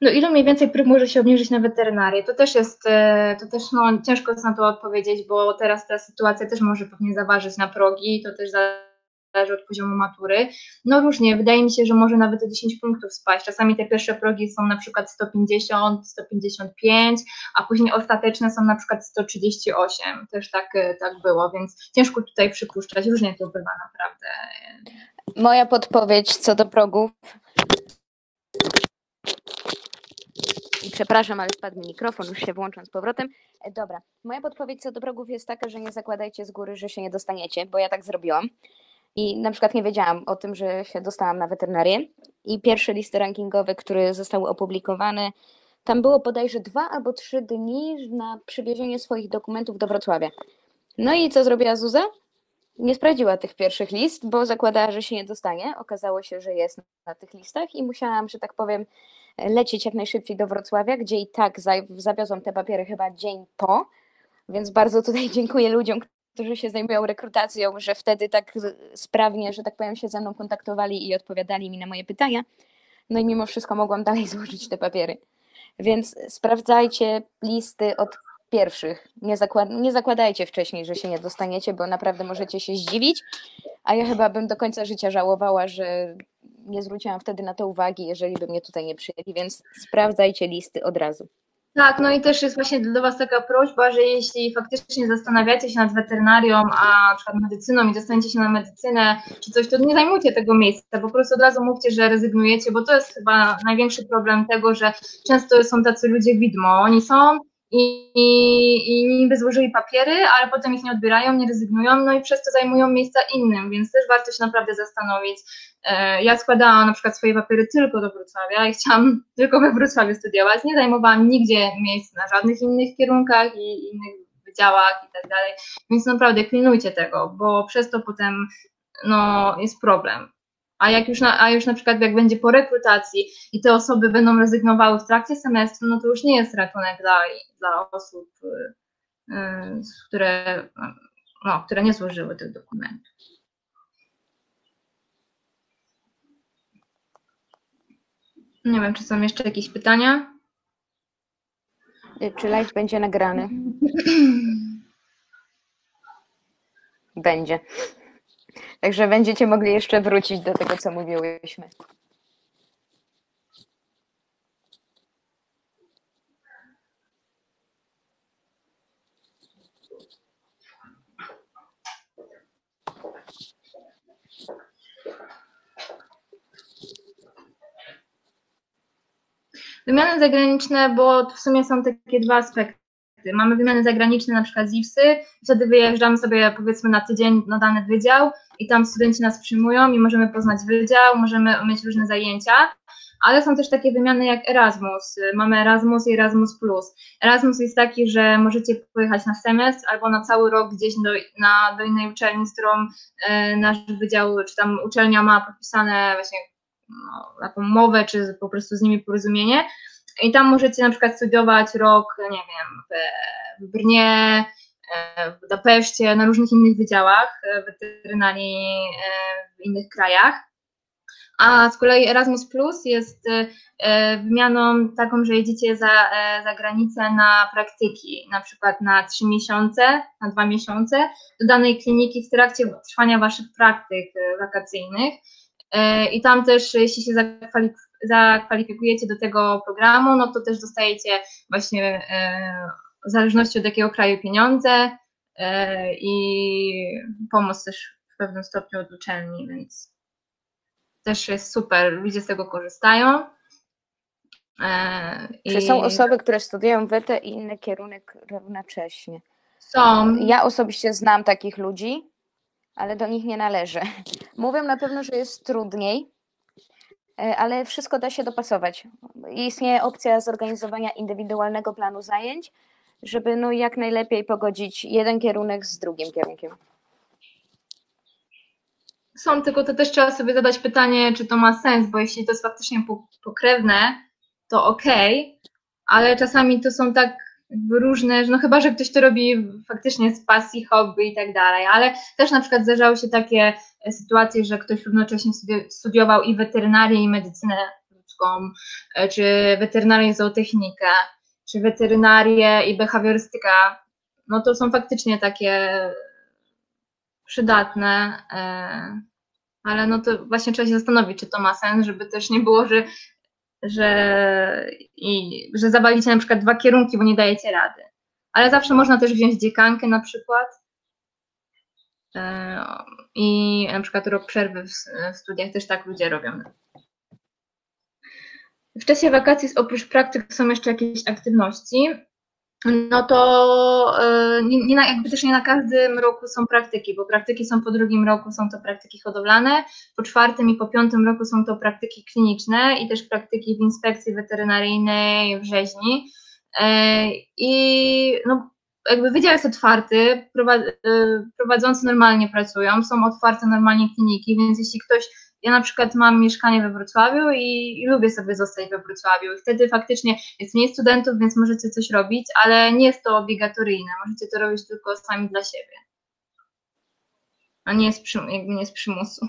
No ile mniej więcej prób może się obniżyć na weterynarię? To też jest, e, to też no, ciężko jest na to odpowiedzieć, bo teraz ta sytuacja też może pewnie zaważyć na progi, to też zależy od poziomu matury. No różnie, wydaje mi się, że może nawet o 10 punktów spaść. Czasami te pierwsze progi są na przykład 150, 155, a później ostateczne są na przykład 138. Też tak, tak było, więc ciężko tutaj przypuszczać. Różnie to bywa naprawdę. Moja podpowiedź co do progów. Przepraszam, ale spadł mi mikrofon, już się włączam z powrotem. E, dobra, moja podpowiedź co do progów jest taka, że nie zakładajcie z góry, że się nie dostaniecie, bo ja tak zrobiłam. I na przykład nie wiedziałam o tym, że się dostałam na weterynarię. I pierwsze listy rankingowe, które zostały opublikowane, tam było bodajże dwa albo trzy dni na przywiezienie swoich dokumentów do Wrocławia. No i co zrobiła Zuza? Nie sprawdziła tych pierwszych list, bo zakładała, że się nie dostanie. Okazało się, że jest na tych listach i musiałam, że tak powiem, lecieć jak najszybciej do Wrocławia, gdzie i tak zawiozłam te papiery chyba dzień po. Więc bardzo tutaj (laughs) dziękuję ludziom, którzy się zajmują rekrutacją, że wtedy tak sprawnie, że tak powiem, się ze mną kontaktowali i odpowiadali mi na moje pytania. No i mimo wszystko mogłam dalej (laughs) złożyć te papiery. Więc sprawdzajcie listy od pierwszych. Nie, zakład nie zakładajcie wcześniej, że się nie dostaniecie, bo naprawdę możecie się zdziwić. A ja chyba bym do końca życia żałowała, że nie zwróciłam wtedy na to uwagi, jeżeli by mnie tutaj nie przyjęli, więc sprawdzajcie listy od razu. Tak, no i też jest właśnie do Was taka prośba, że jeśli faktycznie zastanawiacie się nad weterynarią, a na przykład medycyną i dostaniecie się na medycynę czy coś, to nie zajmujcie tego miejsca, po prostu od razu mówcie, że rezygnujecie, bo to jest chyba największy problem tego, że często są tacy ludzie widmo. Oni są, i, i, i niby złożyli papiery, ale potem ich nie odbierają, nie rezygnują, no i przez to zajmują miejsca innym, więc też warto się naprawdę zastanowić. E, ja składałam na przykład swoje papiery tylko do Wrocławia i chciałam (laughs) tylko we Wrocławiu studiować, nie zajmowałam nigdzie miejsc na żadnych innych kierunkach i innych wydziałach i tak dalej, więc naprawdę pilnujcie tego, bo przez to potem no, jest problem. A jak już na, a już na przykład jak będzie po rekrutacji i te osoby będą rezygnowały w trakcie semestru, no to już nie jest ratunek dla, dla osób, y, y, które, no, które nie złożyły tych dokumentów. Nie wiem, czy są jeszcze jakieś pytania? Czy live będzie nagrany? (clears throat) Będzie. Także będziecie mogli jeszcze wrócić do tego, co mówiłyśmy. Wymiany zagraniczne, bo w sumie są takie dwa aspekty. Mamy wymiany zagraniczne, na przykład z IFSy, wtedy wyjeżdżamy sobie powiedzmy na tydzień na dany wydział i tam studenci nas przyjmują i możemy poznać wydział, możemy mieć różne zajęcia, ale są też takie wymiany jak Erasmus. Mamy Erasmus i Erasmus+. Erasmus jest taki, że możecie pojechać na semestr albo na cały rok gdzieś do, na, do innej uczelni, z którą e, nasz wydział, czy tam uczelnia ma podpisane właśnie no, taką mowę, czy po prostu z nimi porozumienie. I tam możecie na przykład studiować rok, nie wiem, w, Brnie, e, w Budapeszcie, na różnych innych wydziałach e, weterynarii e, w innych krajach. A z kolei Erasmus Plus jest wymianą taką, że jedziecie za, za granicę na praktyki, na przykład na trzy miesiące, na dwa miesiące do danej kliniki w trakcie trwania waszych praktyk wakacyjnych. I tam też, jeśli się zakwalifikujecie do tego programu, no to też dostajecie właśnie w zależności od jakiego kraju pieniądze i pomoc też w pewnym stopniu od uczelni, więc też jest super, ludzie z tego korzystają. Czy są osoby, które studiują WT i inny kierunek równocześnie? Są. Ja osobiście znam takich ludzi, ale do nich nie należy. (laughs) Mówią na pewno, że jest trudniej, e, ale wszystko da się dopasować. Istnieje opcja zorganizowania indywidualnego planu zajęć, żeby no jak najlepiej pogodzić jeden kierunek z drugim kierunkiem. Są, tylko to też trzeba sobie zadać pytanie, czy to ma sens, bo jeśli to jest faktycznie pokrewne, to ok, ale czasami to są tak różne, no chyba, że ktoś to robi faktycznie z pasji, hobby i tak dalej, ale też na przykład zdarzały się takie e, sytuacje, że ktoś równocześnie studiował i weterynarię, i medycynę ludzką, e, czy weterynarię i zootechnikę, czy weterynarię i behawiorystyka, no to są faktycznie takie przydatne, e, ale no to właśnie trzeba się zastanowić, czy to ma sens, żeby też nie było, że że, i, że zawalicie na przykład dwa kierunki, bo nie dajecie rady. Ale zawsze można też wziąć dziekankę na przykład e, i na przykład rok przerwy w studiach też tak ludzie robią. W czasie wakacji oprócz praktyk są jeszcze jakieś aktywności no to e, nie, nie na, jakby też nie na każdym roku są praktyki, bo praktyki są po drugim roku, są to praktyki hodowlane, po czwartym i po piątym roku są to praktyki kliniczne i też praktyki w inspekcji weterynaryjnej w rzeźni. E, I no, jakby wydział jest otwarty, e, prowadzący normalnie pracują, są otwarte normalnie kliniki, więc jeśli ktoś ja na przykład mam mieszkanie we Wrocławiu i, i, lubię sobie zostać we Wrocławiu. I wtedy faktycznie jest mniej studentów, więc możecie coś robić, ale nie jest to obligatoryjne. Możecie to robić tylko sami dla siebie. A nie jest, jakby nie jest przymusu.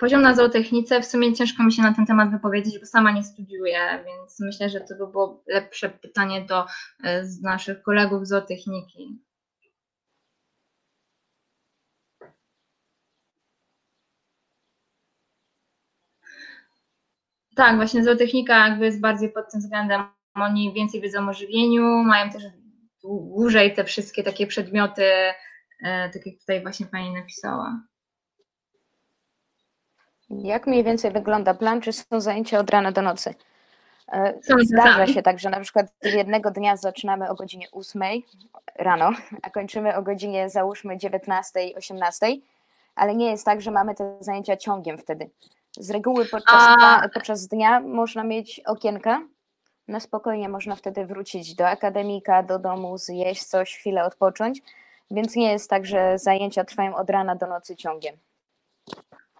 Poziom na zootechnice, w sumie ciężko mi się na ten temat wypowiedzieć, bo sama nie studiuję, więc myślę, że to by było lepsze pytanie do e, z naszych kolegów z zootechniki. Tak, właśnie zootechnika jakby jest bardziej pod tym względem, oni więcej wiedzą o żywieniu, mają też dłużej te wszystkie takie przedmioty, e, tak jak tutaj właśnie Pani napisała. Jak mniej więcej wygląda plan? Czy są zajęcia od rana do nocy? E, zdarza się tak, że na przykład jednego dnia zaczynamy o godzinie 8 rano, a kończymy o godzinie załóżmy 19, 18, ale nie jest tak, że mamy te zajęcia ciągiem wtedy. Z reguły podczas, A... podczas dnia można mieć okienka. Na spokojnie można wtedy wrócić do akademika, do domu, zjeść coś, chwilę odpocząć. Więc nie jest tak, że zajęcia trwają od rana do nocy ciągiem.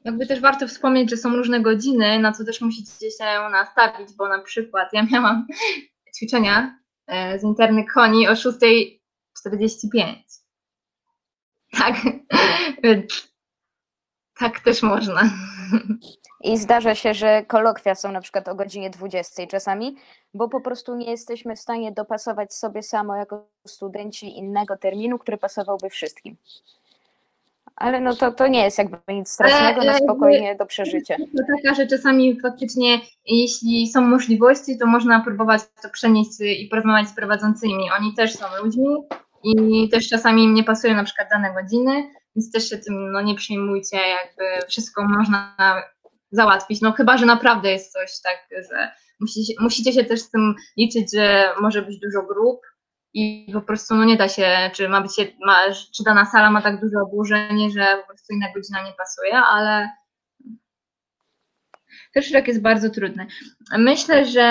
Jakby też warto wspomnieć, że są różne godziny, na co też musicie się nastawić, bo na przykład ja miałam (laughs) ćwiczenia e, z interny koni o 6.45. Tak, (laughs) tak też można. I zdarza się, że kolokwia są na przykład o godzinie 20 czasami, bo po prostu nie jesteśmy w stanie dopasować sobie samo jako studenci innego terminu, który pasowałby wszystkim. Ale no to, to nie jest jakby nic strasznego, na spokojnie do przeżycia. To taka, że czasami faktycznie, jeśli są możliwości, to można próbować to przenieść i porozmawiać z prowadzącymi. Oni też są ludźmi i też czasami im nie pasują na przykład dane godziny, więc też się tym no, nie przyjmujcie, jakby wszystko można załatwić. No chyba, że naprawdę jest coś tak, że musicie, musicie się też z tym liczyć, że może być dużo grup, i po prostu no nie da się, czy ma być, ma, czy dana sala ma tak duże oburzenie, że po prostu inna godzina nie pasuje, ale pierwszy rok jest bardzo trudny. Myślę, że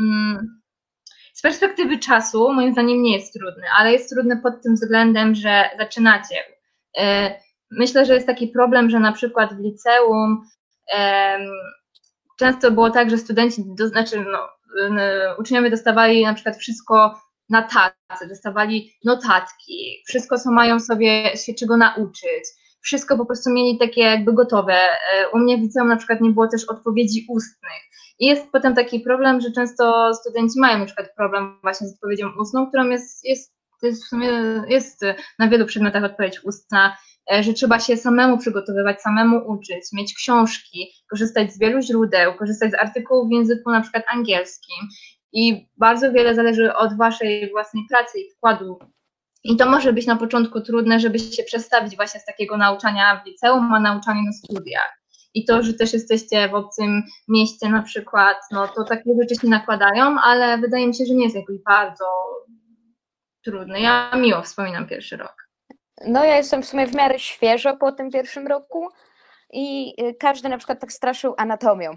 mm, z perspektywy czasu moim zdaniem nie jest trudny, ale jest trudny pod tym względem, że zaczynacie. E, myślę, że jest taki problem, że na przykład w liceum często było tak, że studenci, do, znaczy no, uczniowie dostawali na przykład wszystko na tacy, dostawali notatki, wszystko, co mają sobie się czego nauczyć, wszystko po prostu mieli takie jakby gotowe. E, u mnie w liceum na przykład nie było też odpowiedzi ustnych. I jest potem taki problem, że często studenci mają na przykład problem właśnie z odpowiedzią ustną, którą jest, jest, jest w sumie jest na wielu przedmiotach odpowiedź ustna, e, że trzeba się samemu przygotowywać, samemu uczyć, mieć książki, korzystać z wielu źródeł, korzystać z artykułów w języku na przykład angielskim i bardzo wiele zależy od Waszej własnej pracy i wkładu. I to może być na początku trudne, żeby się przestawić właśnie z takiego nauczania w liceum, a nauczanie na studiach. I to, że też jesteście w obcym mieście na przykład, no to takie rzeczy się nakładają, ale wydaje mi się, że nie jest jakoś bardzo trudny. Ja miło wspominam pierwszy rok. No ja jestem w sumie w miarę świeżo po tym pierwszym roku i y, każdy na przykład tak straszył anatomią,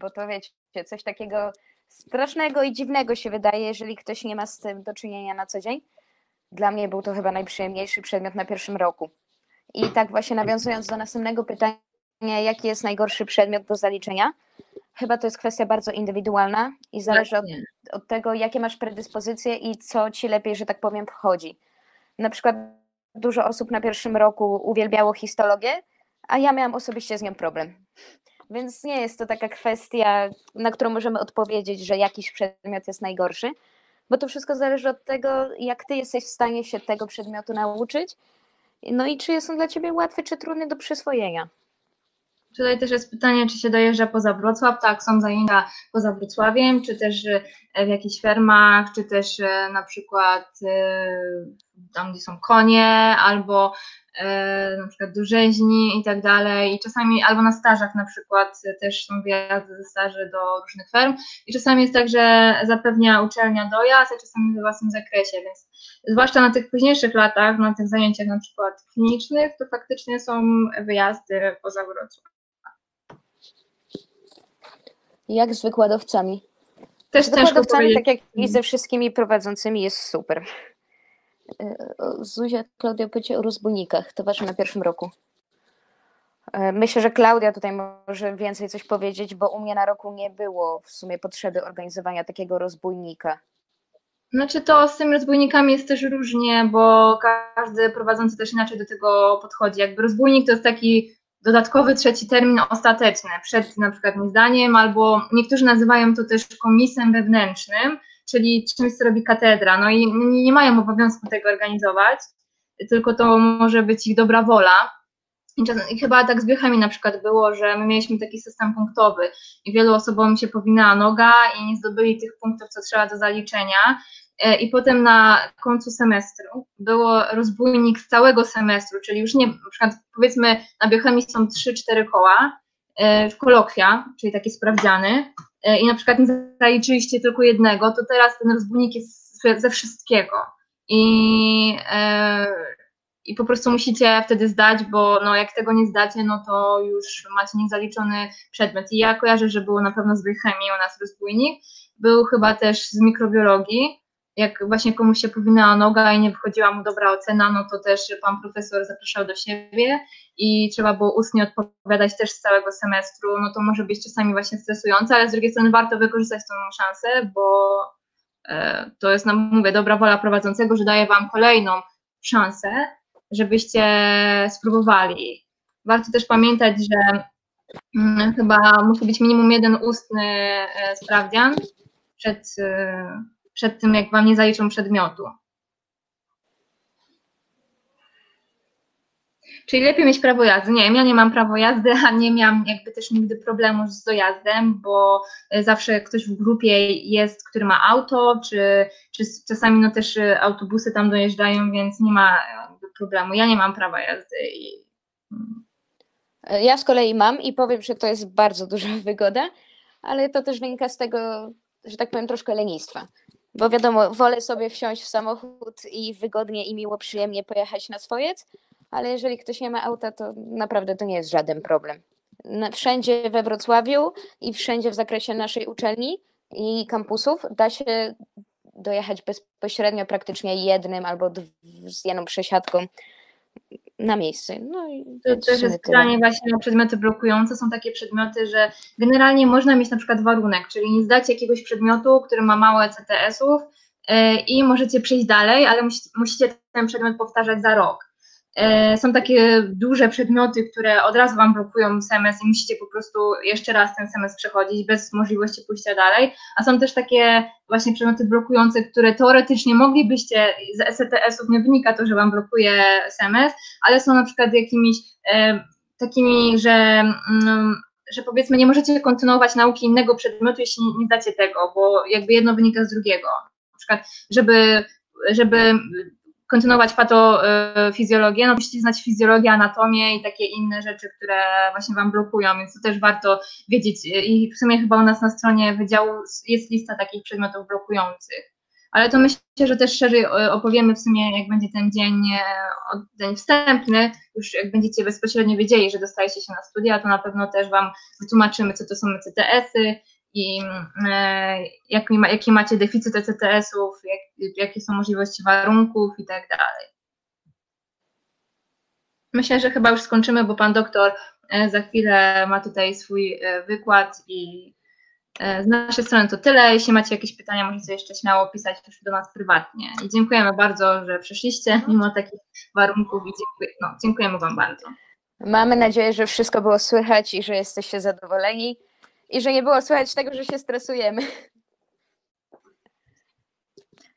bo to wiecie, coś takiego strasznego i dziwnego się wydaje, jeżeli ktoś nie ma z tym do czynienia na co dzień. Dla mnie był to chyba najprzyjemniejszy przedmiot na pierwszym roku. I tak właśnie nawiązując do następnego pytania, jaki jest najgorszy przedmiot do zaliczenia, chyba to jest kwestia bardzo indywidualna i zależy od, od tego, jakie masz predyspozycje i co ci lepiej, że tak powiem, wchodzi. Na przykład dużo osób na pierwszym roku uwielbiało histologię, a ja miałam osobiście z nią problem. Więc nie jest to taka kwestia, na którą możemy odpowiedzieć, że jakiś przedmiot jest najgorszy, bo to wszystko zależy od tego, jak ty jesteś w stanie się tego przedmiotu nauczyć, no i czy jest on dla ciebie łatwy czy trudny do przyswojenia. Tutaj też jest pytanie, czy się dojeżdża poza Wrocław. Tak, są zajęcia poza Wrocławiem, czy też e, w jakichś fermach, czy też e, na przykład e, tam, gdzie są konie, albo na przykład do rzeźni i tak dalej. I czasami albo na stażach na przykład też są wyjazdy ze staży do różnych ferm. I czasami jest tak, że zapewnia uczelnia dojazd, a czasami we własnym zakresie, więc zwłaszcza na tych późniejszych latach, na tych zajęciach na przykład klinicznych, to faktycznie są wyjazdy poza Wrocław. Jak z wykładowcami? Też z wykładowcami, tak jak i ze wszystkimi prowadzącymi, jest super. E, Zuzia, Klaudia powiedziała o rozbójnikach, to wasze na pierwszym roku. E, myślę, że Klaudia tutaj może więcej coś powiedzieć, bo u mnie na roku nie było w sumie potrzeby organizowania takiego rozbójnika. Znaczy to z tymi rozbójnikami jest też różnie, bo każdy prowadzący też inaczej do tego podchodzi. Jakby rozbójnik to jest taki dodatkowy trzeci termin ostateczny, przed na przykład zdaniem, albo niektórzy nazywają to też komisem wewnętrznym, czyli czymś, co robi katedra. No i nie mają obowiązku tego organizować, tylko to może być ich dobra wola. I chyba tak z Biechami na przykład było, że my mieliśmy taki system punktowy i wielu osobom się powinęła noga i nie zdobyli tych punktów, co trzeba do zaliczenia. E, I potem na końcu semestru było rozbójnik całego semestru, czyli już nie, na przykład powiedzmy na biochemii są 3-4 koła, e, w kolokwia, czyli takie sprawdziany, i na przykład nie zaliczyliście tylko jednego, to teraz ten rozbójnik jest ze wszystkiego. I i po prostu musicie wtedy zdać, bo no, jak tego nie zdacie, no to już macie niezaliczony przedmiot. I ja kojarzę, że było na pewno z biochemii u nas rozbójnik, był chyba też z mikrobiologii, jak właśnie komuś się powinęła noga i nie wychodziła mu dobra ocena, no to też pan profesor zapraszał do siebie i trzeba było ustnie odpowiadać też z całego semestru, no to może być czasami właśnie stresujące, ale z drugiej strony warto wykorzystać tą szansę, bo e, to jest, no mówię, dobra wola prowadzącego, że daje wam kolejną szansę, żebyście spróbowali. Warto też pamiętać, że mm, chyba musi być minimum jeden ustny e, sprawdzian przed e, przed tym, jak wam nie zaliczą przedmiotu. Czyli lepiej mieć prawo jazdy. Nie ja nie mam prawo jazdy, a nie miałam jakby też nigdy problemu z dojazdem, bo zawsze ktoś w grupie jest, który ma auto, czy, czy czasami no też autobusy tam dojeżdżają, więc nie ma problemu. Ja nie mam prawa jazdy. Ja z kolei mam i powiem, że to jest bardzo duża wygoda, ale to też wynika z tego, że tak powiem, troszkę lenistwa. Bo wiadomo, wolę sobie wsiąść w samochód i wygodnie i miło, przyjemnie pojechać na swojec, ale jeżeli ktoś nie ma auta, to naprawdę to nie jest żaden problem. Wszędzie we Wrocławiu i wszędzie w zakresie naszej uczelni i kampusów da się dojechać bezpośrednio praktycznie jednym albo z jedną przesiadką na miejsce. No i to też jest pytanie właśnie o przedmioty blokujące. Są takie przedmioty, że generalnie można mieć na przykład warunek, czyli nie zdać jakiegoś przedmiotu, który ma małe CTS-ów yy, i możecie przejść dalej, ale musicie ten przedmiot powtarzać za rok. E, są takie duże przedmioty, które od razu Wam blokują semestr i musicie po prostu jeszcze raz ten semestr przechodzić bez możliwości pójścia dalej, a są też takie właśnie przedmioty blokujące, które teoretycznie moglibyście, z STS-ów nie wynika to, że Wam blokuje semestr, ale są na przykład jakimiś e, takimi, że mm, że powiedzmy nie możecie kontynuować nauki innego przedmiotu, jeśli nie zdacie tego, bo jakby jedno wynika z drugiego. Na przykład, żeby żeby kontynuować patofizjologię, no musicie znać fizjologię, anatomię i takie inne rzeczy, które właśnie Wam blokują, więc to też warto wiedzieć. I w sumie chyba u nas na stronie wydziału jest lista takich przedmiotów blokujących. Ale to myślę, że też szerzej opowiemy w sumie, jak będzie ten dzień, e, dzień wstępny, już jak będziecie bezpośrednio wiedzieli, że dostajecie się na studia, to na pewno też Wam wytłumaczymy, co to są CTS-y, i e, jaki, jaki macie deficyt ECTS-ów, jak, jakie są możliwości warunków i tak dalej. Myślę, że chyba już skończymy, bo pan doktor e, za chwilę ma tutaj swój e, wykład i z naszej strony to tyle. Jeśli macie jakieś pytania, możecie jeszcze śmiało pisać już do nas prywatnie. I dziękujemy bardzo, że przyszliście mimo takich warunków i dziękuję, no, dziękujemy Wam bardzo. Mamy nadzieję, że wszystko było słychać i że jesteście zadowoleni i że nie było słychać tego, że się stresujemy.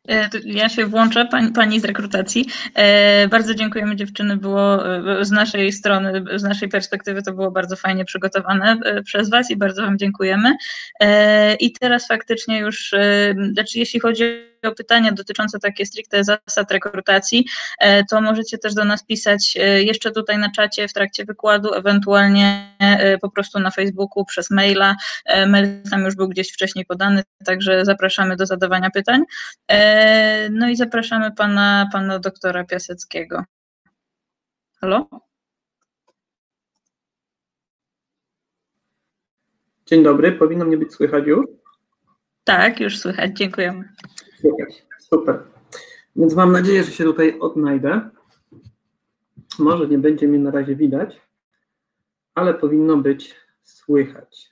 E, ja się włączę, pani, pani z rekrutacji. E, bardzo dziękujemy dziewczyny, było e, z naszej strony, z naszej perspektywy to było bardzo fajnie przygotowane przez Was i bardzo Wam dziękujemy. I teraz faktycznie już, znaczy jeśli chodzi o pytania dotyczące takie stricte zasad rekrutacji, to możecie też do nas pisać jeszcze tutaj na czacie w trakcie wykładu, ewentualnie po prostu na Facebooku przez maila. Mail tam już był gdzieś wcześniej podany, także zapraszamy do zadawania pytań. No i zapraszamy pana, pana doktora Piaseckiego. Halo? Dzień dobry, powinno mnie być słychać już? Tak, już słychać, dziękujemy. Słychać, super. Więc mam nadzieję, że się tutaj odnajdę. Może nie będzie mnie na razie widać, ale powinno być słychać.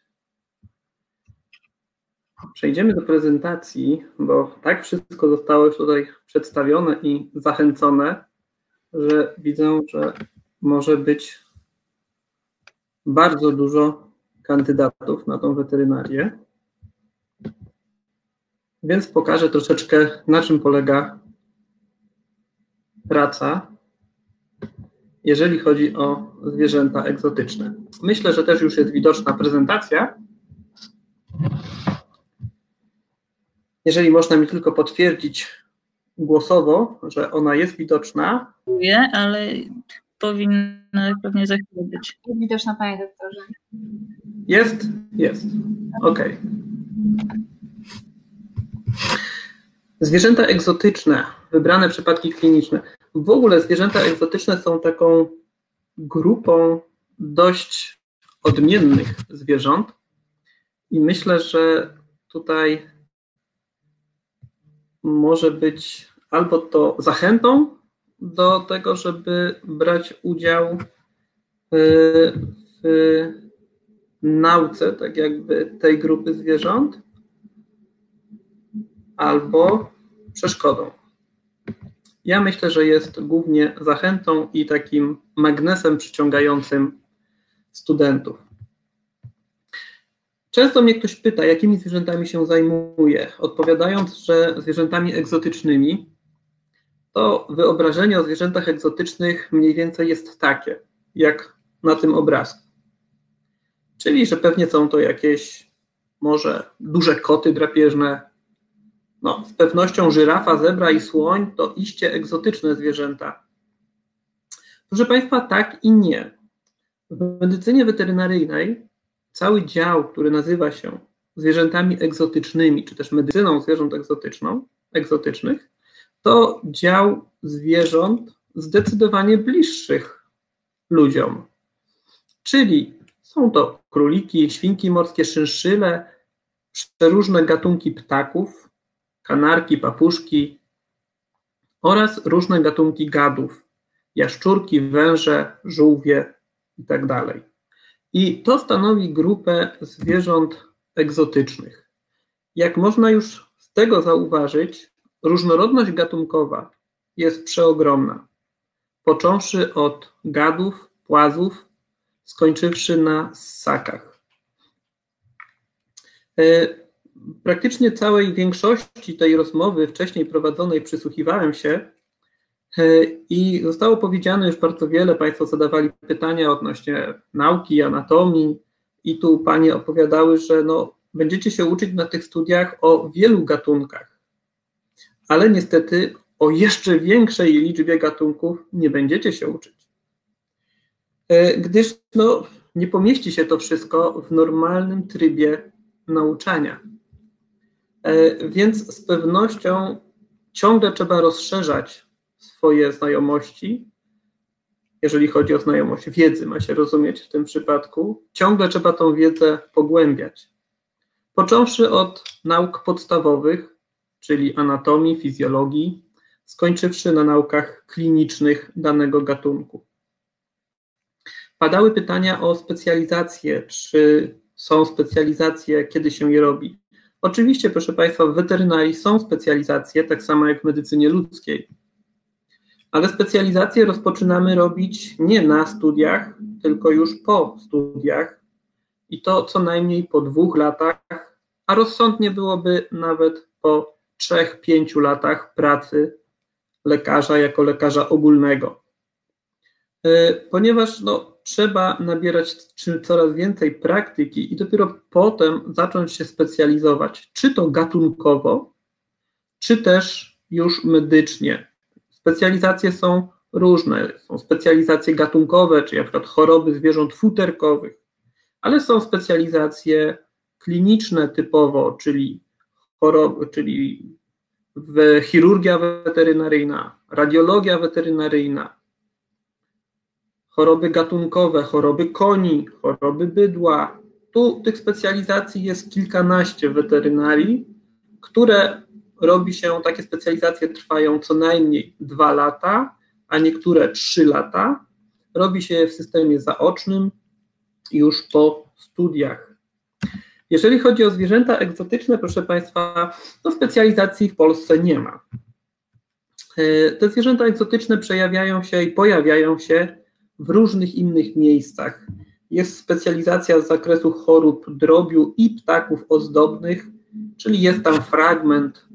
Przejdziemy do prezentacji, bo tak wszystko zostało już tutaj przedstawione i zachęcone, że widzę, że może być bardzo dużo kandydatów na tą weterynarię. Więc pokażę troszeczkę, na czym polega praca, jeżeli chodzi o zwierzęta egzotyczne. Myślę, że też już jest widoczna prezentacja. Jeżeli można mi tylko potwierdzić głosowo, że ona jest widoczna. Nie, ale powinna pewnie za chwilę być. Jest widoczna, panie doktorze. Jest? Jest. Ok. Zwierzęta egzotyczne, wybrane przypadki kliniczne. w ogóle zwierzęta egzotyczne są taką grupą dość odmiennych zwierząt i myślę, że tutaj może być albo to zachętą do tego, żeby brać udział w nauce, tak jakby tej grupy zwierząt, albo przeszkodą. Ja myślę, że jest głównie zachętą i takim magnesem przyciągającym studentów. Często mnie ktoś pyta, jakimi zwierzętami się zajmuję. Odpowiadając, że zwierzętami egzotycznymi, to wyobrażenie o zwierzętach egzotycznych mniej więcej jest takie, jak na tym obrazku. Czyli, że pewnie są to jakieś może duże koty drapieżne. No, z pewnością żyrafa, zebra i słoń to iście egzotyczne zwierzęta. Proszę Państwa, tak i nie. W medycynie weterynaryjnej cały dział, który nazywa się zwierzętami egzotycznymi, czy też medycyną zwierząt egzotyczną, egzotycznych, to dział zwierząt zdecydowanie bliższych ludziom. Czyli są to króliki, świnki morskie, szynszyle, przeróżne gatunki ptaków, kanarki, papuszki oraz różne gatunki gadów, jaszczurki, węże, żółwie itd. Tak I to stanowi grupę zwierząt egzotycznych. Jak można już z tego zauważyć, różnorodność gatunkowa jest przeogromna. Począwszy od gadów, płazów, skończywszy na ssakach. Praktycznie całej większości tej rozmowy wcześniej prowadzonej przysłuchiwałem się e, i zostało powiedziane już bardzo wiele. Państwo zadawali pytania odnośnie nauki, anatomii, i tu panie opowiadały, że no, będziecie się uczyć na tych studiach o wielu gatunkach, ale niestety o jeszcze większej liczbie gatunków nie będziecie się uczyć. E, gdyż no, nie pomieści się to wszystko w normalnym trybie nauczania. E, więc z pewnością ciągle trzeba rozszerzać swoje znajomości, jeżeli chodzi o znajomość wiedzy, ma się rozumieć w tym przypadku, ciągle trzeba tą wiedzę pogłębiać. Począwszy od nauk podstawowych, czyli anatomii, fizjologii, skończywszy na naukach klinicznych danego gatunku. Padały pytania o specjalizację, czy są specjalizacje, kiedy się je robi. Oczywiście, proszę Państwa, w weterynarii są specjalizacje, tak samo jak w medycynie ludzkiej. Ale specjalizacje rozpoczynamy robić nie na studiach, tylko już po studiach i to co najmniej po dwóch latach, a rozsądnie byłoby nawet po trzech, pięciu latach pracy lekarza jako lekarza ogólnego. E, ponieważ no, trzeba nabierać coraz więcej praktyki i dopiero potem zacząć się specjalizować, czy to gatunkowo, czy też już medycznie. Specjalizacje są różne. Są specjalizacje gatunkowe, czyli przykład choroby zwierząt futerkowych, ale są specjalizacje kliniczne typowo, czyli choroby, czyli chirurgia weterynaryjna, radiologia weterynaryjna, choroby gatunkowe, choroby koni, choroby bydła. Tu tych specjalizacji jest kilkanaście weterynarii, które robi się, takie specjalizacje trwają co najmniej dwa lata, a niektóre trzy lata. Robi się je w systemie zaocznym już po studiach. Jeżeli chodzi o zwierzęta egzotyczne, proszę Państwa, to specjalizacji w Polsce nie ma. E, te zwierzęta egzotyczne przejawiają się i pojawiają się w różnych innych miejscach. Jest specjalizacja z zakresu chorób drobiu i ptaków ozdobnych, czyli jest tam fragment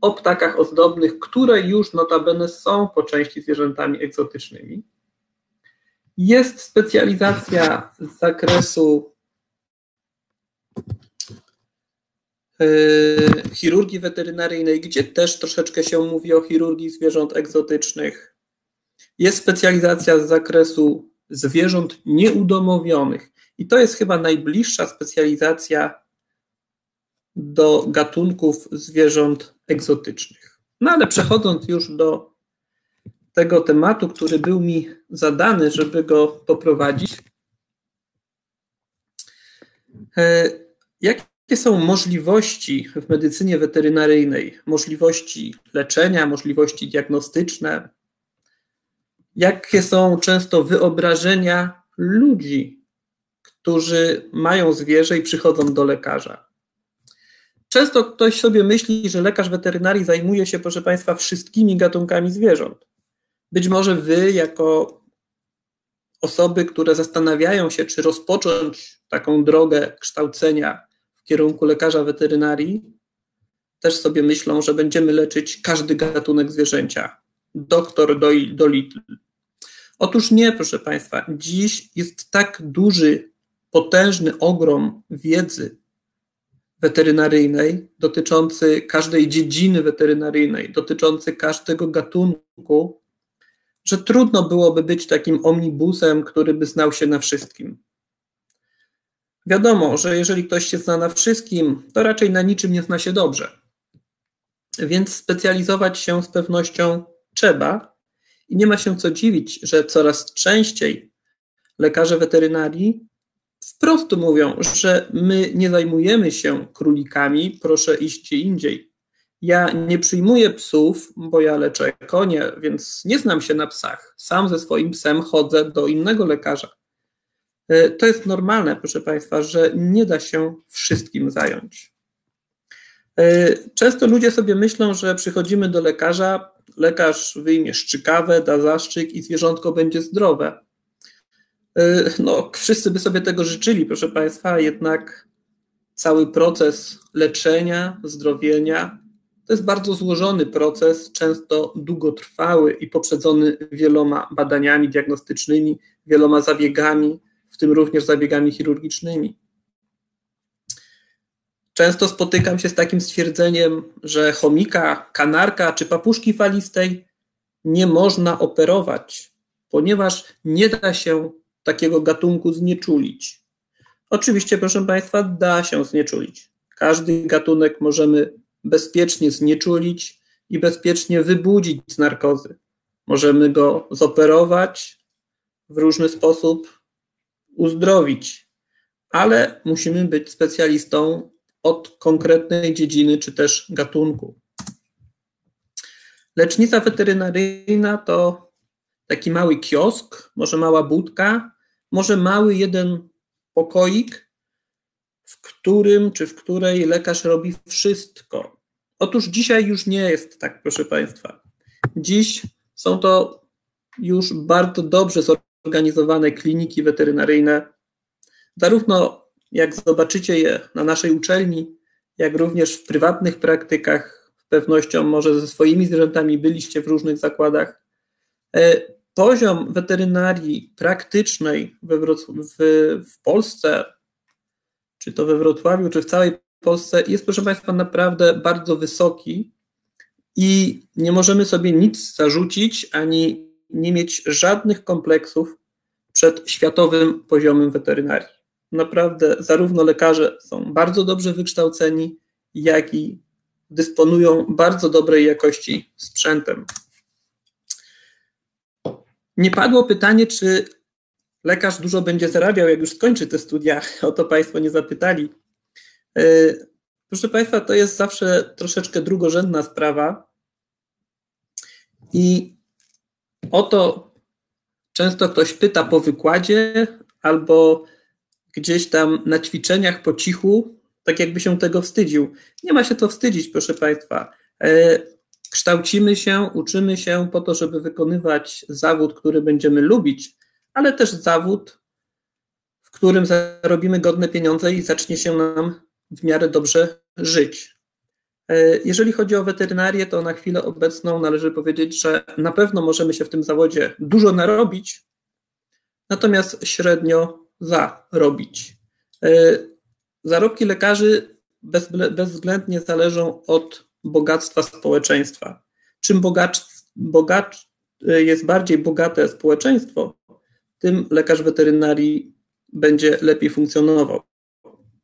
o ptakach ozdobnych, które już notabene są po części zwierzętami egzotycznymi. Jest specjalizacja z zakresu e, chirurgii weterynaryjnej, gdzie też troszeczkę się mówi o chirurgii zwierząt egzotycznych. Jest specjalizacja z zakresu zwierząt nieudomowionych i to jest chyba najbliższa specjalizacja do gatunków zwierząt egzotycznych. No ale przechodząc już do tego tematu, który był mi zadany, żeby go poprowadzić. E, jakie są możliwości w medycynie weterynaryjnej? Możliwości leczenia, możliwości diagnostyczne? Jakie są często wyobrażenia ludzi, którzy mają zwierzę i przychodzą do lekarza? Często ktoś sobie myśli, że lekarz weterynarii zajmuje się, proszę Państwa, wszystkimi gatunkami zwierząt. Być może Wy, jako osoby, które zastanawiają się, czy rozpocząć taką drogę kształcenia w kierunku lekarza weterynarii, też sobie myślą, że będziemy leczyć każdy gatunek zwierzęcia. Doktor do, do Little. Otóż nie, proszę Państwa. Dziś jest tak duży, potężny ogrom wiedzy weterynaryjnej, dotyczący każdej dziedziny weterynaryjnej, dotyczący każdego gatunku, że trudno byłoby być takim omnibusem, który by znał się na wszystkim. Wiadomo, że jeżeli ktoś się zna na wszystkim, to raczej na niczym nie zna się dobrze. Więc specjalizować się z pewnością trzeba i nie ma się co dziwić, że coraz częściej lekarze weterynarii wprost mówią, że my nie zajmujemy się królikami, proszę iść gdzie indziej. Ja nie przyjmuję psów, bo ja leczę konie, więc nie znam się na psach. Sam ze swoim psem chodzę do innego lekarza. E, to jest normalne, proszę Państwa, że nie da się wszystkim zająć. E, często ludzie sobie myślą, że przychodzimy do lekarza, lekarz wyjmie szczykawę, da zaszczyk i zwierzątko będzie zdrowe. E, no, wszyscy by sobie tego życzyli, proszę Państwa, jednak cały proces leczenia, zdrowienia to jest bardzo złożony proces, często długotrwały i poprzedzony wieloma badaniami diagnostycznymi, wieloma zabiegami, w tym również zabiegami chirurgicznymi. Często spotykam się z takim stwierdzeniem, że chomika, kanarka czy papuszki falistej nie można operować, ponieważ nie da się takiego gatunku znieczulić. Oczywiście, proszę Państwa, da się znieczulić. Każdy gatunek możemy bezpiecznie znieczulić i bezpiecznie wybudzić z narkozy. Możemy go zoperować, w różny sposób uzdrowić, ale musimy być specjalistą od konkretnej dziedziny czy też gatunku. Lecznica weterynaryjna to taki mały kiosk, może mała budka, może mały jeden pokoik, w którym czy w której lekarz robi wszystko. Otóż dzisiaj już nie jest tak, proszę Państwa. Dziś są to już bardzo dobrze zorganizowane kliniki weterynaryjne, zarówno jak zobaczycie je na naszej uczelni, jak również w prywatnych praktykach, z pewnością może ze swoimi zwierzętami byliście w różnych zakładach. E, poziom weterynarii praktycznej we w, w Polsce, czy to we Wrocławiu, czy w całej Polsce jest, proszę Państwa, naprawdę bardzo wysoki i nie możemy sobie nic zarzucić ani nie mieć żadnych kompleksów przed światowym poziomem weterynarii. Naprawdę, zarówno lekarze są bardzo dobrze wykształceni, jak i dysponują bardzo dobrej jakości sprzętem. Nie padło pytanie, czy lekarz dużo będzie zarabiał, jak już skończy te studia. O to Państwo nie zapytali. E, proszę Państwa, to jest zawsze troszeczkę drugorzędna sprawa. I o to często ktoś pyta po wykładzie albo gdzieś tam na ćwiczeniach po cichu, tak jakby się tego wstydził. Nie ma się to wstydzić, proszę Państwa. E, kształcimy się, uczymy się po to, żeby wykonywać zawód, który będziemy lubić, ale też zawód, w którym zarobimy godne pieniądze i zacznie się nam w miarę dobrze żyć. E, jeżeli chodzi o weterynarię, to na chwilę obecną należy powiedzieć, że na pewno możemy się w tym zawodzie dużo narobić, natomiast średnio zarobić. E, zarobki lekarzy bezwzględnie zależą od bogactwa społeczeństwa. Czym bogacz, bogacz jest bardziej bogate społeczeństwo, tym lekarz weterynarii będzie lepiej funkcjonował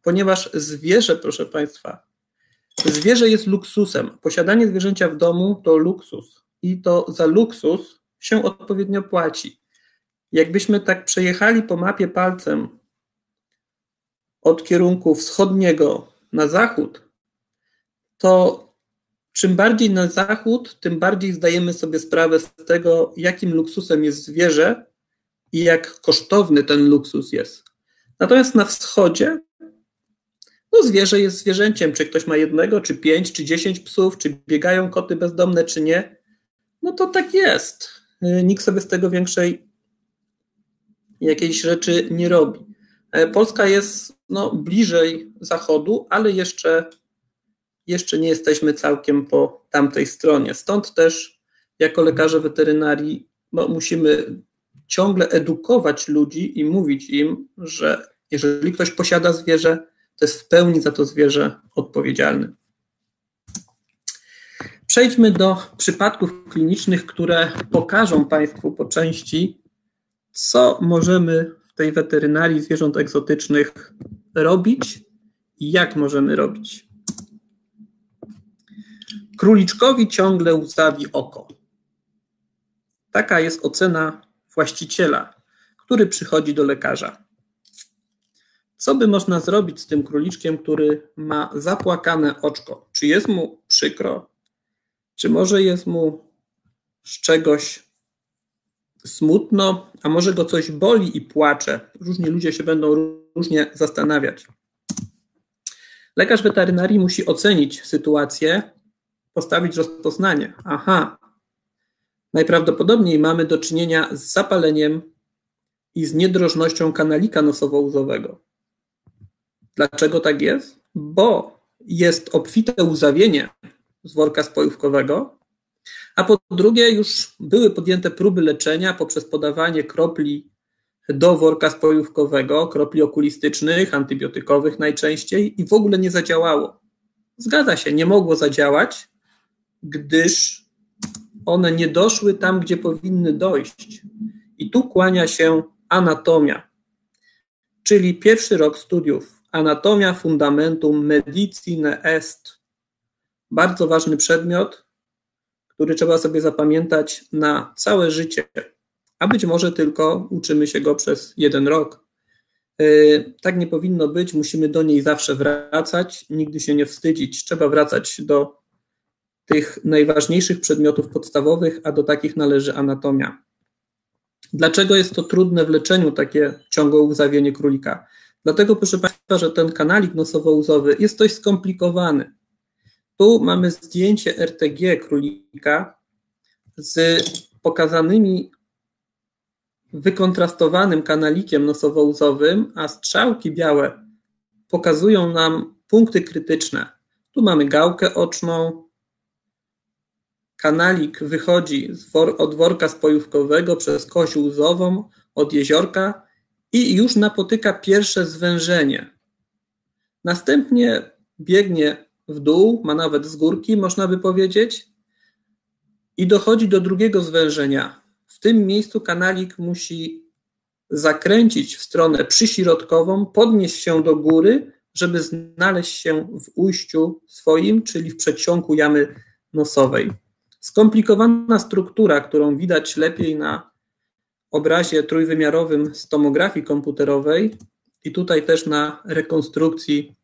ponieważ zwierzę, proszę Państwa, zwierzę jest luksusem. Posiadanie zwierzęcia w domu to luksus i to za luksus się odpowiednio płaci. Jakbyśmy tak przejechali po mapie palcem od kierunku wschodniego na zachód, to czym bardziej na zachód, tym bardziej zdajemy sobie sprawę z tego, jakim luksusem jest zwierzę i jak kosztowny ten luksus jest. Natomiast na wschodzie, no zwierzę jest zwierzęciem. Czy ktoś ma jednego, czy pięć, czy dziesięć psów, czy biegają koty bezdomne, czy nie, no to tak jest. Nikt sobie z tego większej jakiejś rzeczy nie robi. E, Polska jest no, bliżej zachodu, ale jeszcze, jeszcze nie jesteśmy całkiem po tamtej stronie. Stąd też jako lekarze weterynarii no, musimy ciągle edukować ludzi i mówić im, że jeżeli ktoś posiada zwierzę, to jest w pełni za to zwierzę odpowiedzialny. Przejdźmy do przypadków klinicznych, które pokażą Państwu po części, co możemy w tej weterynarii zwierząt egzotycznych robić i jak możemy robić. Króliczkowi ciągle łzawi oko. Taka jest ocena właściciela, który przychodzi do lekarza. Co by można zrobić z tym króliczkiem, który ma zapłakane oczko? Czy jest mu przykro? Czy może jest mu z czegoś smutno, a może go coś boli i płacze? Różni ludzie się będą różnie zastanawiać. Lekarz weterynarii musi ocenić sytuację, postawić rozpoznanie. Aha, najprawdopodobniej mamy do czynienia z zapaleniem i z niedrożnością kanalika nosowo-łzowego. Dlaczego tak jest? Bo jest obfite łzawienie z worka spojówkowego, a po drugie już były podjęte próby leczenia poprzez podawanie kropli do worka spojówkowego, kropli okulistycznych, antybiotykowych najczęściej i w ogóle nie zadziałało. Zgadza się, nie mogło zadziałać, gdyż one nie doszły tam, gdzie powinny dojść. I tu kłania się anatomia, czyli pierwszy rok studiów. Anatomia fundamentum medicine est. Bardzo ważny przedmiot, który trzeba sobie zapamiętać na całe życie, a być może tylko uczymy się go przez jeden rok. Yy, tak nie powinno być, musimy do niej zawsze wracać, nigdy się nie wstydzić. Trzeba wracać do tych najważniejszych przedmiotów podstawowych, a do takich należy anatomia. Dlaczego jest to trudne w leczeniu, takie ciągłe łzawienie królika? Dlatego, proszę Państwa, że ten kanalik nosowo-łzowy jest dość skomplikowany. Tu mamy zdjęcie RTG królika z pokazanymi wykontrastowanym kanalikiem nosowo-łzowym, a strzałki białe pokazują nam punkty krytyczne. Tu mamy gałkę oczną, Kanalik wychodzi od worka spojówkowego przez kość łzową od jeziorka i już napotyka pierwsze zwężenie. Następnie biegnie w dół, ma nawet z górki, można by powiedzieć, i dochodzi do drugiego zwężenia. W tym miejscu kanalik musi zakręcić w stronę przyśrodkową, podnieść się do góry, żeby znaleźć się w ujściu swoim, czyli w przedsionku jamy nosowej. Skomplikowana struktura, którą widać lepiej na obrazie trójwymiarowym z tomografii komputerowej i tutaj też na rekonstrukcji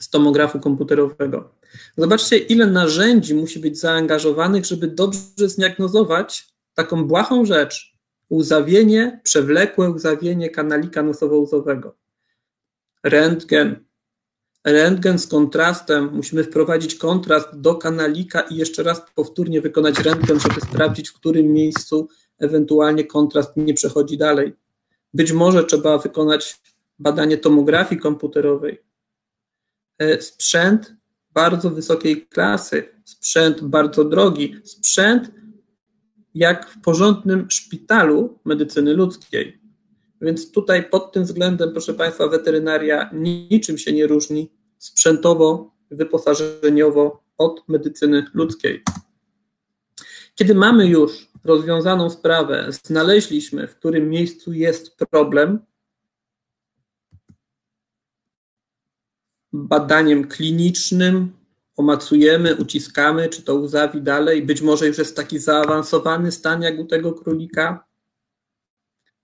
z tomografu komputerowego. Zobaczcie, ile narzędzi musi być zaangażowanych, żeby dobrze zdiagnozować taką błahą rzecz, łzawienie, przewlekłe łzawienie kanalika nosowo-łzowego. Rentgen, rentgen z kontrastem, musimy wprowadzić kontrast do kanalika i jeszcze raz powtórnie wykonać rentgen, żeby sprawdzić, w którym miejscu ewentualnie kontrast nie przechodzi dalej. Być może trzeba wykonać badanie tomografii komputerowej. E, sprzęt bardzo wysokiej klasy, sprzęt bardzo drogi, sprzęt jak w porządnym szpitalu medycyny ludzkiej. Więc tutaj pod tym względem, proszę Państwa, weterynaria niczym się nie różni sprzętowo, wyposażeniowo od medycyny ludzkiej. Kiedy mamy już rozwiązaną sprawę, znaleźliśmy, w którym miejscu jest problem, badaniem klinicznym omacujemy, uciskamy, czy to łzawi dalej. Być może już jest taki zaawansowany stan jak u tego królika.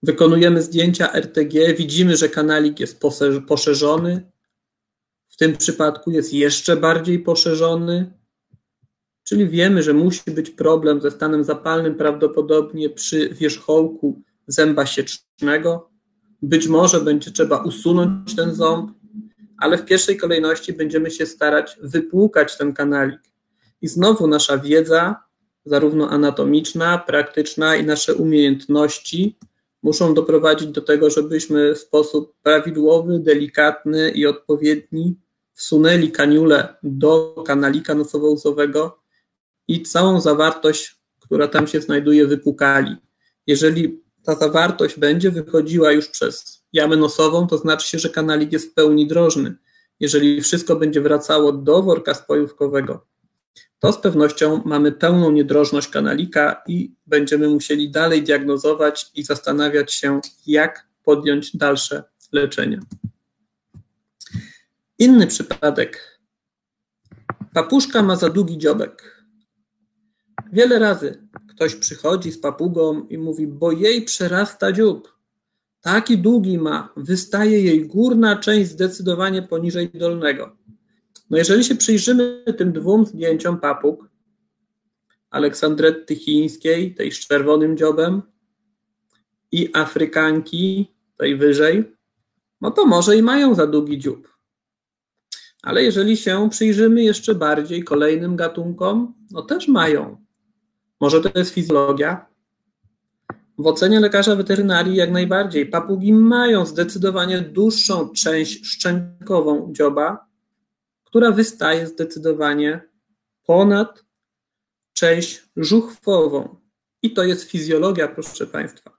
Wykonujemy zdjęcia RTG, widzimy, że kanalik jest poszerzony. W tym przypadku jest jeszcze bardziej poszerzony. Czyli wiemy, że musi być problem ze stanem zapalnym prawdopodobnie przy wierzchołku zęba siecznego. Być może będzie trzeba usunąć ten ząb, ale w pierwszej kolejności będziemy się starać wypłukać ten kanalik. I znowu nasza wiedza, zarówno anatomiczna, praktyczna i nasze umiejętności muszą doprowadzić do tego, żebyśmy w sposób prawidłowy, delikatny i odpowiedni wsunęli kaniulę do kanalika nosowo-łzowego i całą zawartość, która tam się znajduje, wypukali. Jeżeli ta zawartość będzie wychodziła już przez jamę nosową, to znaczy się, że kanalik jest w pełni drożny. Jeżeli wszystko będzie wracało do worka spojówkowego, to z pewnością mamy pełną niedrożność kanalika i będziemy musieli dalej diagnozować i zastanawiać się, jak podjąć dalsze leczenie. Inny przypadek. Papuszka ma za długi dziobek. Wiele razy ktoś przychodzi z papugą i mówi, bo jej przerasta dziób. Taki długi ma, wystaje jej górna część zdecydowanie poniżej dolnego. No jeżeli się przyjrzymy tym dwóm zdjęciom papug, Aleksandretty chińskiej, tej z czerwonym dziobem, i Afrykanki, tej wyżej, no to może i mają za długi dziób. Ale jeżeli się przyjrzymy jeszcze bardziej kolejnym gatunkom, no też mają. Może to jest fizjologia? W ocenie lekarza weterynarii jak najbardziej. Papugi mają zdecydowanie dłuższą część szczękową dzioba, która wystaje zdecydowanie ponad część żuchwową. I to jest fizjologia, proszę Państwa.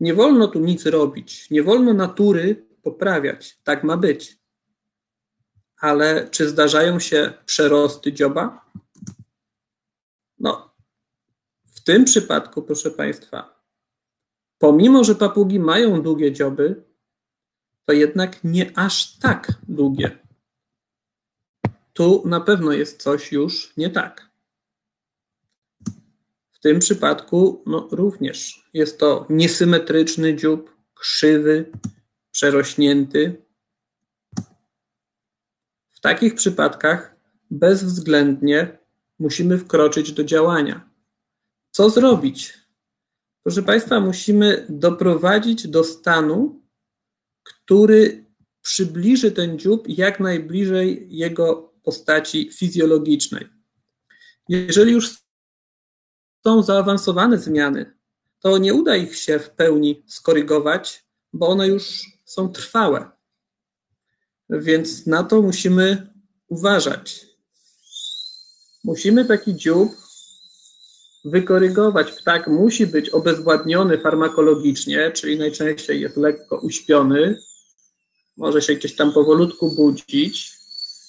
Nie wolno tu nic robić, nie wolno natury poprawiać. Tak ma być. Ale czy zdarzają się przerosty dzioba? No, w tym przypadku, proszę Państwa, pomimo że papugi mają długie dzioby, to jednak nie aż tak długie. Tu na pewno jest coś już nie tak. W tym przypadku no, również jest to niesymetryczny dziób, krzywy, przerośnięty. W takich przypadkach bezwzględnie musimy wkroczyć do działania. Co zrobić? Proszę Państwa, musimy doprowadzić do stanu, który przybliży ten dziób jak najbliżej jego postaci fizjologicznej. Jeżeli już są zaawansowane zmiany, to nie uda ich się w pełni skorygować, bo one już są trwałe. Więc na to musimy uważać. Musimy taki dziób wykorygować. Ptak musi być obezwładniony farmakologicznie, czyli najczęściej jest lekko uśpiony, może się gdzieś tam powolutku budzić,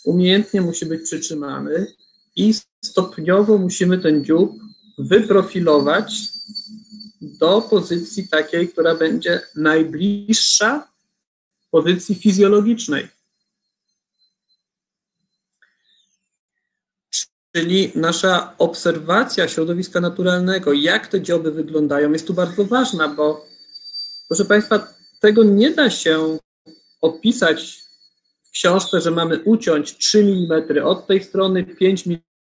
umiejętnie musi być przytrzymany i stopniowo musimy ten dziób wyprofilować do pozycji takiej, która będzie najbliższa pozycji fizjologicznej. Czyli nasza obserwacja środowiska naturalnego, jak te dzioby wyglądają, jest tu bardzo ważna, bo proszę Państwa, tego nie da się opisać w książce, że mamy uciąć 3 mm od tej strony, 5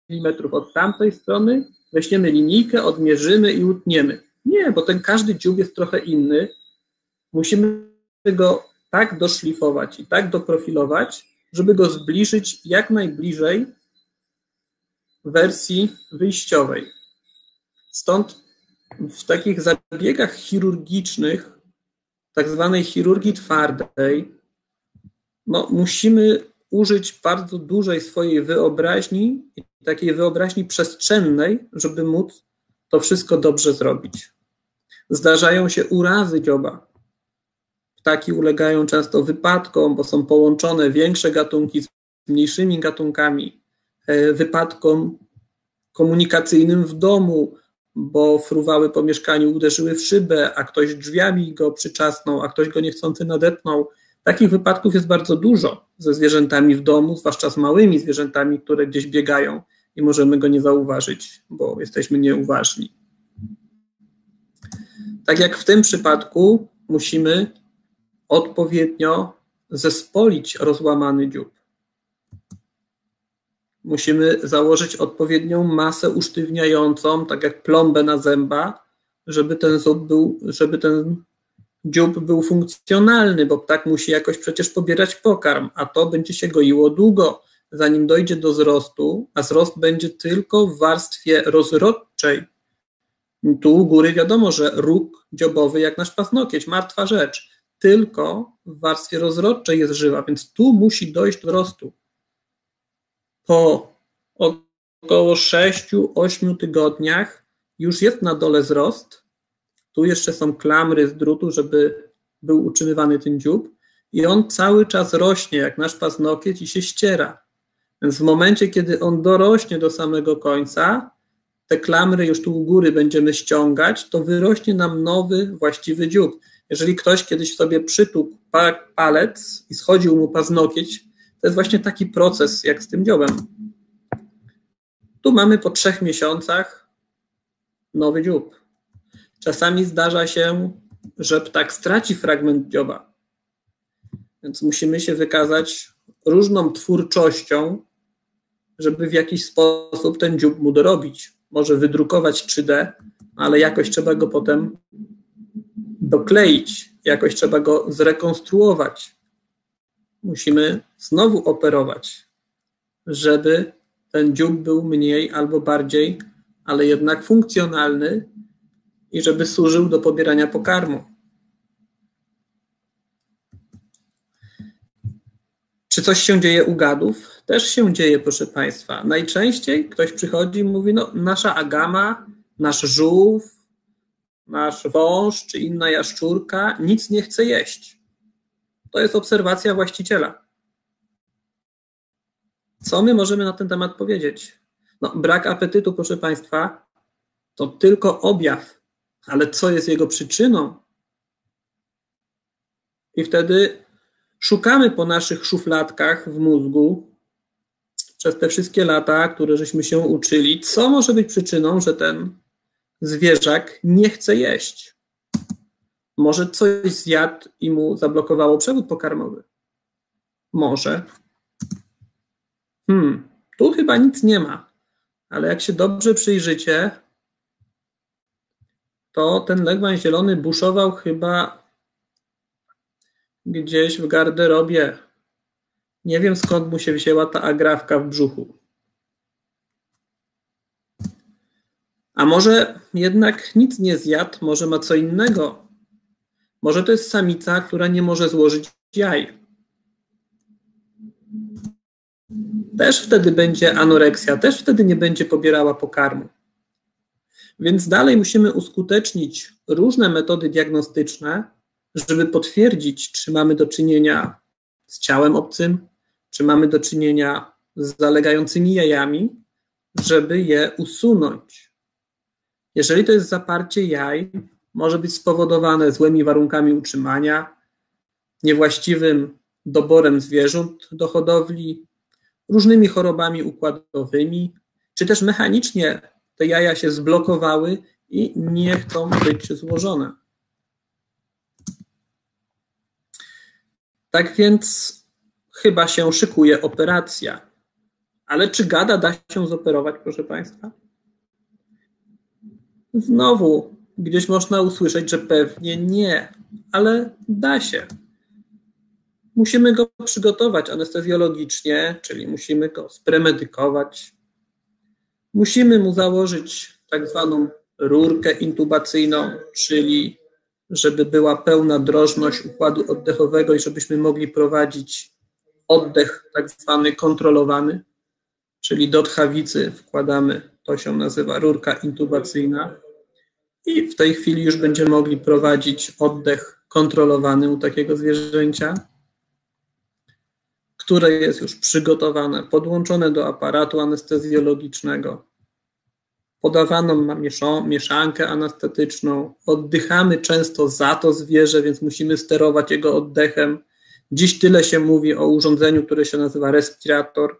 mm od tamtej strony, weźmiemy linijkę, odmierzymy i utniemy. Nie, bo ten każdy dziób jest trochę inny. Musimy go tak doszlifować i tak doprofilować, żeby go zbliżyć jak najbliżej wersji wyjściowej. Stąd w takich zabiegach chirurgicznych, tak zwanej chirurgii twardej, no, musimy użyć bardzo dużej swojej wyobraźni, takiej wyobraźni przestrzennej, żeby móc to wszystko dobrze zrobić. Zdarzają się urazy dzioba. Ptaki ulegają często wypadkom, bo są połączone większe gatunki z mniejszymi gatunkami. E, wypadkom komunikacyjnym w domu, bo fruwały po mieszkaniu, uderzyły w szybę, a ktoś drzwiami go przyczasnął, a ktoś go niechcący nadepnął. Takich wypadków jest bardzo dużo ze zwierzętami w domu, zwłaszcza z małymi zwierzętami, które gdzieś biegają i możemy go nie zauważyć, bo jesteśmy nieuważni. Tak jak w tym przypadku musimy odpowiednio zespolić rozłamany dziób. Musimy założyć odpowiednią masę usztywniającą, tak jak plombę na zęba, żeby ten zub był, żeby ten dziób był funkcjonalny, bo ptak musi jakoś przecież pobierać pokarm, a to będzie się goiło długo, zanim dojdzie do wzrostu, a wzrost będzie tylko w warstwie rozrodczej. Tu u góry wiadomo, że róg dziobowy jak nasz pasnokieć, martwa rzecz, tylko w warstwie rozrodczej jest żywa, więc tu musi dojść do wzrostu. Po około 6-8 tygodniach już jest na dole wzrost, tu jeszcze są klamry z drutu, żeby był utrzymywany ten dziób i on cały czas rośnie jak nasz paznokieć i się ściera. Więc w momencie, kiedy on dorośnie do samego końca, te klamry już tu u góry będziemy ściągać, to wyrośnie nam nowy, właściwy dziób. Jeżeli ktoś kiedyś sobie przytukł palec i schodził mu paznokieć, to jest właśnie taki proces jak z tym dziobem. Tu mamy po trzech miesiącach nowy dziób. Czasami zdarza się, że ptak straci fragment dzioba. Więc musimy się wykazać różną twórczością, żeby w jakiś sposób ten dziób mu dorobić. Może wydrukować 3D, ale jakoś trzeba go potem dokleić, jakoś trzeba go zrekonstruować. Musimy znowu operować, żeby ten dziób był mniej albo bardziej, ale jednak funkcjonalny i żeby służył do pobierania pokarmu. Czy coś się dzieje u gadów? Też się dzieje, proszę Państwa. Najczęściej ktoś przychodzi i mówi, no nasza agama, nasz żółw, nasz wąż czy inna jaszczurka nic nie chce jeść. To jest obserwacja właściciela. Co my możemy na ten temat powiedzieć? No, brak apetytu, proszę Państwa, to tylko objaw, ale co jest jego przyczyną? I wtedy szukamy po naszych szufladkach w mózgu przez te wszystkie lata, które żeśmy się uczyli, co może być przyczyną, że ten zwierzak nie chce jeść. Może coś zjadł i mu zablokowało przewód pokarmowy. Może. Hmm, tu chyba nic nie ma, ale jak się dobrze przyjrzycie, to ten legwan zielony buszował chyba gdzieś w garderobie. Nie wiem skąd mu się wzięła ta agrawka w brzuchu. A może jednak nic nie zjadł, może ma co innego. Może to jest samica, która nie może złożyć jaj. Też wtedy będzie anoreksja, też wtedy nie będzie pobierała pokarmu. Więc dalej musimy uskutecznić różne metody diagnostyczne, żeby potwierdzić, czy mamy do czynienia z ciałem obcym, czy mamy do czynienia z zalegającymi jajami, żeby je usunąć. Jeżeli to jest zaparcie jaj, może być spowodowane złymi warunkami utrzymania, niewłaściwym doborem zwierząt do hodowli, różnymi chorobami układowymi, czy też mechanicznie te jaja się zblokowały i nie chcą być złożone. Tak więc chyba się szykuje operacja. Ale czy gada da się zoperować, proszę Państwa? Znowu, gdzieś można usłyszeć, że pewnie nie, ale da się. Musimy go przygotować anestezjologicznie, czyli musimy go spremedykować. Musimy mu założyć tak zwaną rurkę intubacyjną, czyli żeby była pełna drożność układu oddechowego i żebyśmy mogli prowadzić oddech tak zwany kontrolowany, czyli do tchawicy wkładamy, to się nazywa rurka intubacyjna i w tej chwili już będziemy mogli prowadzić oddech kontrolowany u takiego zwierzęcia, które jest już przygotowane, podłączone do aparatu anestezjologicznego. Podawaną mieszankę anestetyczną. Oddychamy często za to zwierzę, więc musimy sterować jego oddechem Dziś tyle się mówi o urządzeniu, które się nazywa respirator,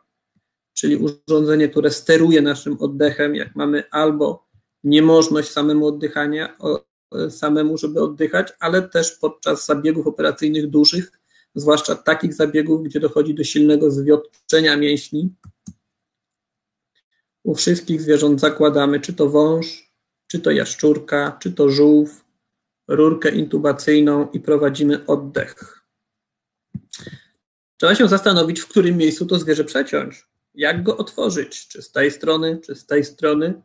czyli urządzenie, które steruje naszym oddechem, jak mamy albo niemożność samemu oddychania, samemu, żeby oddychać, ale też podczas zabiegów operacyjnych dużych, zwłaszcza takich zabiegów, gdzie dochodzi do silnego zwiotczenia mięśni. U wszystkich zwierząt zakładamy, czy to wąż, czy to jaszczurka, czy to żółw, rurkę intubacyjną i prowadzimy oddech. Trzeba się zastanowić, w którym miejscu to zwierzę przeciąć. Jak go otworzyć? Czy z tej strony, czy z tej strony?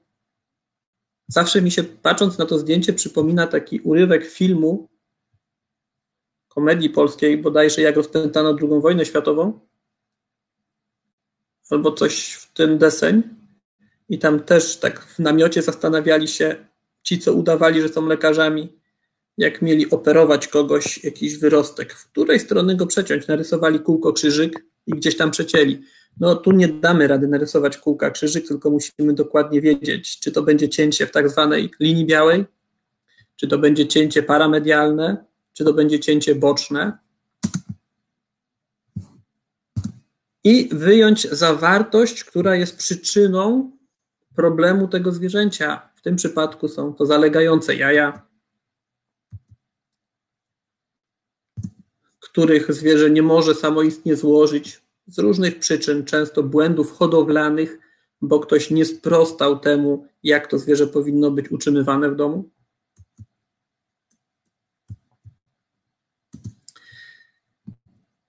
Zawsze mi się, patrząc na to zdjęcie, przypomina taki urywek filmu komedii polskiej, bodajże jak rozpętano II wojnę światową, albo coś w tym deseń. I tam też tak w namiocie zastanawiali się ci, co udawali, że są lekarzami, jak mieli operować kogoś, jakiś wyrostek, w której strony go przeciąć. Narysowali kółko, krzyżyk i gdzieś tam przecięli. No tu nie damy rady narysować kółka, krzyżyk, tylko musimy dokładnie wiedzieć, czy to będzie cięcie w tak zwanej linii białej, czy to będzie cięcie paramedialne, czy to będzie cięcie boczne. I wyjąć zawartość, która jest przyczyną problemu tego zwierzęcia. W tym przypadku są to zalegające jaja, których zwierzę nie może samoistnie złożyć z różnych przyczyn, często błędów hodowlanych, bo ktoś nie sprostał temu, jak to zwierzę powinno być utrzymywane w domu?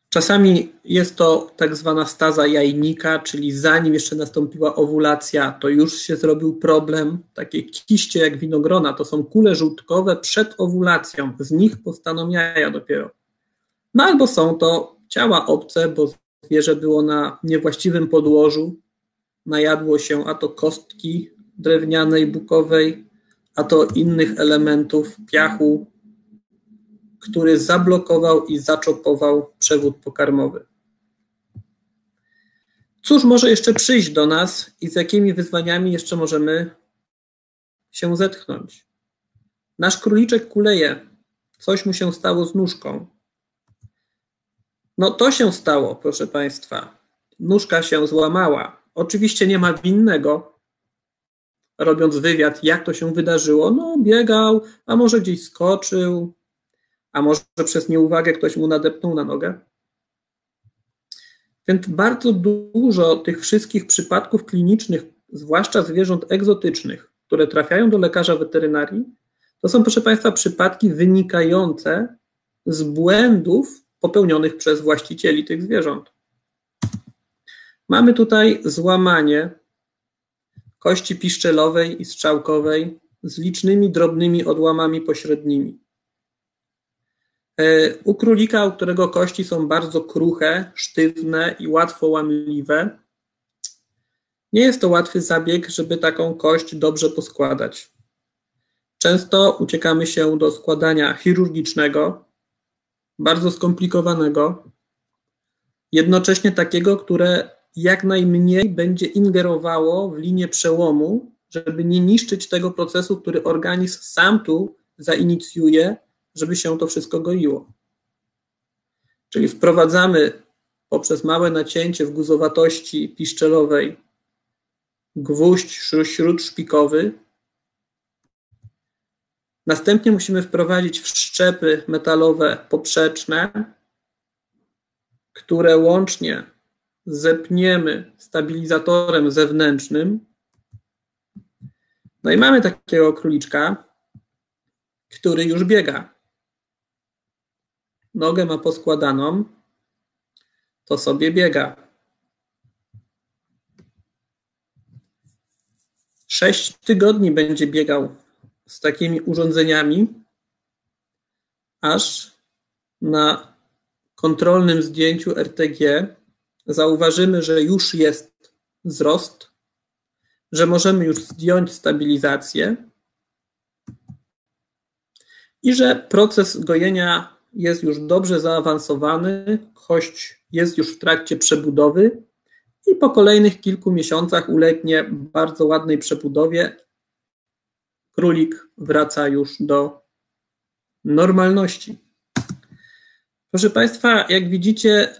Czasami jest to tak zwana staza jajnika, czyli zanim jeszcze nastąpiła owulacja, to już się zrobił problem. Takie kiście jak winogrona to są kule żółtkowe przed owulacją, z nich powstaną jaja dopiero. No albo są to ciała obce, bo zwierzę było na niewłaściwym podłożu, najadło się a to kostki drewnianej, bukowej, a to innych elementów piachu, który zablokował i zaczopował przewód pokarmowy. Cóż może jeszcze przyjść do nas i z jakimi wyzwaniami jeszcze możemy się zetknąć? Nasz króliczek kuleje, coś mu się stało z nóżką. No to się stało, proszę Państwa. Nóżka się złamała. Oczywiście nie ma winnego. Robiąc wywiad, jak to się wydarzyło, no biegał, a może gdzieś skoczył, a może przez nieuwagę ktoś mu nadepnął na nogę. Więc bardzo dużo tych wszystkich przypadków klinicznych, zwłaszcza zwierząt egzotycznych, które trafiają do lekarza weterynarii, to są, proszę Państwa, przypadki wynikające z błędów popełnionych przez właścicieli tych zwierząt. Mamy tutaj złamanie kości piszczelowej i strzałkowej z licznymi drobnymi odłamami pośrednimi. E, u królika, u którego kości są bardzo kruche, sztywne i łatwo łamliwe, nie jest to łatwy zabieg, żeby taką kość dobrze poskładać. Często uciekamy się do składania chirurgicznego, bardzo skomplikowanego, jednocześnie takiego, które jak najmniej będzie ingerowało w linię przełomu, żeby nie niszczyć tego procesu, który organizm sam tu zainicjuje, żeby się to wszystko goiło. Czyli wprowadzamy poprzez małe nacięcie w guzowatości piszczelowej gwóźdź śródszpikowy, Następnie musimy wprowadzić wszczepy metalowe poprzeczne, które łącznie zepniemy stabilizatorem zewnętrznym. No i mamy takiego króliczka, który już biega. Nogę ma poskładaną, to sobie biega. Sześć tygodni będzie biegał z takimi urządzeniami, aż na kontrolnym zdjęciu RTG zauważymy, że już jest wzrost, że możemy już zdjąć stabilizację i że proces gojenia jest już dobrze zaawansowany, kość jest już w trakcie przebudowy i po kolejnych kilku miesiącach ulegnie bardzo ładnej przebudowie królik wraca już do normalności. Proszę Państwa, jak widzicie,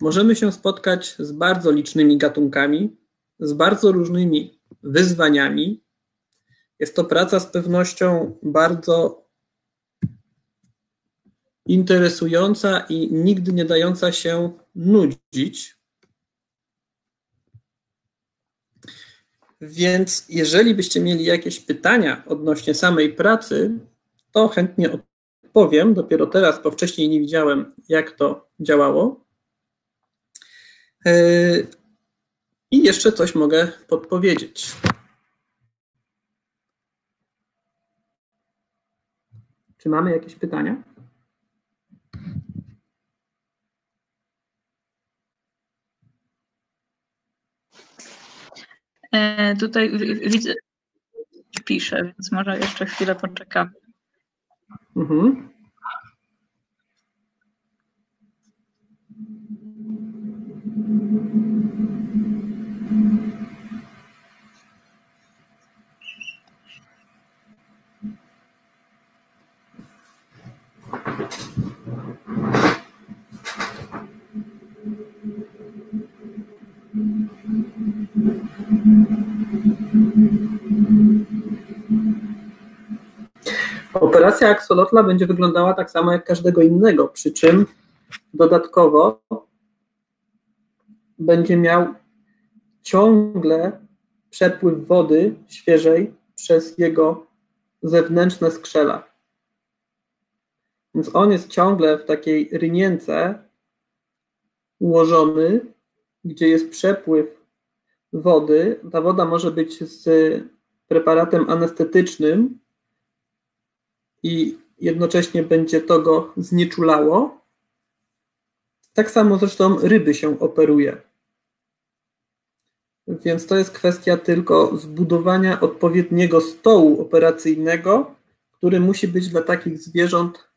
możemy się spotkać z bardzo licznymi gatunkami, z bardzo różnymi wyzwaniami. Jest to praca z pewnością bardzo interesująca i nigdy nie dająca się nudzić. Więc jeżeli byście mieli jakieś pytania odnośnie samej pracy, to chętnie odpowiem. Dopiero teraz, bo wcześniej nie widziałem, jak to działało. Yy, I jeszcze coś mogę podpowiedzieć. Czy mamy jakieś pytania? Tutaj widzę, pisze, więc może jeszcze chwilę poczekamy. Mhm. Operacja Axolotla będzie wyglądała tak samo jak każdego innego, przy czym dodatkowo będzie miał ciągle przepływ wody świeżej przez jego zewnętrzne skrzela. Więc on jest ciągle w takiej rynience ułożony, gdzie jest przepływ wody. Ta woda może być z preparatem anestetycznym, i jednocześnie będzie to go znieczulało. Tak samo zresztą ryby się operuje. Więc to jest kwestia tylko zbudowania odpowiedniego stołu operacyjnego, który musi być dla takich zwierząt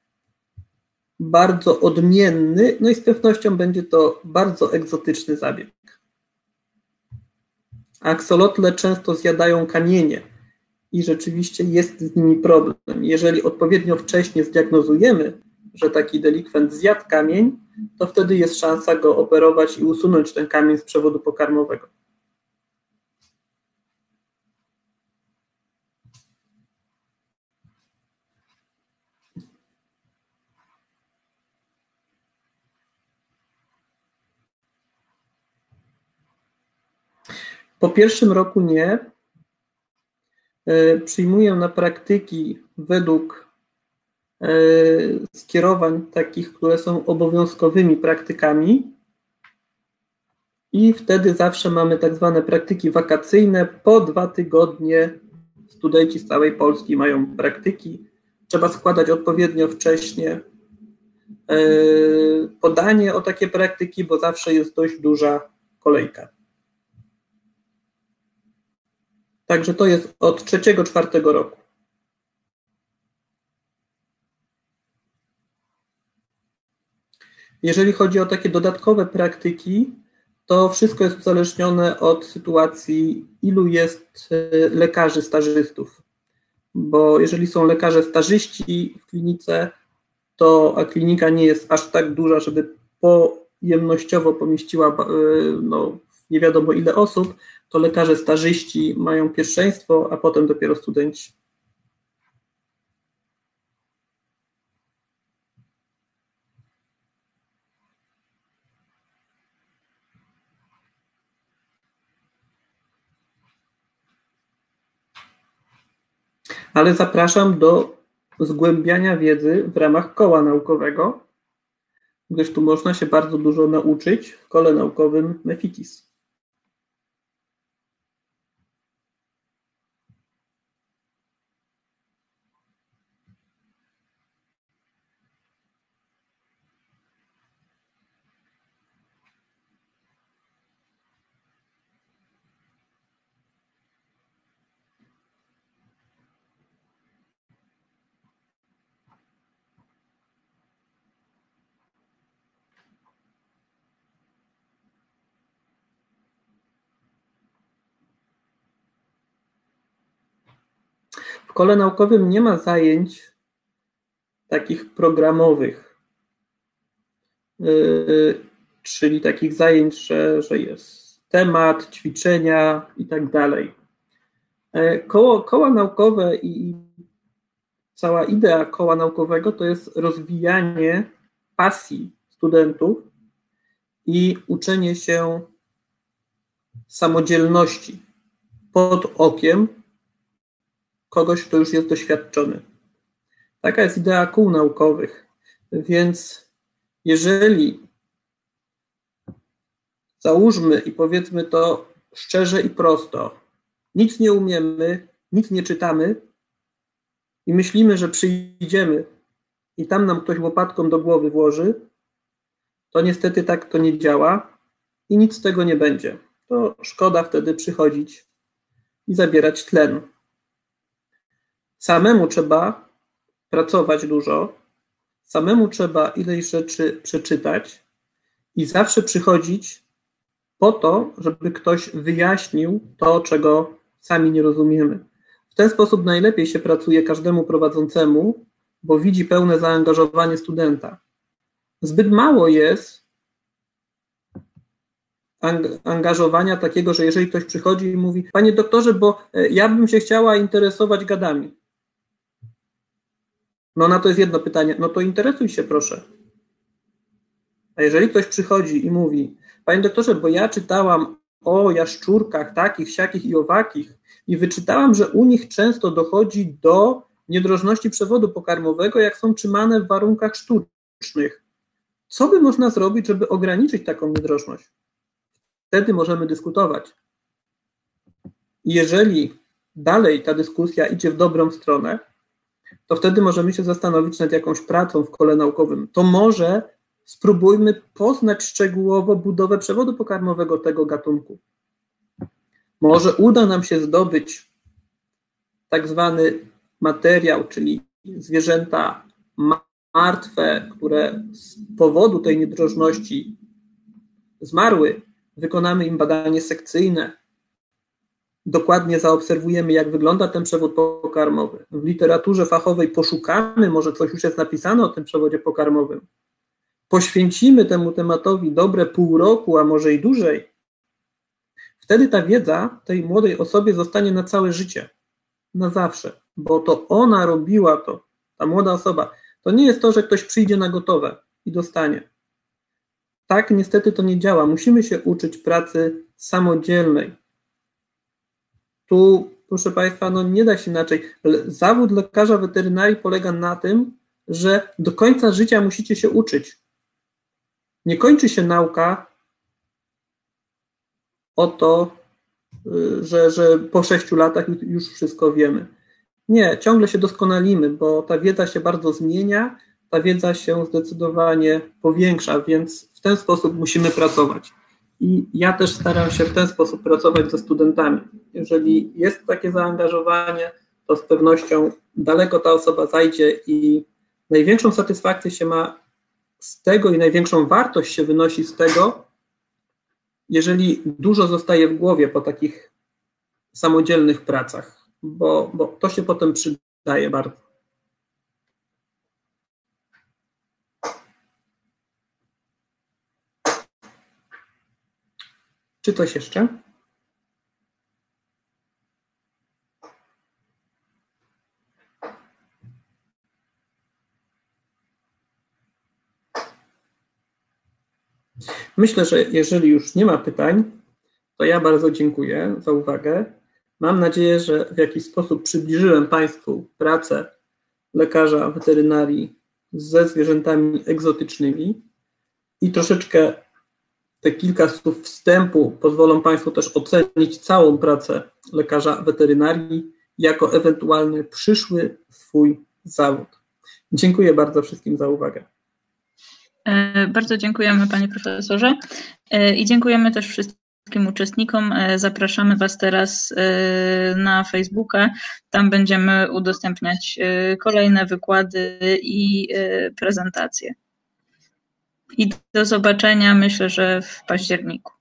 bardzo odmienny, no i z pewnością będzie to bardzo egzotyczny zabieg. Aksolotle często zjadają kamienie, i rzeczywiście jest z nimi problem. Jeżeli odpowiednio wcześnie zdiagnozujemy, że taki delikwent zjadł kamień, to wtedy jest szansa go operować i usunąć ten kamień z przewodu pokarmowego. Po pierwszym roku nie, przyjmuję na praktyki według e, skierowań takich, które są obowiązkowymi praktykami. I wtedy zawsze mamy tak zwane praktyki wakacyjne. Po dwa tygodnie studenci z całej Polski mają praktyki. Trzeba składać odpowiednio wcześnie e, podanie o takie praktyki, bo zawsze jest dość duża kolejka. Także to jest od trzeciego, czwartego roku. Jeżeli chodzi o takie dodatkowe praktyki, to wszystko jest uzależnione od sytuacji, ilu jest e, lekarzy stażystów. Bo jeżeli są lekarze stażyści w klinice, to a klinika nie jest aż tak duża, żeby pojemnościowo pomieściła e, no, nie wiadomo ile osób, to lekarze stażyści mają pierwszeństwo, a potem dopiero studenci. Ale zapraszam do zgłębiania wiedzy w ramach koła naukowego, gdyż tu można się bardzo dużo nauczyć w kole naukowym Mefitis. W kole naukowym nie ma zajęć takich programowych. czyli takich zajęć, że, że jest temat, ćwiczenia i tak dalej. Koło, koła naukowe i cała idea koła naukowego to jest rozwijanie pasji studentów i uczenie się samodzielności pod okiem kogoś, kto już jest doświadczony. Taka jest idea kół naukowych. Więc jeżeli załóżmy i powiedzmy to szczerze i prosto, nic nie umiemy, nic nie czytamy i myślimy, że przyjdziemy i tam nam ktoś łopatką do głowy włoży, to niestety tak to nie działa i nic z tego nie będzie. To szkoda wtedy przychodzić i zabierać tlen. Samemu trzeba pracować dużo, samemu trzeba ileś rzeczy przeczytać i zawsze przychodzić po to, żeby ktoś wyjaśnił to, czego sami nie rozumiemy. W ten sposób najlepiej się pracuje każdemu prowadzącemu, bo widzi pełne zaangażowanie studenta. Zbyt mało jest angażowania takiego, że jeżeli ktoś przychodzi i mówi, panie doktorze, bo e, ja bym się chciała interesować gadami. No na to jest jedno pytanie, no to interesuj się proszę. A jeżeli ktoś przychodzi i mówi, panie doktorze, bo ja czytałam o jaszczurkach takich, siakich i owakich i wyczytałam, że u nich często dochodzi do niedrożności przewodu pokarmowego, jak są trzymane w warunkach sztucznych. Co by można zrobić, żeby ograniczyć taką niedrożność? Wtedy możemy dyskutować. Jeżeli dalej ta dyskusja idzie w dobrą stronę, to wtedy możemy się zastanowić nad jakąś pracą w kole naukowym. To może spróbujmy poznać szczegółowo budowę przewodu pokarmowego tego gatunku. Może uda nam się zdobyć tak zwany materiał, czyli zwierzęta martwe, które z powodu tej niedrożności zmarły, wykonamy im badanie sekcyjne, dokładnie zaobserwujemy, jak wygląda ten przewód pokarmowy. W literaturze fachowej poszukamy, może coś już jest napisane o tym przewodzie pokarmowym. Poświęcimy temu tematowi dobre pół roku, a może i dłużej. Wtedy ta wiedza tej młodej osobie zostanie na całe życie, na zawsze, bo to ona robiła to, ta młoda osoba. To nie jest to, że ktoś przyjdzie na gotowe i dostanie. Tak, niestety to nie działa. Musimy się uczyć pracy samodzielnej. Tu, proszę Państwa, no nie da się inaczej. Zawód lekarza weterynarii polega na tym, że do końca życia musicie się uczyć. Nie kończy się nauka o to, y, że, że po sześciu latach już wszystko wiemy. Nie, ciągle się doskonalimy, bo ta wiedza się bardzo zmienia, ta wiedza się zdecydowanie powiększa, więc w ten sposób musimy pracować. I ja też staram się w ten sposób pracować ze studentami. Jeżeli jest takie zaangażowanie, to z pewnością daleko ta osoba zajdzie i największą satysfakcję się ma z tego i największą wartość się wynosi z tego, jeżeli dużo zostaje w głowie po takich samodzielnych pracach, bo, bo to się potem przydaje bardzo. Czy coś jeszcze? Myślę, że jeżeli już nie ma pytań, to ja bardzo dziękuję za uwagę. Mam nadzieję, że w jakiś sposób przybliżyłem Państwu pracę lekarza weterynarii ze zwierzętami egzotycznymi i troszeczkę te kilka słów wstępu pozwolą Państwu też ocenić całą pracę lekarza weterynarii jako ewentualny przyszły swój zawód. Dziękuję bardzo wszystkim za uwagę. E, bardzo dziękujemy Panie Profesorze e, i dziękujemy też wszystkim uczestnikom. E, zapraszamy Was teraz na Facebooka. Tam będziemy udostępniać kolejne wykłady i prezentacje. I do zobaczenia myślę, że w październiku.